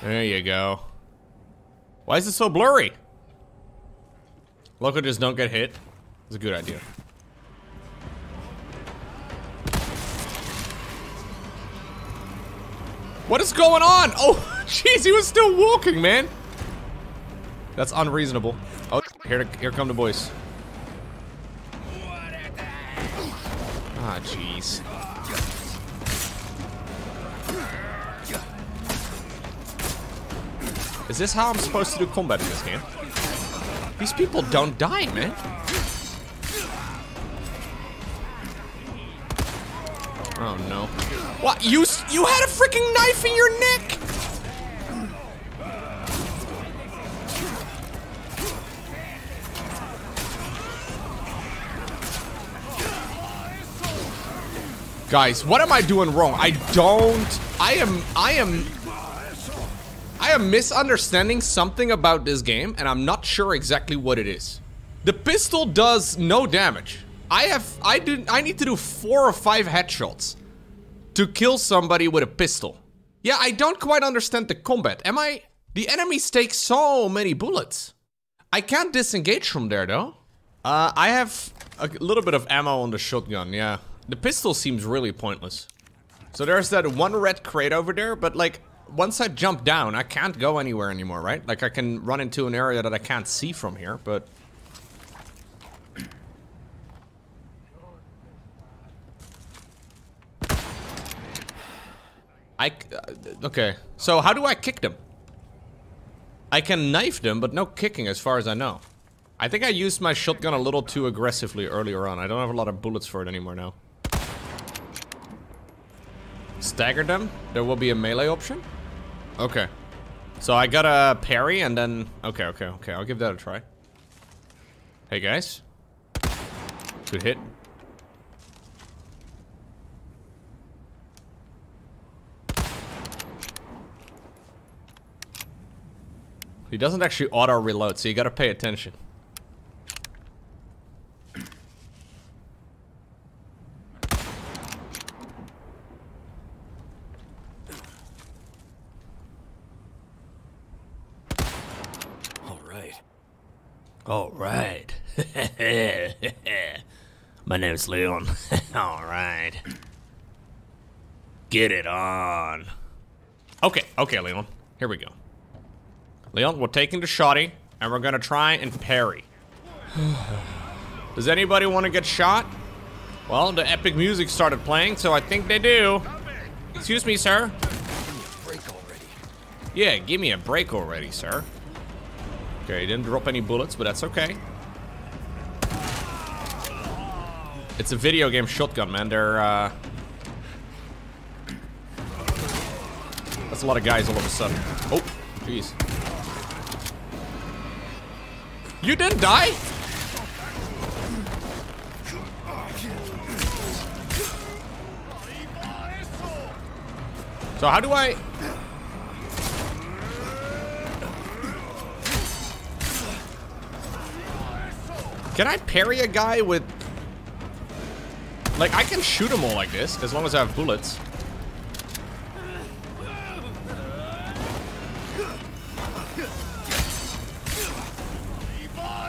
There you go. Why is it so blurry? Lowko, just don't get hit. It's a good idea. What is going on? Oh, jeez, he was still walking, man. That's unreasonable. Oh, here, here come the boys. Ah, jeez. Is this how I'm supposed to do combat in this game? These people don't die, man. Oh no. What? You you had a freaking knife in your neck? Guys, what am I doing wrong? I don't I am I am I am misunderstanding something about this game and I'm not sure exactly what it is. The pistol does no damage. I have I do I need to do 4 or 5 headshots to kill somebody with a pistol. Yeah, I don't quite understand the combat. Am I The enemies take so many bullets. I can't disengage from there though. Uh I have a little bit of ammo on the shotgun, yeah. The pistol seems really pointless. So there's that one red crate over there, but like once I jump down, I can't go anywhere anymore, right? Like I can run into an area that I can't see from here, but I uh, okay. So how do I kick them? I can knife them, but no kicking as far as I know. I think I used my shotgun a little too aggressively earlier on. I don't have a lot of bullets for it anymore now. Stagger them? There will be a melee option? Okay. So I got a parry and then... Okay, okay, okay. I'll give that a try. Hey, guys. Good hit. He doesn't actually auto-reload, so you gotta pay attention. All right. All right. My name's Leon. All right. Get it on. Okay, okay, Leon. Here we go. Leon, we're taking the shotty, and we're gonna try and parry. Does anybody want to get shot? Well, the epic music started playing, so I think they do. Excuse me, sir. Yeah, give me a break already, sir. Okay, he didn't drop any bullets, but that's okay. It's a video game shotgun, man. They're, uh... That's a lot of guys all of a sudden. Oh, jeez. You didn't die? So how do I... Can I parry a guy with... Like, I can shoot him all like this, as long as I have bullets.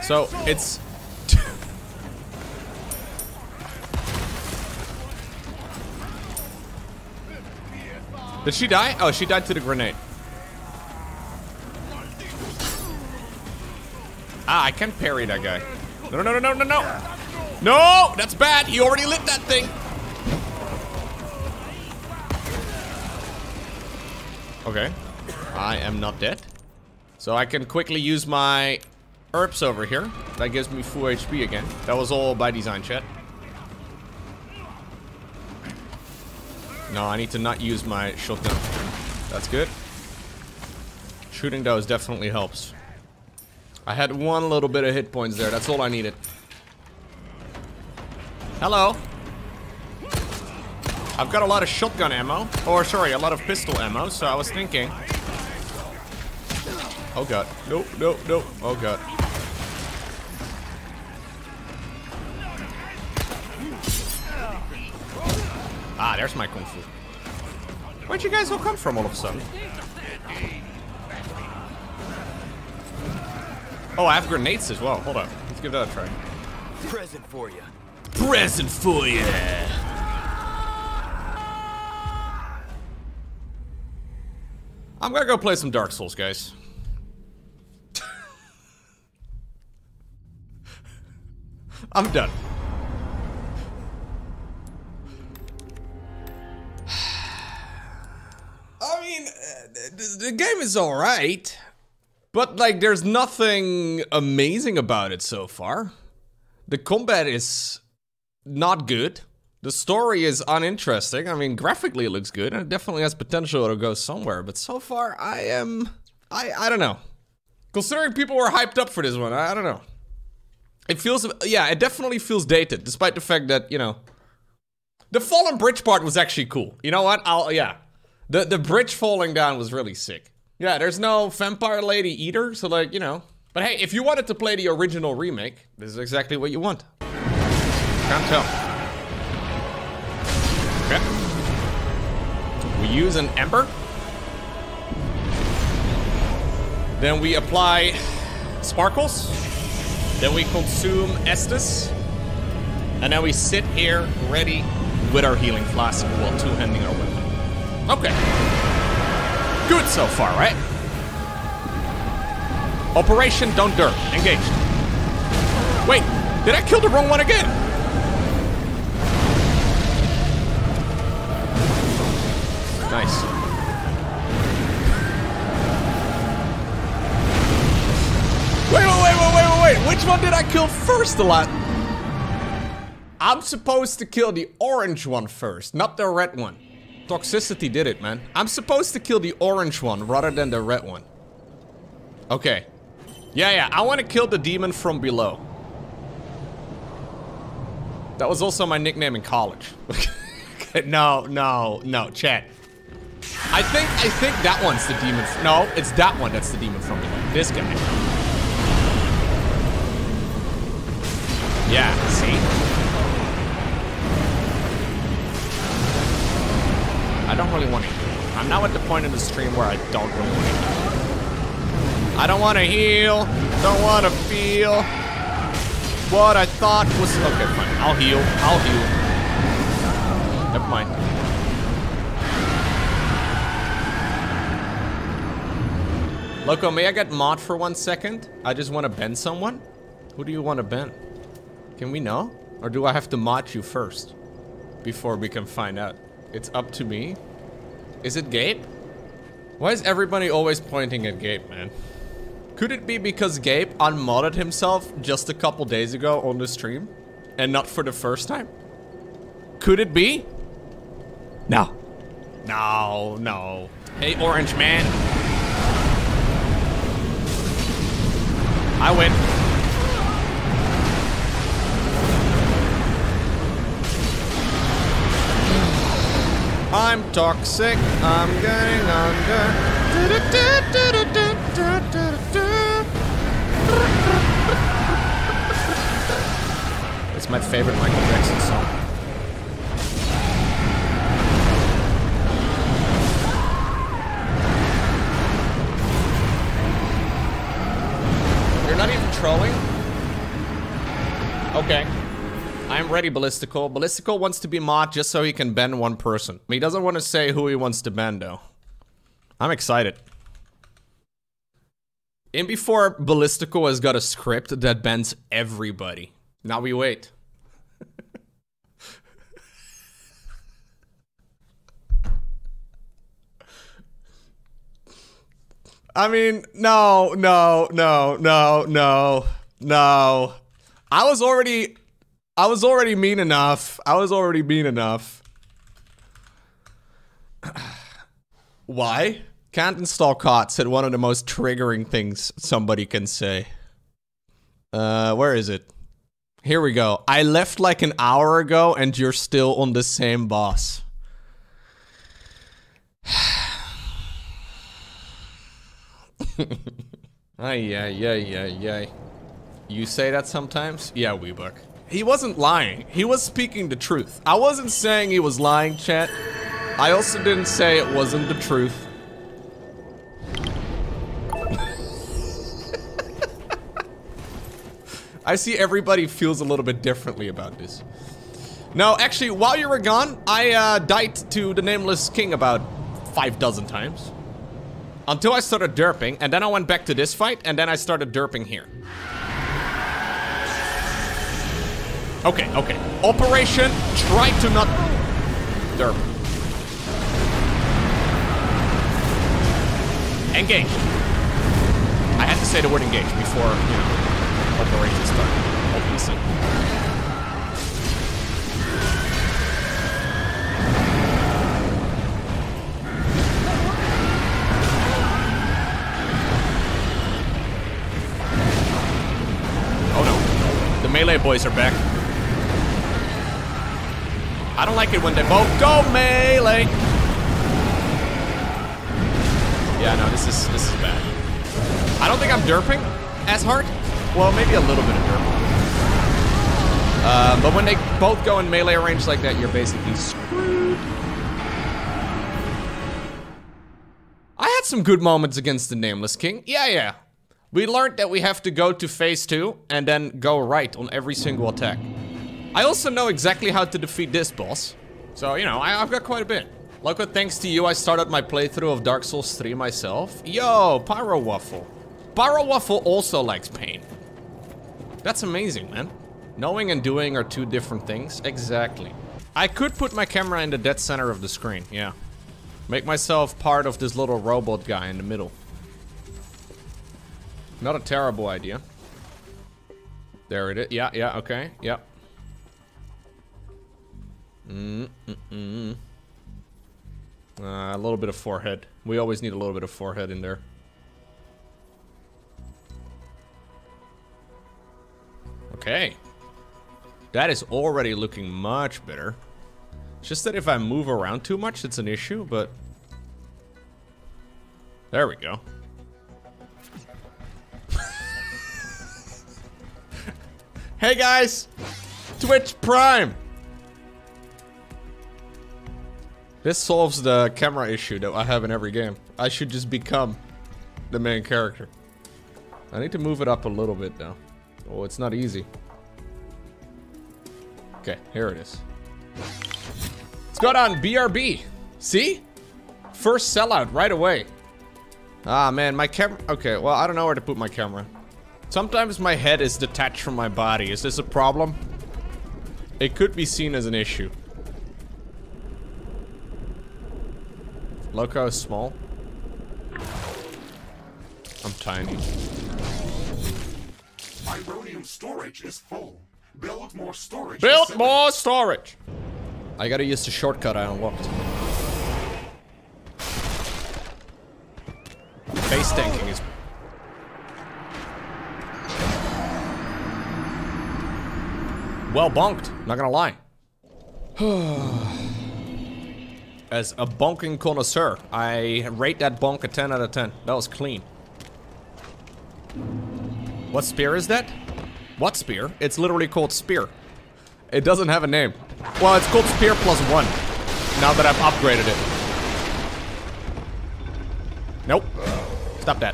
So, it's... Did she die? Oh, she died to the grenade. Ah, I can parry that guy. No, no, no, no, no, no. No, that's bad. He already lit that thing. Okay. I am not dead. So I can quickly use my herbs over here. That gives me full HP again. That was all by design, chat. No, I need to not use my shotgun. That's good. Shooting those definitely helps. I had one little bit of hit points there. That's all I needed. Hello. I've got a lot of shotgun ammo. Or, sorry, a lot of pistol ammo. So I was thinking... Oh, God. Nope, nope, nope. Oh, God. Ah, there's my kung fu. Where'd you guys all come from all of a sudden? Oh, I have grenades as well. Hold up. Let's give that a try. Present for you. Present for you. I'm gonna go play some Dark Souls, guys. I'm done. I mean, uh, the, the game is alright. But, like, there's nothing amazing about it so far. The combat is not good. The story is uninteresting. I mean, graphically it looks good, and it definitely has potential to go somewhere. But so far, I am... I, I don't know. Considering people were hyped up for this one, I, I don't know. It feels... Yeah, it definitely feels dated, despite the fact that, you know... The fallen bridge part was actually cool. You know what? I'll... Yeah. The, the bridge falling down was really sick. Yeah, there's no vampire lady either, so like, you know. But hey, if you wanted to play the original remake, this is exactly what you want. Can't tell. Okay. We use an ember. Then we apply sparkles. Then we consume Estus. And then we sit here ready with our healing flask while two-handing our weapon. Okay. Good so far, right? Operation Don't Dirt. Engaged. Wait, did I kill the wrong one again? Nice. Wait, wait, wait, wait, wait, wait, wait. Which one did I kill first a lot? I'm supposed to kill the orange one first, not the red one. Toxicity did it, man. I'm supposed to kill the orange one rather than the red one. Okay. Yeah, yeah, I want to kill the demon from below. That was also my nickname in college. no, no, no, chat. I think, I think that one's the demon. No, it's that one that's the demon from below. This guy. Yeah, see? I don't really want to heal. I'm now at the point in the stream where I don't really want to heal. I don't want to heal. Don't want to feel what I thought was... Okay, fine. I'll heal. I'll heal. Never mind. Lowko, may I get mod for one second? I just want to bend someone. Who do you want to bend? Can we know? Or do I have to mod you first? Before we can find out. It's up to me. Is it Gabe? Why is everybody always pointing at Gabe, man? Could it be because Gabe unmodded himself just a couple days ago on the stream? And not for the first time? Could it be? No. No, no. Hey, Orange Man. I win. I'm toxic. I'm getting under. It's my favorite Michael Jackson song. You're not even trolling? Okay. I'm ready, Ballistical. Ballistical wants to be mod just so he can bend one person. He doesn't want to say who he wants to bend, though. I'm excited. In before, Ballistical has got a script that bends everybody. Now we wait. I mean, no, no, no, no, no, no. I was already I was already mean enough. I was already mean enough. Why? Can't install COD said one of the most triggering things somebody can say. Uh, where is it? Here we go. I left like an hour ago and you're still on the same boss. Ay, ay, ay, ay, ay. You say that sometimes? Yeah, Weebuck. He wasn't lying. He was speaking the truth. I wasn't saying he was lying, chat. I also didn't say it wasn't the truth. I see everybody feels a little bit differently about this. No, actually, while you were gone, I uh, died to the Nameless King about five dozen times. Until I started derping, and then I went back to this fight, and then I started derping here. Okay, okay. Operation, try to not derp. Engage. I had to say the word engage before, you know, operation started, obviously. Oh, oh no. The melee boys are back. I don't like it when they both go melee. Yeah, no, this is this is bad. I don't think I'm derping as hard. Well, maybe a little bit of derping. Uh, but when they both go in melee range like that, you're basically screwed. I had some good moments against the Nameless King. Yeah, yeah. We learned that we have to go to phase two and then go right on every single attack. I also know exactly how to defeat this boss. So, you know, I, have got quite a bit. Lowko, thanks to you, I started my playthrough of Dark Souls 3 myself. Yo, Pyro Waffle. Pyro Waffle also likes pain. That's amazing, man. Knowing and doing are two different things. Exactly. I could put my camera in the dead center of the screen, yeah. Make myself part of this little robot guy in the middle. Not a terrible idea. There it is. Yeah, yeah, okay. Yep. Mm, mm, mm. Uh, a little bit of forehead. We always need a little bit of forehead in there. Okay. That is already looking much better. It's just that if I move around too much, it's an issue, but... There we go. hey guys! Twitch Prime! This solves the camera issue that I have in every game. I should just become the main character. I need to move it up a little bit though. Oh, it's not easy. Okay, here it is. Let's go down BRB. See? First sellout right away. Ah, man, my camera... Okay, well, I don't know where to put my camera. Sometimes my head is detached from my body. Is this a problem? It could be seen as an issue. Lowko is small. I'm tiny. My rhodium storage is full. Build more storage. Build more storage. I gotta use the shortcut I unlocked. Base tanking is... Well bonked, not gonna lie. As a bonking connoisseur, I rate that bonk a 10 out of 10. That was clean. What spear is that? What spear? It's literally called spear. It doesn't have a name. Well, it's called spear plus one. Now that I've upgraded it. Nope. Stop that.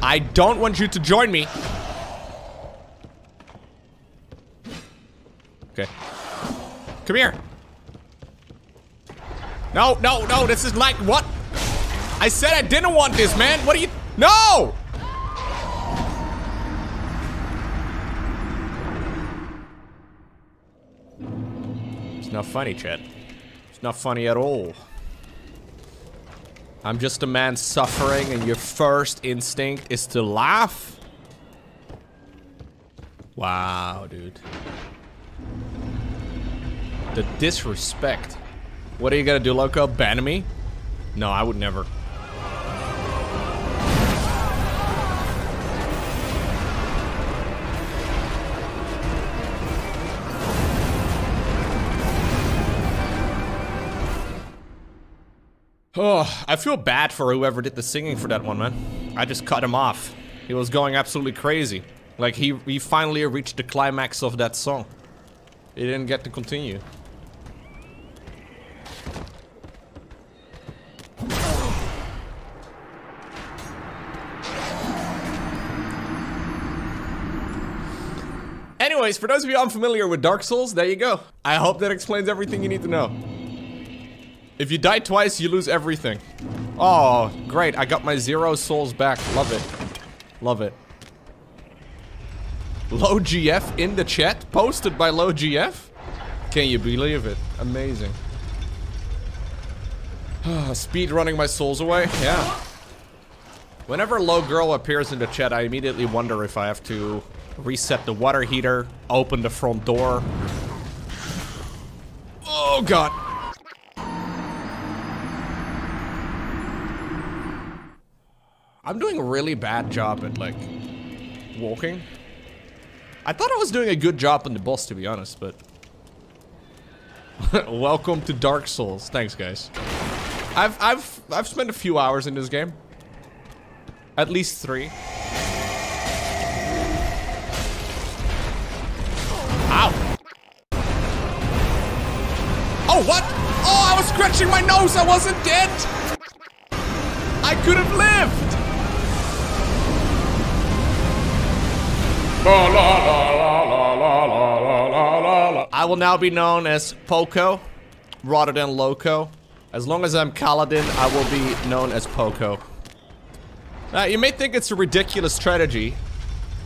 I don't want you to join me. Okay. Come here. No, no, no, this is like, what? I said I didn't want this, man. What are you? No! It's not funny, Chet. It's not funny at all. I'm just a man suffering and your first instinct is to laugh? Wow, dude. The disrespect. What are you gonna do, Lowko? Ban me? No, I would never. Oh, I feel bad for whoever did the singing for that one, man. I just cut him off. He was going absolutely crazy. Like, he, he finally reached the climax of that song. He didn't get to continue. Anyways, for those of you unfamiliar with Dark Souls, there you go. I hope that explains everything you need to know. If you die twice, you lose everything. Oh, great. I got my zero souls back. Love it. Love it. Low GF in the chat? Posted by Low GF? Can you believe it? Amazing. Speed running my souls away? Yeah. Whenever Low Girl appears in the chat, I immediately wonder if I have to reset the water heater, open the front door. Oh god. I'm doing a really bad job at like walking. I thought I was doing a good job on the boss to be honest, but welcome to Dark Souls. Thanks guys. I've I've I've spent a few hours in this game. At least 3. scratching my nose. I wasn't dead. I could have lived. La, la, la, I will now be known as Poco, rather than Lowko. As long as I'm Kaladin, I will be known as Poco. Now, you may think it's a ridiculous strategy,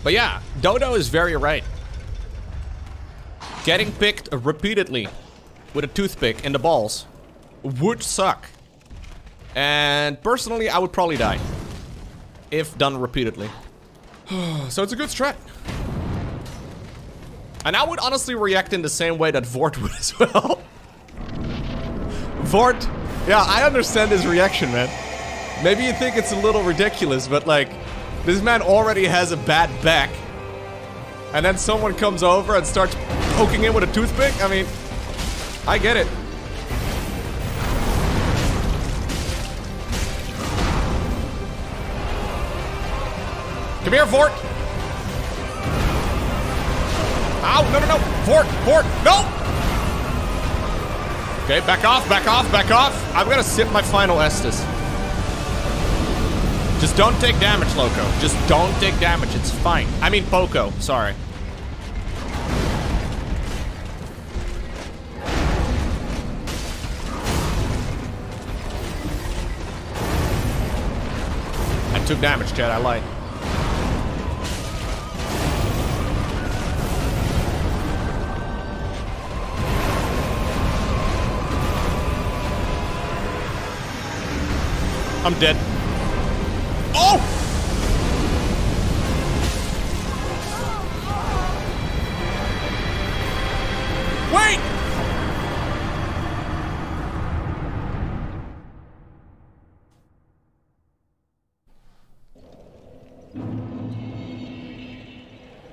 but yeah, Dodo is very right. Getting picked repeatedly with a toothpick in the balls would suck. And personally, I would probably die. If done repeatedly. so it's a good strat. And I would honestly react in the same way that Vort would as well. Vort, yeah, I understand his reaction, man. Maybe you think it's a little ridiculous, but like, this man already has a bad back. And then someone comes over and starts poking him with a toothpick? I mean, I get it. Come here, Vort. Ow, no, no, no. Vort, Vort, no! Okay, back off, back off, back off. I'm gonna sip my final Estus. Just don't take damage, Lowko. Just don't take damage. It's fine. I mean, Poco. Sorry. I took damage, Chad. I lied. I'm dead. Oh! Wait!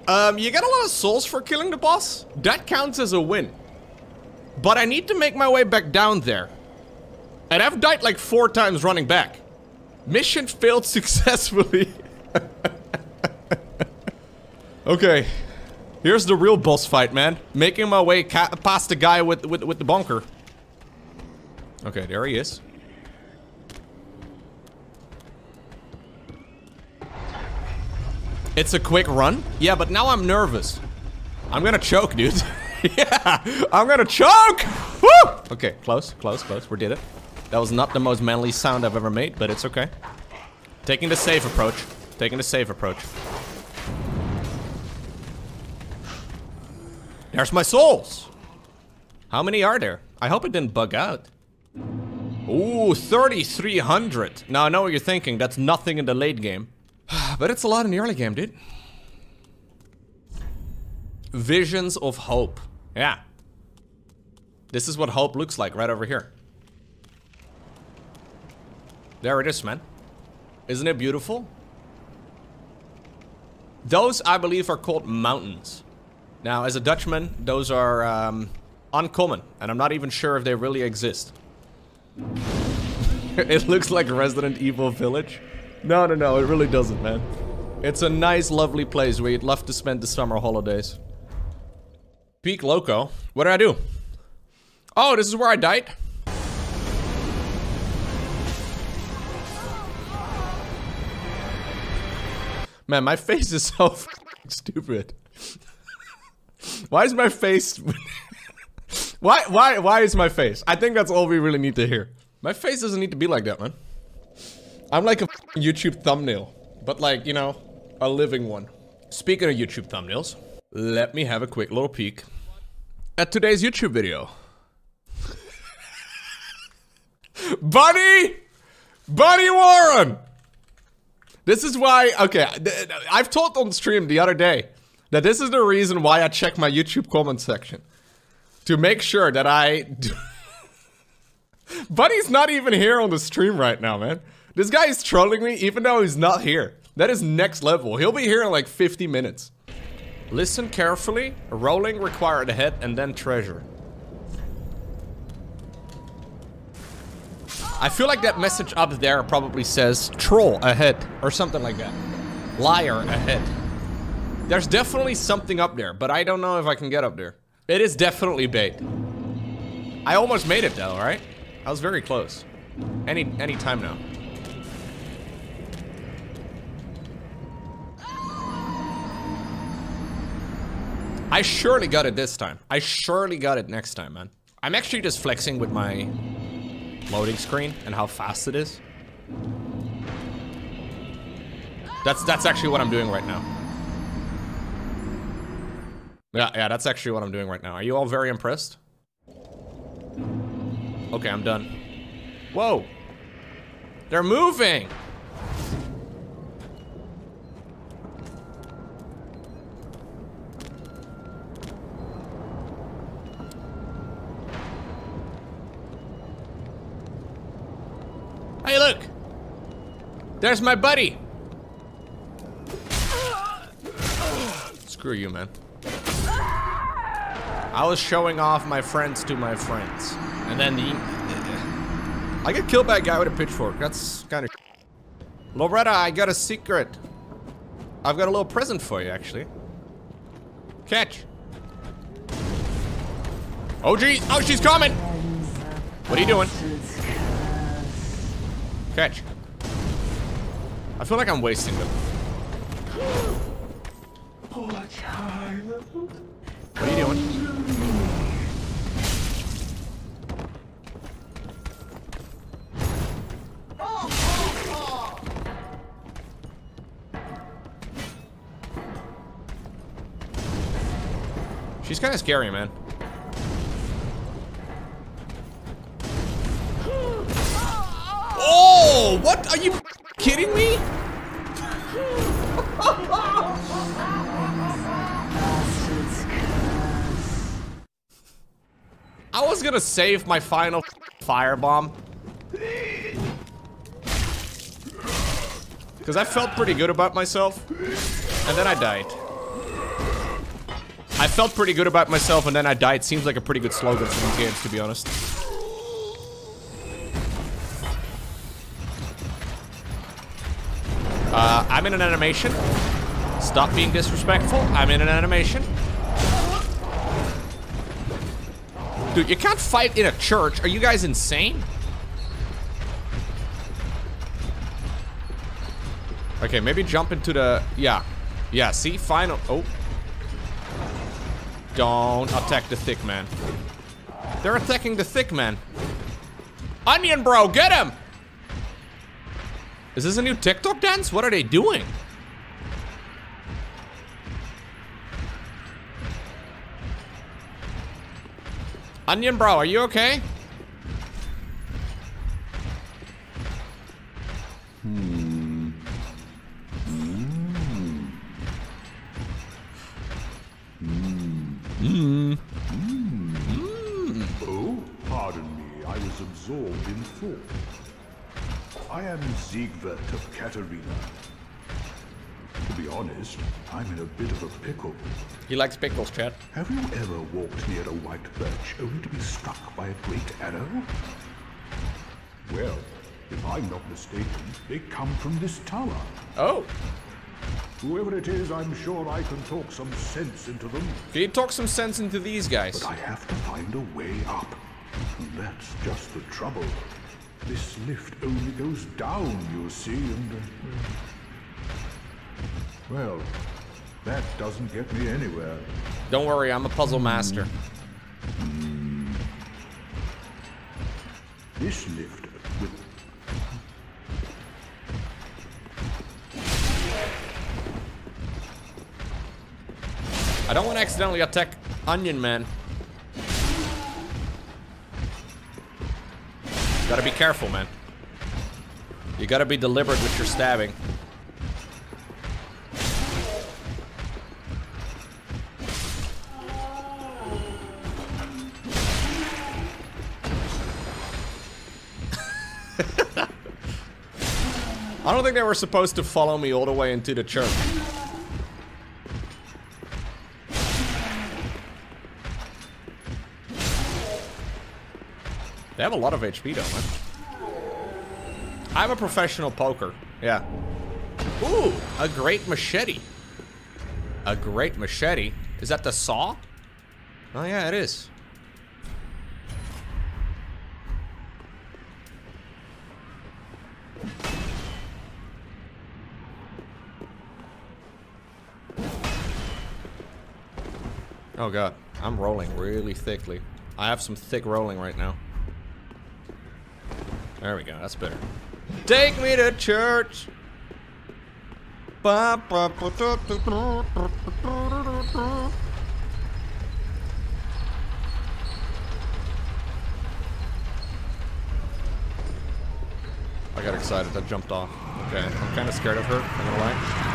Um, you get a lot of souls for killing the boss. That counts as a win. But I need to make my way back down there. And I've died like four times running back. Mission failed successfully. okay. Here's the real boss fight, man. Making my way past the guy with, with, with the bunker. Okay, there he is. It's a quick run? Yeah, but now I'm nervous. I'm gonna choke, dude. yeah, I'm gonna choke! Woo! Okay, close, close, close. We did it. That was not the most manly sound I've ever made, but it's okay. Taking the safe approach. Taking the safe approach. There's my souls! How many are there? I hope it didn't bug out. Ooh, 3,300. Now, I know what you're thinking. That's nothing in the late game. but it's a lot in the early game, dude. Visions of Hope. Yeah. This is what hope looks like right over here. There it is, man. Isn't it beautiful? Those, I believe, are called mountains. Now, as a Dutchman, those are um, uncommon, and I'm not even sure if they really exist. it looks like Resident Evil Village. No, no, no, it really doesn't, man. It's a nice, lovely place where you'd love to spend the summer holidays. Peak Lowko. What did I do? Oh, this is where I died? Man, my face is so stupid. why is my face... why, why, why is my face? I think that's all we really need to hear. My face doesn't need to be like that, man. I'm like a YouTube thumbnail. But like, you know, a living one. Speaking of YouTube thumbnails, let me have a quick little peek at today's YouTube video. Bunny! Bunny Warren! This is why, okay, I've told on stream the other day that this is the reason why I check my YouTube comment section. To make sure that I... Do Bunny's not even here on the stream right now, man. This guy is trolling me even though he's not here. That is next level. He'll be here in like 50 minutes. Listen carefully. Rolling required ahead and then treasure. I feel like that message up there probably says troll ahead or something like that. Liar ahead. There's definitely something up there, but I don't know if I can get up there. It is definitely bait. I almost made it though, right? I was very close. Any any time now. I surely got it this time. I surely got it next time, man. I'm actually just flexing with my loading screen and how fast it is. That's that's actually what I'm doing right now. Yeah, yeah, that's actually what I'm doing right now. Are you all very impressed? Okay, I'm done. Whoa! They're moving! Hey, look! There's my buddy! Screw you, man. I was showing off my friends to my friends. And then the... I get killed by a guy with a pitchfork. That's kind of... Loretta, I got a secret. I've got a little present for you, actually. Catch. Oh, gee. Oh, she's coming. What are you doing? Catch. I feel like I'm wasting them. What are you doing? She's kind of scary, man. Oh, what? Are you kidding me? I was gonna save my final firebomb. Because I felt pretty good about myself. And then I died. I felt pretty good about myself and then I died. Seems like a pretty good slogan for these games, to be honest. Uh, I'm in an animation. Stop being disrespectful. I'm in an animation. Dude, you can't fight in a church. Are you guys insane? Okay, maybe jump into the... Yeah. Yeah, see? Final... Oh. Don't attack the thick man. They're attacking the thick man. Onion bro, get him! Is this a new TikTok dance? What are they doing? Onion bro, are you okay? Hmm. Oh, pardon me. I was absorbed in thought. I am Siegward of Catarina. To be honest, I'm in a bit of a pickle. He likes pickles, Chad. Have you ever walked near a white birch only to be struck by a great arrow? Well, If I'm not mistaken, they come from this tower. Oh. Whoever it is, I'm sure I can talk some sense into them. Can you talk some sense into these guys? But I have to find a way up. And that's just the trouble. This lift only goes down, you see, and... Uh, well, that doesn't get me anywhere. Don't worry, I'm a puzzle master. Hmm. This lift with I don't want to accidentally attack Onion Man. Gotta be careful, man. You gotta be deliberate with your stabbing. I don't think they were supposed to follow me all the way into the church. They have a lot of HP though, man. I'm a professional poker. Yeah. Ooh, a great machete. A great machete? Is that the saw? Oh yeah, it is. Oh god, I'm rolling really thickly. I have some thick rolling right now. There we go, that's better. Take me to church! I got excited, I jumped off. Okay, I'm kind of scared of her, I'm gonna lie.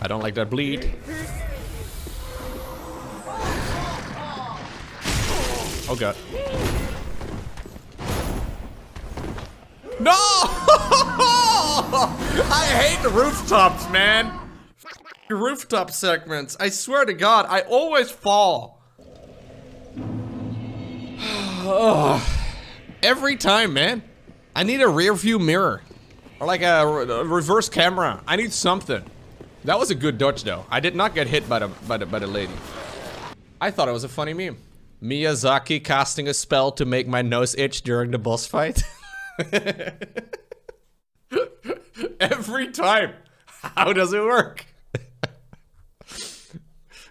I don't like that bleed. Oh god. No! I hate the rooftops, man. Rooftop segments. I swear to God, I always fall. Every time, man. I need a rear view mirror. Or like a, a reverse camera. I need something. That was a good dodge though. I did not get hit by the, by the, by the lady. I thought it was a funny meme. Miyazaki casting a spell to make my nose itch during the boss fight. Every time. How does it work?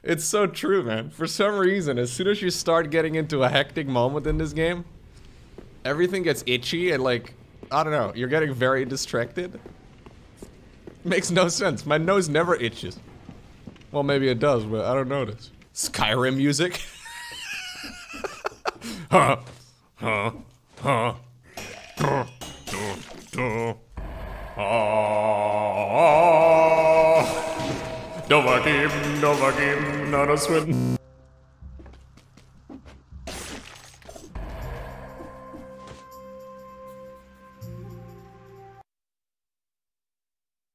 it's so true, man. For some reason, as soon as you start getting into a hectic moment in this game, everything gets itchy and like, I don't know, you're getting very distracted. Makes no sense. My nose never itches. Well, maybe it does, but I don't notice. Skyrim music. huh. Huh. Huh. Duh, duh, duh. Ah. Dovahkiin, Dovahkiin, not a swim.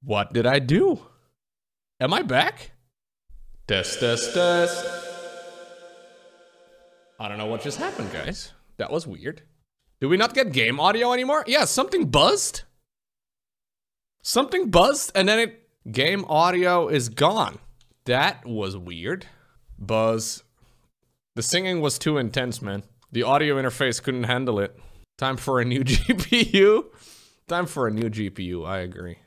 What did I do? Am I back? Test, test, test. I don't know what just happened, guys. That was weird. Do we not get game audio anymore? Yeah, something buzzed. Something buzzed and then it game audio is gone. That was weird. Buzz. The singing was too intense, man. The audio interface couldn't handle it. Time for a new GPU. Time for a new GPU, I agree.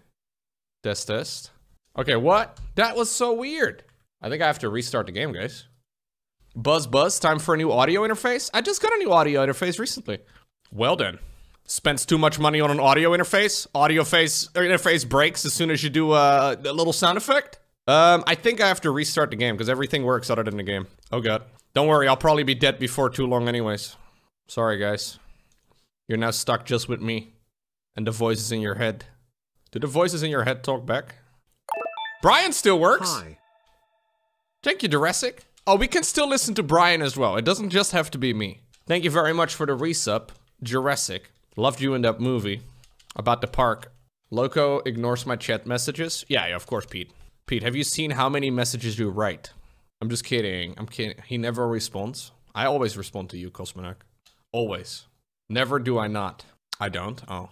Test test. Okay, what? That was so weird. I think I have to restart the game, guys. Buzz buzz, time for a new audio interface? I just got a new audio interface recently. Well then. Spends too much money on an audio interface? Audio face or interface breaks as soon as you do uh, a little sound effect? Um, I think I have to restart the game because everything works other than the game. Oh god. Don't worry, I'll probably be dead before too long anyways. Sorry guys. You're now stuck just with me. And the voices in your head. Do the voices in your head talk back? Brian still works. Hi. Thank you, Jurassic. Oh, we can still listen to Brian as well. It doesn't just have to be me. Thank you very much for the resub, Jurassic. Loved you in that movie about the park. Lowko ignores my chat messages. Yeah, yeah, of course, Pete. Pete, have you seen how many messages you write? I'm just kidding. I'm kidding. He never responds. I always respond to you, Cosmonac. Always. Never do I not. I don't. Oh.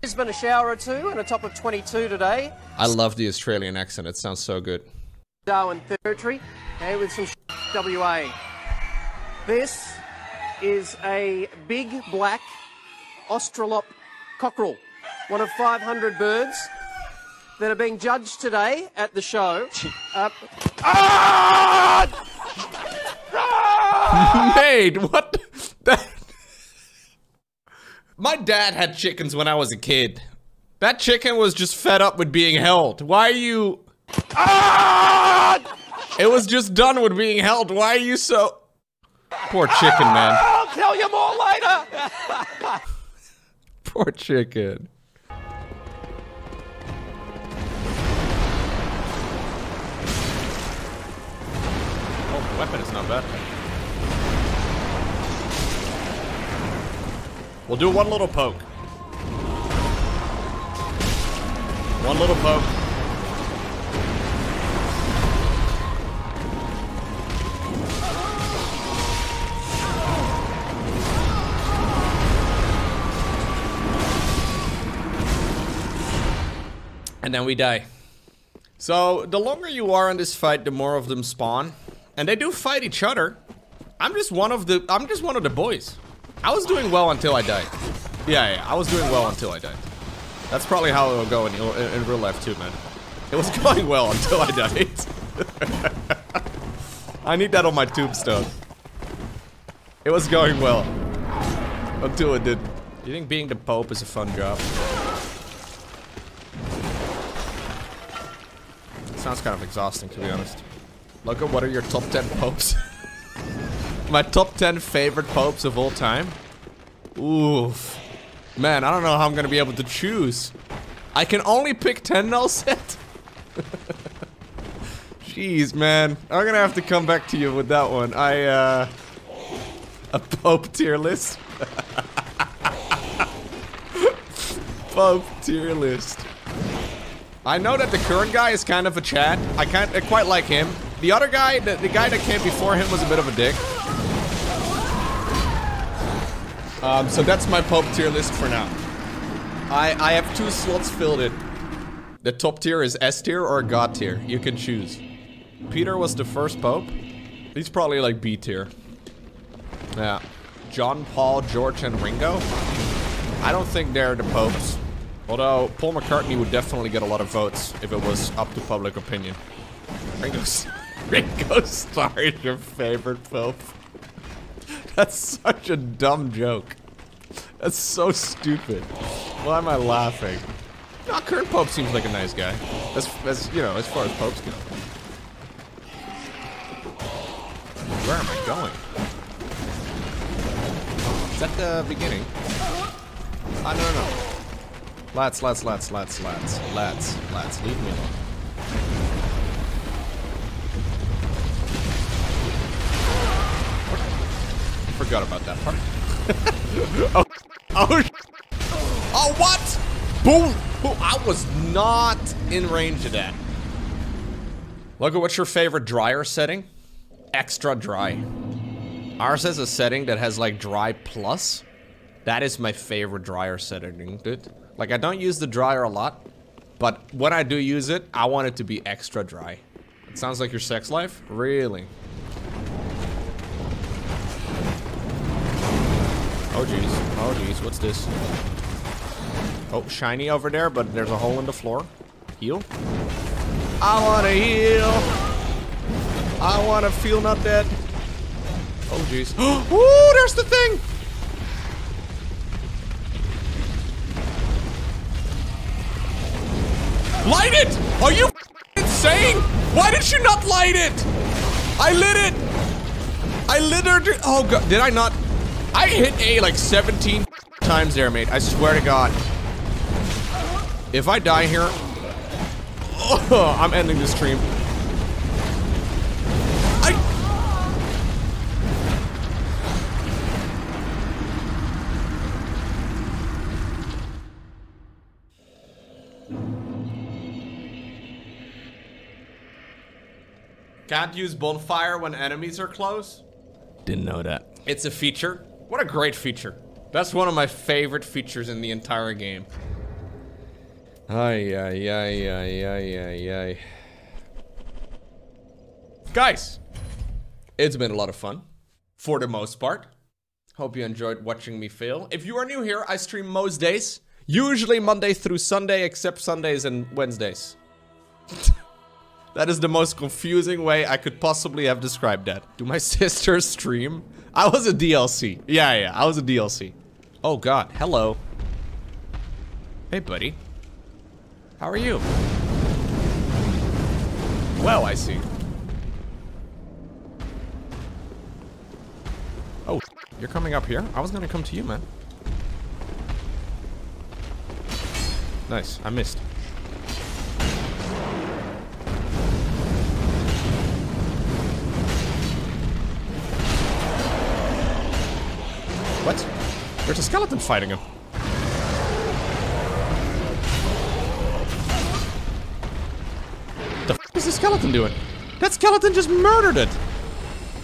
There's been a shower or two and a top of 22 today. I love the Australian accent. It sounds so good. Darwin territory, okay, with some WA. This is a big black Australorp cockerel, one of 500 birds that are being judged today at the show. Uh, Mate, what? That... My dad had chickens when I was a kid. That chicken was just fed up with being held. Why are you... It was just done with being held. Why are you so... Poor chicken, man. I'll tell you more later. Poor chicken. Oh, the weapon is not bad. We'll do one little poke. One little poke. And then we die. So, the longer you are in this fight, the more of them spawn. And they do fight each other. I'm just one of the- I'm just one of the boys. I was doing well until I died. Yeah, yeah, I was doing well until I died. That's probably how it will go in, in, real life too, man. It was going well until I died. I need that on my tombstone. It was going well. Until it. Do you think being the Pope is a fun job? Sounds kind of exhausting, to be honest. Look at what are your top 10 popes? My top 10 favorite popes of all time? Oof. Man, I don't know how I'm gonna be able to choose. I can only pick 10 null set? Jeez, man. I'm gonna have to come back to you with that one. I, uh... A pope tier list? pope tier list. I know that the current guy is kind of a chat. I can't I quite like him. The other guy, the, the guy that came before him was a bit of a dick. Um, so that's my Pope tier list for now. I, I have two slots filled in. The top tier is S tier or God tier. You can choose. Peter was the first Pope. He's probably like B tier. Yeah. John, Paul, George, and Ringo. I don't think they're the Popes. Although, Paul McCartney would definitely get a lot of votes if it was up to public opinion. Ringo, Ringo Starr is your favorite Pope. That's such a dumb joke. That's so stupid. Why am I laughing? No, current Pope seems like a nice guy. As, as you know, as far as popes go. Where am I going? Is that the beginning? Ah, no, no, no. Lads, lads, lads, lads, lads, lads, lads, leave me alone. Forgot about that part. oh, oh, oh, what? Boom! Boom! I was not in range of that. Look at what's your favorite dryer setting? Extra dry. Ours has a setting that has like dry plus. That is my favorite dryer setting, dude. Like I don't use the dryer a lot, but when I do use it, I want it to be extra dry. It sounds like your sex life? Really? Oh jeez. Oh jeez, what's this? Oh, shiny over there, but there's a hole in the floor. Heal. I wanna heal. I wanna feel not dead. Oh jeez. Ooh, there's the thing! Light it! Are you insane? Why did you not light it? I lit it! I lit it! Oh god, did I not? I hit A like 17 times there, mate. I swear to God. If I die here, oh, I'm ending this stream. Can't use bonfire when enemies are close? Didn't know that. It's a feature. What a great feature. That's one of my favorite features in the entire game. Ay, ay, ay, ay, ay, ay, ay. Guys, it's been a lot of fun. For the most part. Hope you enjoyed watching me fail. If you are new here, I stream most days. Usually Monday through Sunday, except Sundays and Wednesdays. that is the most confusing way I could possibly have described that. Do my sisters stream? I was a DLC. Yeah, yeah, I was a DLC. Oh god, hello. Hey, buddy. How are you? Well, I see. Oh, you're coming up here? I was gonna come to you, man. Nice, I missed. What? There's a skeleton fighting him. The f is the skeleton doing? That skeleton just murdered it.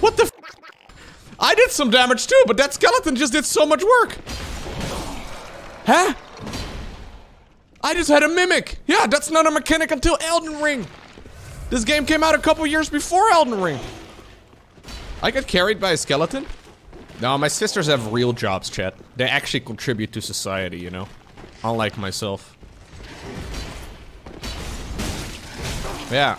What the I did some damage too, but that skeleton just did so much work. Huh? I just had a mimic. Yeah, that's not a mechanic until Elden Ring. This game came out a couple years before Elden Ring. I got carried by a skeleton? No, my sisters have real jobs, chat. They actually contribute to society, you know? Unlike myself. Yeah.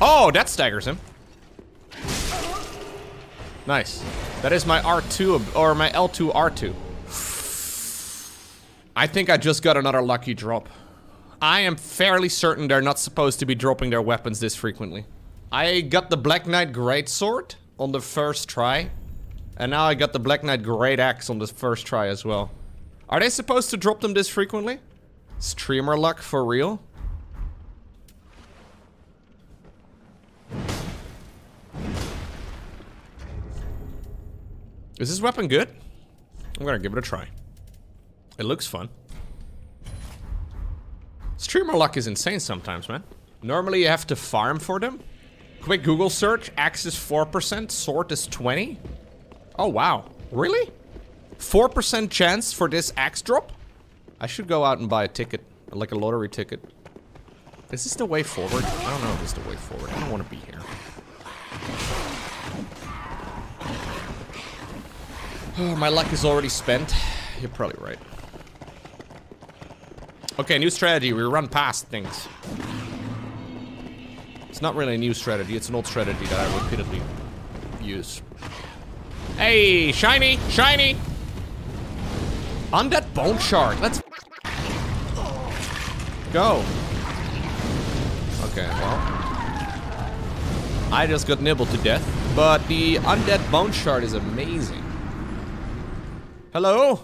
Oh, that staggers him. Nice. That is my R2, or my L2 R2. I think I just got another lucky drop. I am fairly certain they're not supposed to be dropping their weapons this frequently. I got the Black Knight Great Sword on the first try. And now I got the Black Knight Great Axe on the first try as well. Are they supposed to drop them this frequently? Streamer luck for real? Is this weapon good? I'm gonna give it a try. It looks fun. Streamer luck is insane sometimes, man. Normally you have to farm for them. Quick Google search, axe is 4%, sword is 20. Oh wow, really? 4% chance for this axe drop? I should go out and buy a ticket, like a lottery ticket. Is this the way forward? I don't know if this is the way forward. I don't want to be here. Oh, my luck is already spent. You're probably right. Okay, new strategy. We run past things. It's not really a new strategy. It's an old strategy that I repeatedly use. Hey, shiny, shiny. Undead bone shard. Let's go. Okay, well. I just got nibbled to death, but the undead bone shard is amazing. Hello?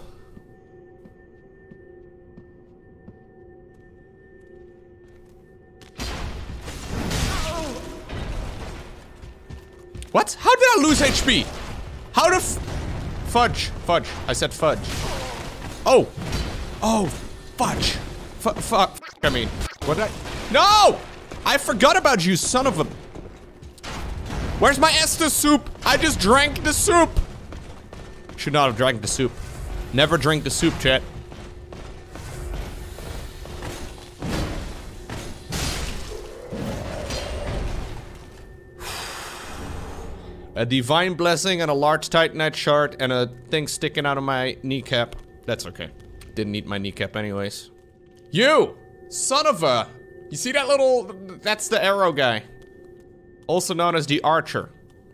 What? How did I lose HP? How the Fudge. Fudge. I said fudge. Oh. Oh. Fudge. F fuck. I mean. What did I? No! I forgot about you, son of a... Where's my Estus soup? I just drank the soup. Should not have drank the soup. Never drink the soup, chat. A divine blessing and a large titanite shard and a thing sticking out of my kneecap. That's okay. Didn't eat my kneecap anyways. You! Son of a... You see that little... That's the arrow guy. Also known as the archer.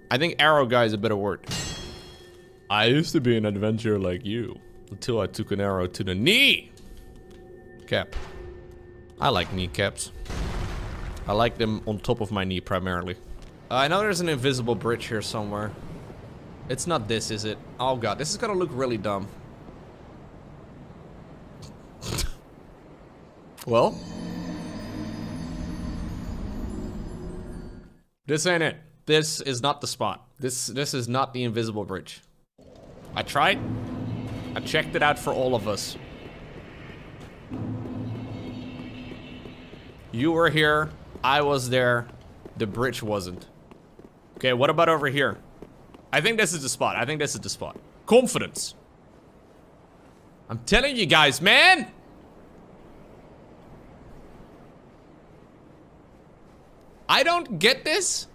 I think arrow guy is a better word. I used to be an adventurer like you. Until I took an arrow to the knee! Cap. I like kneecaps. I like them on top of my knee primarily. Uh, I know there's an invisible bridge here somewhere. It's not this, is it? Oh god, this is gonna look really dumb. well? This ain't it. This is not the spot. This this is not the invisible bridge. I tried. I checked it out for all of us. You were here. I was there. The bridge wasn't. Okay, what about over here? I think this is the spot. I think this is the spot. Confidence. I'm telling you guys, man. I don't get this.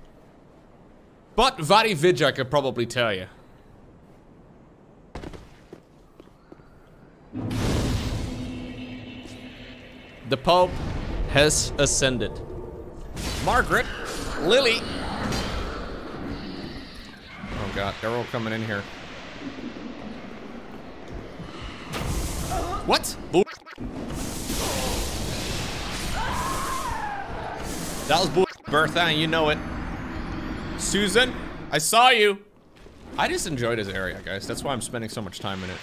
But Vari Vidya could probably tell you. The Pope has ascended. Margaret, Lily. God, they're all coming in here. What? Bull that was bull Bertha, and you know it. Susan, I saw you. I just enjoy this area, guys. That's why I'm spending so much time in it.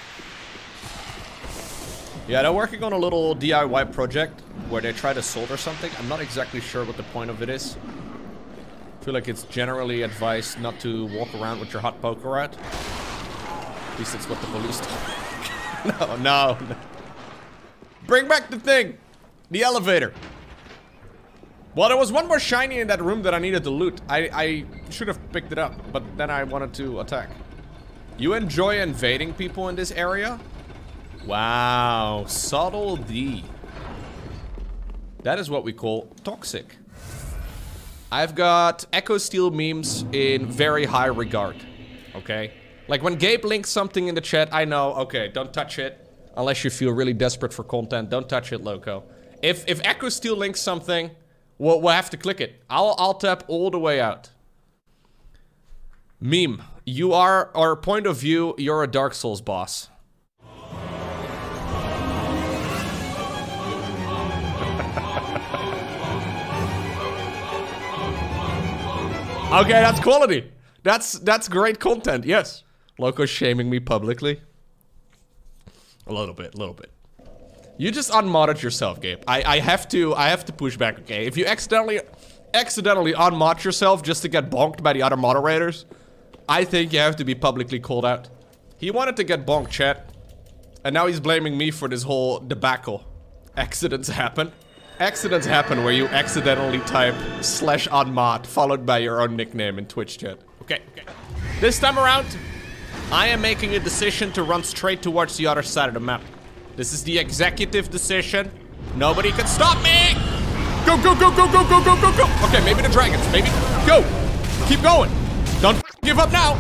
Yeah, they're working on a little DIY project where they try to solder something. I'm not exactly sure what the point of it is. I feel like it's generally advised not to walk around with your hot poker at. At least it's what the police no, no, no. Bring back the thing! The elevator! Well, there was one more shiny in that room that I needed to loot. I, I should have picked it up, but then I wanted to attack. You enjoy invading people in this area? Wow, subtle D. That is what we call toxic. I've got Echo Steel memes in very high regard, okay? Like when Gabe links something in the chat, I know, okay, don't touch it. Unless you feel really desperate for content, don't touch it, Lowko. If if Echo Steel links something, we'll, we'll have to click it. I'll, I'll tap all the way out. Meme, you are, our point of view, you're a Dark Souls boss. Okay, that's quality. That's that's great content. Yes. Lowko shaming me publicly. A little bit, a little bit. You just unmodded yourself, Gabe. I I have to I have to push back. Okay, if you accidentally accidentally unmod yourself just to get bonked by the other moderators, I think you have to be publicly called out. He wanted to get bonked, chat, and now he's blaming me for this whole debacle. Accidents happen. Accidents happen where you accidentally type slash unmod followed by your own nickname in Twitch chat. Okay, okay. This time around, I am making a decision to run straight towards the other side of the map. This is the executive decision. Nobody can stop me! Go, go, go, go, go, go, go, go, go! Okay, maybe the dragons, maybe. Go! Keep going! Don't give up now!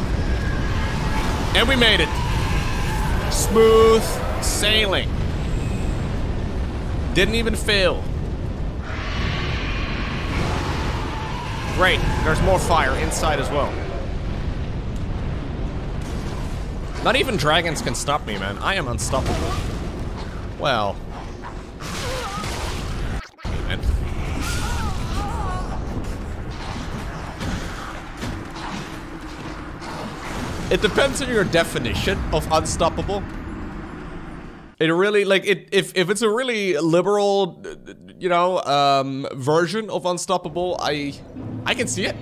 And we made it. Smooth sailing. Didn't even fail. Great, there's more fire inside as well. Not even dragons can stop me, man. I am unstoppable. Well. Man. It depends on your definition of unstoppable. It really, like, it if, if it's a really liberal, you know, um, version of unstoppable, I, I can see it.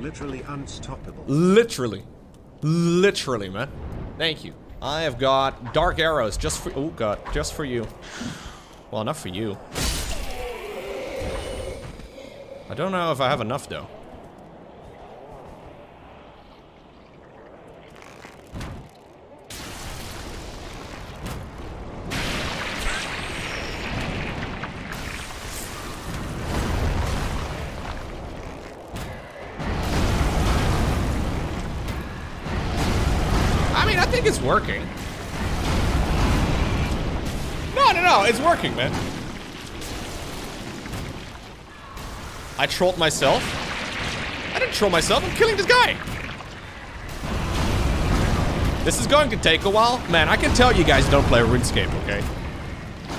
Literally unstoppable. Literally. Literally, man. Thank you. I have got dark arrows just for- oh god, just for you. Well, enough for you. I don't know if I have enough, though. Mean, I think it's working. No, no, no, it's working, man. I trolled myself. I didn't troll myself, I'm killing this guy. This is going to take a while. Man, I can tell you guys don't play RuneScape, okay?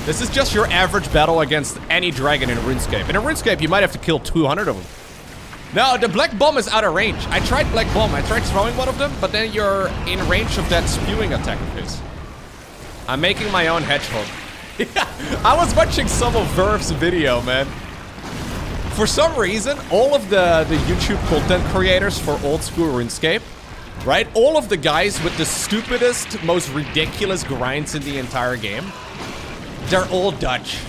This is just your average battle against any dragon in RuneScape. In RuneScape, you might have to kill 200 of them. No, the black bomb is out of range. I tried black bomb. I tried throwing one of them, but then you're in range of that spewing attack of his. I'm making my own hedgehog. I was watching some of Verve's video, man. For some reason, all of the, the YouTube content creators for old school RuneScape, right? All of the guys with the stupidest, most ridiculous grinds in the entire game, they're all Dutch.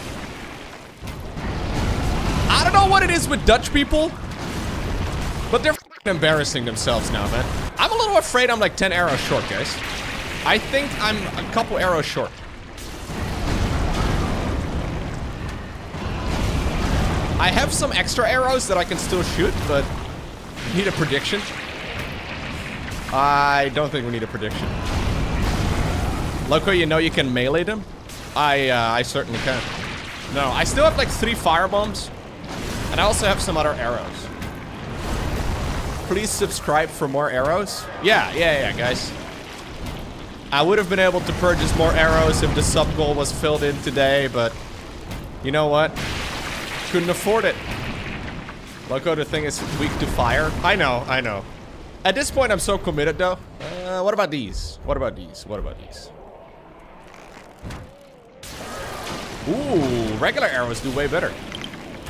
I don't know what it is with Dutch people, embarrassing themselves now, man. I'm a little afraid I'm like 10 arrows short, guys. I think I'm a couple arrows short. I have some extra arrows that I can still shoot, but need a prediction. I don't think we need a prediction. Lowko, you know you can melee them? I, uh, I certainly can. No, I still have like three fire bombs. And I also have some other arrows. Please subscribe for more arrows. Yeah, yeah, yeah, guys. I would have been able to purchase more arrows if the sub goal was filled in today, but you know what? Couldn't afford it. Lowko, the thing is weak to fire. I know, I know. At this point, I'm so committed, though. Uh, what about these? What about these? What about these? Ooh, regular arrows do way better.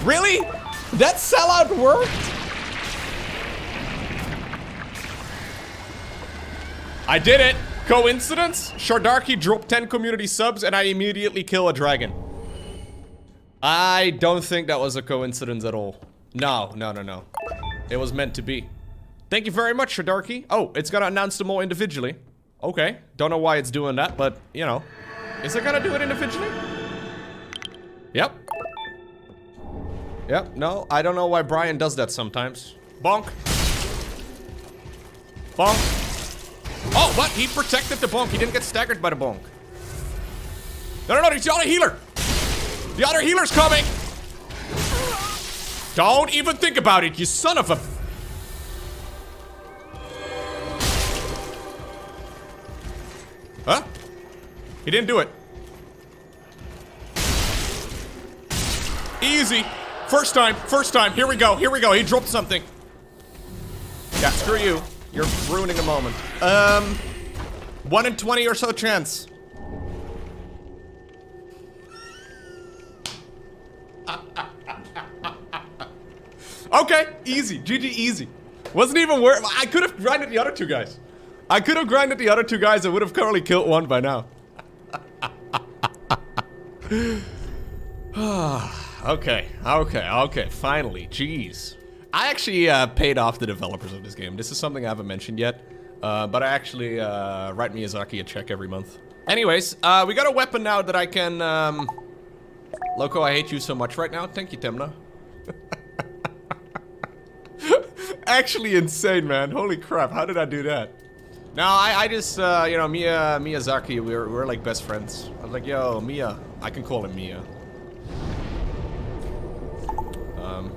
Really? That sellout worked? I did it. Coincidence? Shardarky dropped 10 community subs and I immediately kill a dragon. I don't think that was a coincidence at all. No, no, no, no. It was meant to be. Thank you very much, Shardarky. Oh, it's gonna announce them all individually. Okay. Don't know why it's doing that, but, you know. Is it gonna do it individually? Yep. Yep, no, I don't know why Brian does that sometimes. Bonk. Bonk. Oh, what? He protected the bonk. He didn't get staggered by the bonk. No, no, no, he's the other healer. The other healer's coming. Don't even think about it, you son of a... Huh? He didn't do it. Easy. First time, first time. Here we go, here we go. He dropped something. Yeah, screw you. You're ruining a moment. Um, 1 in 20 or so chance. okay, easy. GG easy. Wasn't even worth I could have grinded the other two guys. I could have grinded the other two guys and would have currently killed one by now. okay, okay, okay, finally, jeez. I actually uh, paid off the developers of this game. This is something I haven't mentioned yet, uh, but I actually uh, write Miyazaki a check every month. Anyways, uh, we got a weapon now that I can... Um... Lowko, I hate you so much right now. Thank you, Temna. actually insane, man. Holy crap, how did I do that? No, I, I just, uh, you know, Mia, Miyazaki, we're, we're like best friends. I was like, yo, Mia. I can call him Mia. Um,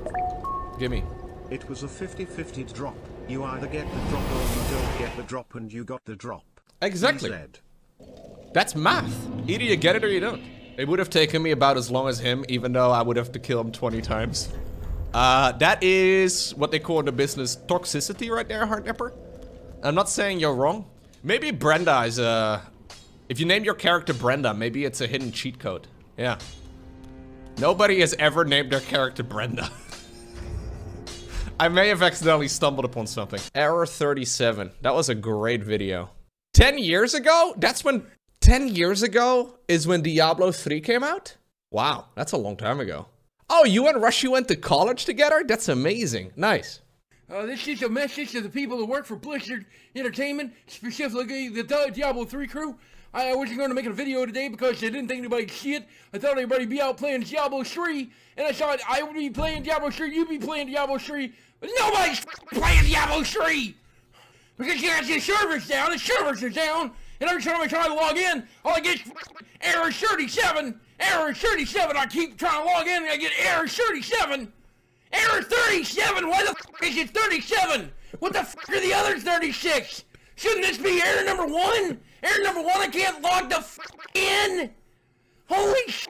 gimme. It was a 50-50 drop. You either get the drop or you don't get the drop and you got the drop. Exactly. That's math. Either you get it or you don't. It would have taken me about as long as him, even though I would have to kill him 20 times. Uh, that is what they call in the business toxicity right there, Heartnipper. I'm not saying you're wrong. Maybe Brenda is a... If you name your character Brenda, maybe it's a hidden cheat code. Yeah. Nobody has ever named their character Brenda. I may have accidentally stumbled upon something. Error 37. That was a great video. 10 years ago? That's when... 10 years ago is when Diablo 3 came out? Wow, that's a long time ago. Oh, you and Rushy went to college together? That's amazing. Nice. Uh, this is a message to the people that work for Blizzard Entertainment, specifically the Diablo 3 crew. I wasn't going to make a video today because I didn't think anybody'd see it. I thought everybody'd be out playing Diablo 3, and I thought I would be playing Diablo 3, you'd be playing Diablo 3, but nobody's playing Diablo 3! Because you got your servers down, the servers are down, and every time I try to log in, all I get is error 37, error 37, I keep trying to log in and I get error 37! Error 37! Why the f is it 37? What the f are the other 36? Shouldn't this be error number one? Error number one, I can't log the f in! Holy sh!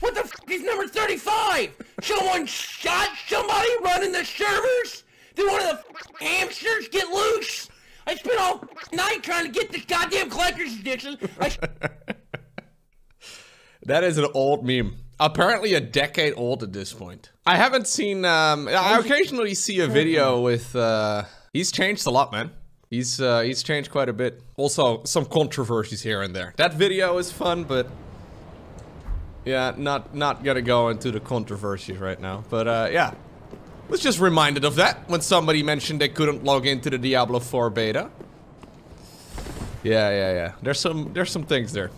What the f is number 35? Someone shot somebody running the servers? Did one of the f hamsters get loose? I spent all night trying to get this goddamn collector's edition. that is an old meme. Apparently a decade old at this point. I haven't seen, um, I occasionally see a video with, uh, he's changed a lot, man. He's, uh, he's changed quite a bit. Also, some controversies here and there. That video is fun, but Yeah, not not gonna go into the controversy right now, but uh, yeah. Was just reminded of that when somebody mentioned they couldn't log into the Diablo 4 beta. Yeah, yeah, yeah. There's some there's some things there.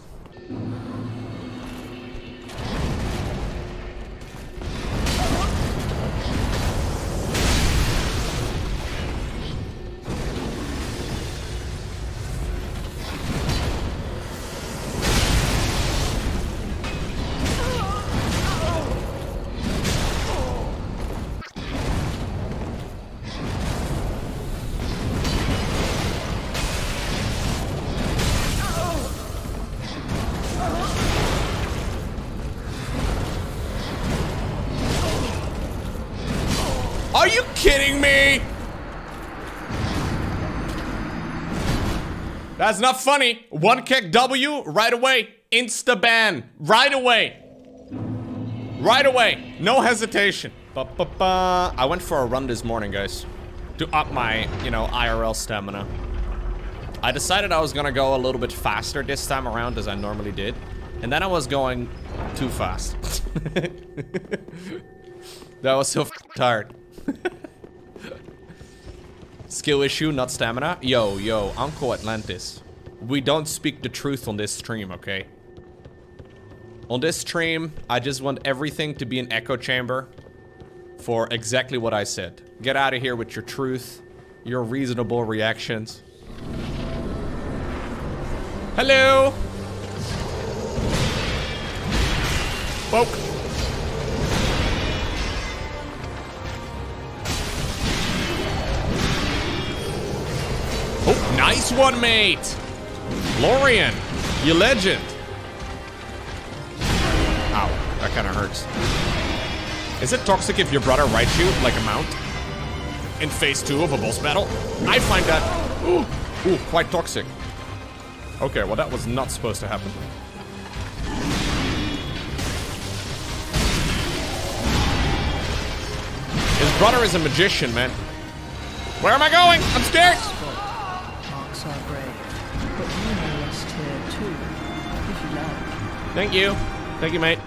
Not funny. One KEKW, right away. Insta ban. Right away. Right away. No hesitation. Ba -ba -ba. I went for a run this morning, guys. To up my, you know, IRL stamina. I decided I was gonna go a little bit faster this time around as I normally did. And then I was going too fast. that was so tired. Skill issue, not stamina. Yo, yo, Uncle Atlantis. We don't speak the truth on this stream, okay? On this stream, I just want everything to be an echo chamber for exactly what I said. Get out of here with your truth, your reasonable reactions. Hello! Woke. Oh, nice one, mate! Lorian, you legend. Ow, that kind of hurts. Is it toxic if your brother rides you like a mount? In phase two of a boss battle? I find that, ooh, ooh, quite toxic. Okay, well that was not supposed to happen. His brother is a magician, man. Where am I going? I'm scared! Thank you. Thank you, mate.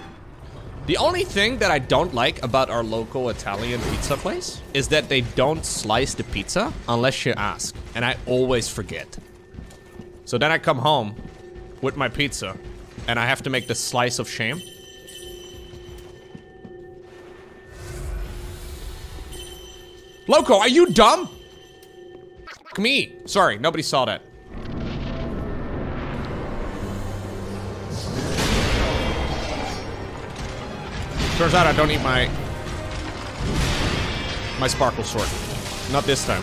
The only thing that I don't like about our local Italian pizza place is that they don't slice the pizza unless you ask. And I always forget. So then I come home with my pizza and I have to make the slice of shame. Loco, are you dumb? Me. Sorry, nobody saw that. Turns out I don't need my my sparkle sword. Not this time.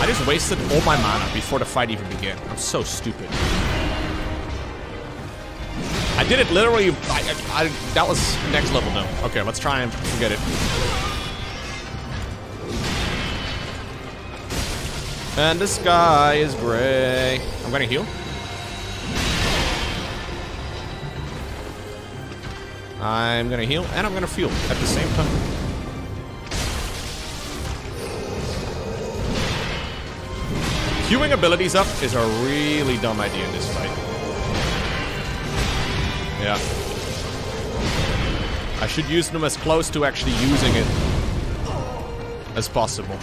I just wasted all my mana before the fight even began. I'm so stupid. I did it literally. I, I, I, that was next level though. Okay, let's try and forget it. And the sky is gray. I'm gonna heal. I'm gonna heal and I'm gonna fuel at the same time. Queuing abilities up is a really dumb idea in this fight. Yeah. I should use them as close to actually using it as possible.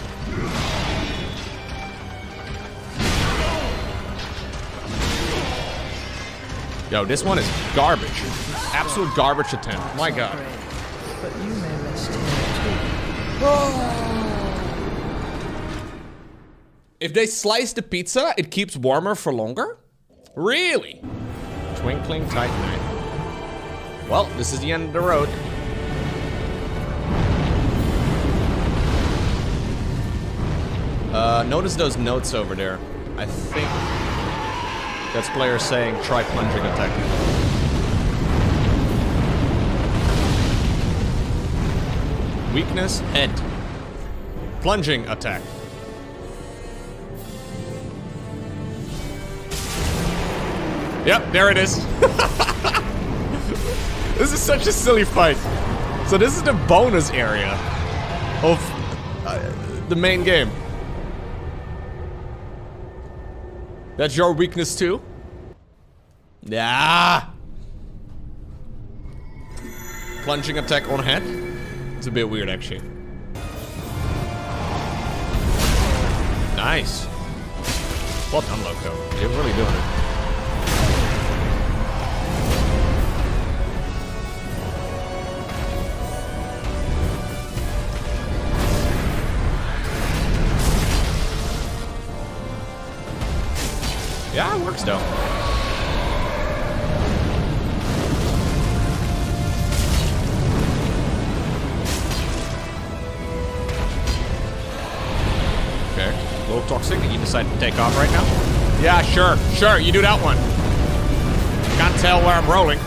Yo, this one is garbage. Absolute garbage attempt. My god. But you may too. If they slice the pizza, it keeps warmer for longer? Really? Twinkling Titanite. Well, this is the end of the road. Uh, notice those notes over there. I think that's player saying try plunging attack. Weakness, head. Plunging attack. Yep, there it is. this is such a silly fight. So this is the bonus area of uh, the main game. That's your weakness too? Yeah. Plunging attack on head. It's a bit weird, actually. Nice. Well done, Lowko. You're really doing it. Works though. Okay. Little toxic you decide to take off right now? Yeah, sure. Sure, you do that one. Can't tell where I'm rolling.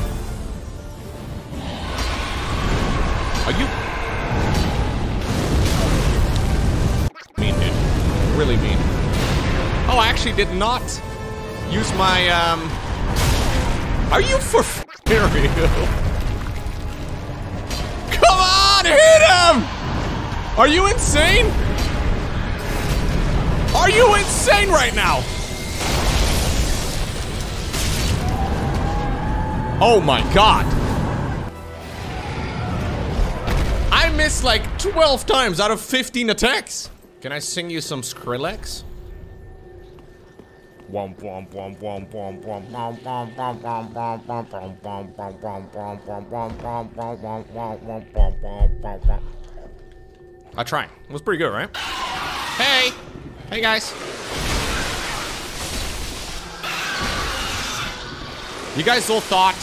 Are you... Mean, dude. Really mean. Oh, I actually did not use my, um... Are you for real? Come on, hit him! Are you insane? Are you insane right now? Oh my god. I missed like 12 times out of 15 attacks. Can I sing you some Skrillex? I tried. It was pretty good, right? Hey! Hey guys. You guys all thought...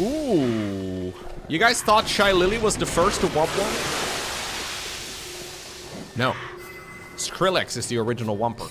Ooh. You guys thought Shylily was the first to womp womp? No. Skrillex is the original whomper.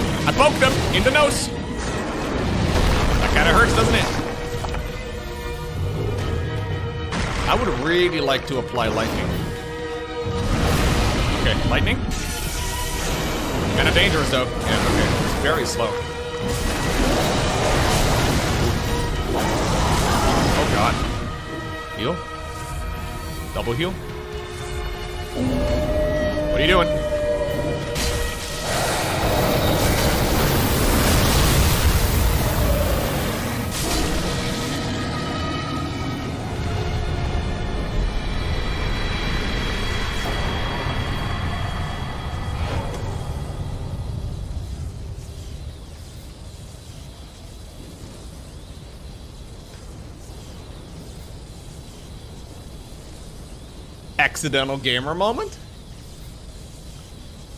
I poked him in the nose. That kind of hurts, doesn't it? I would really like to apply lightning. Okay, lightning. Kind of dangerous though. Yeah, okay. It's very slow. Oh god. Heal. Double heal. What are you doing? Accidental gamer moment?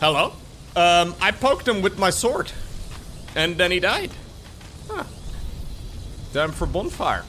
Hello? Um, I poked him with my sword. And then he died. Huh. Time for bonfire.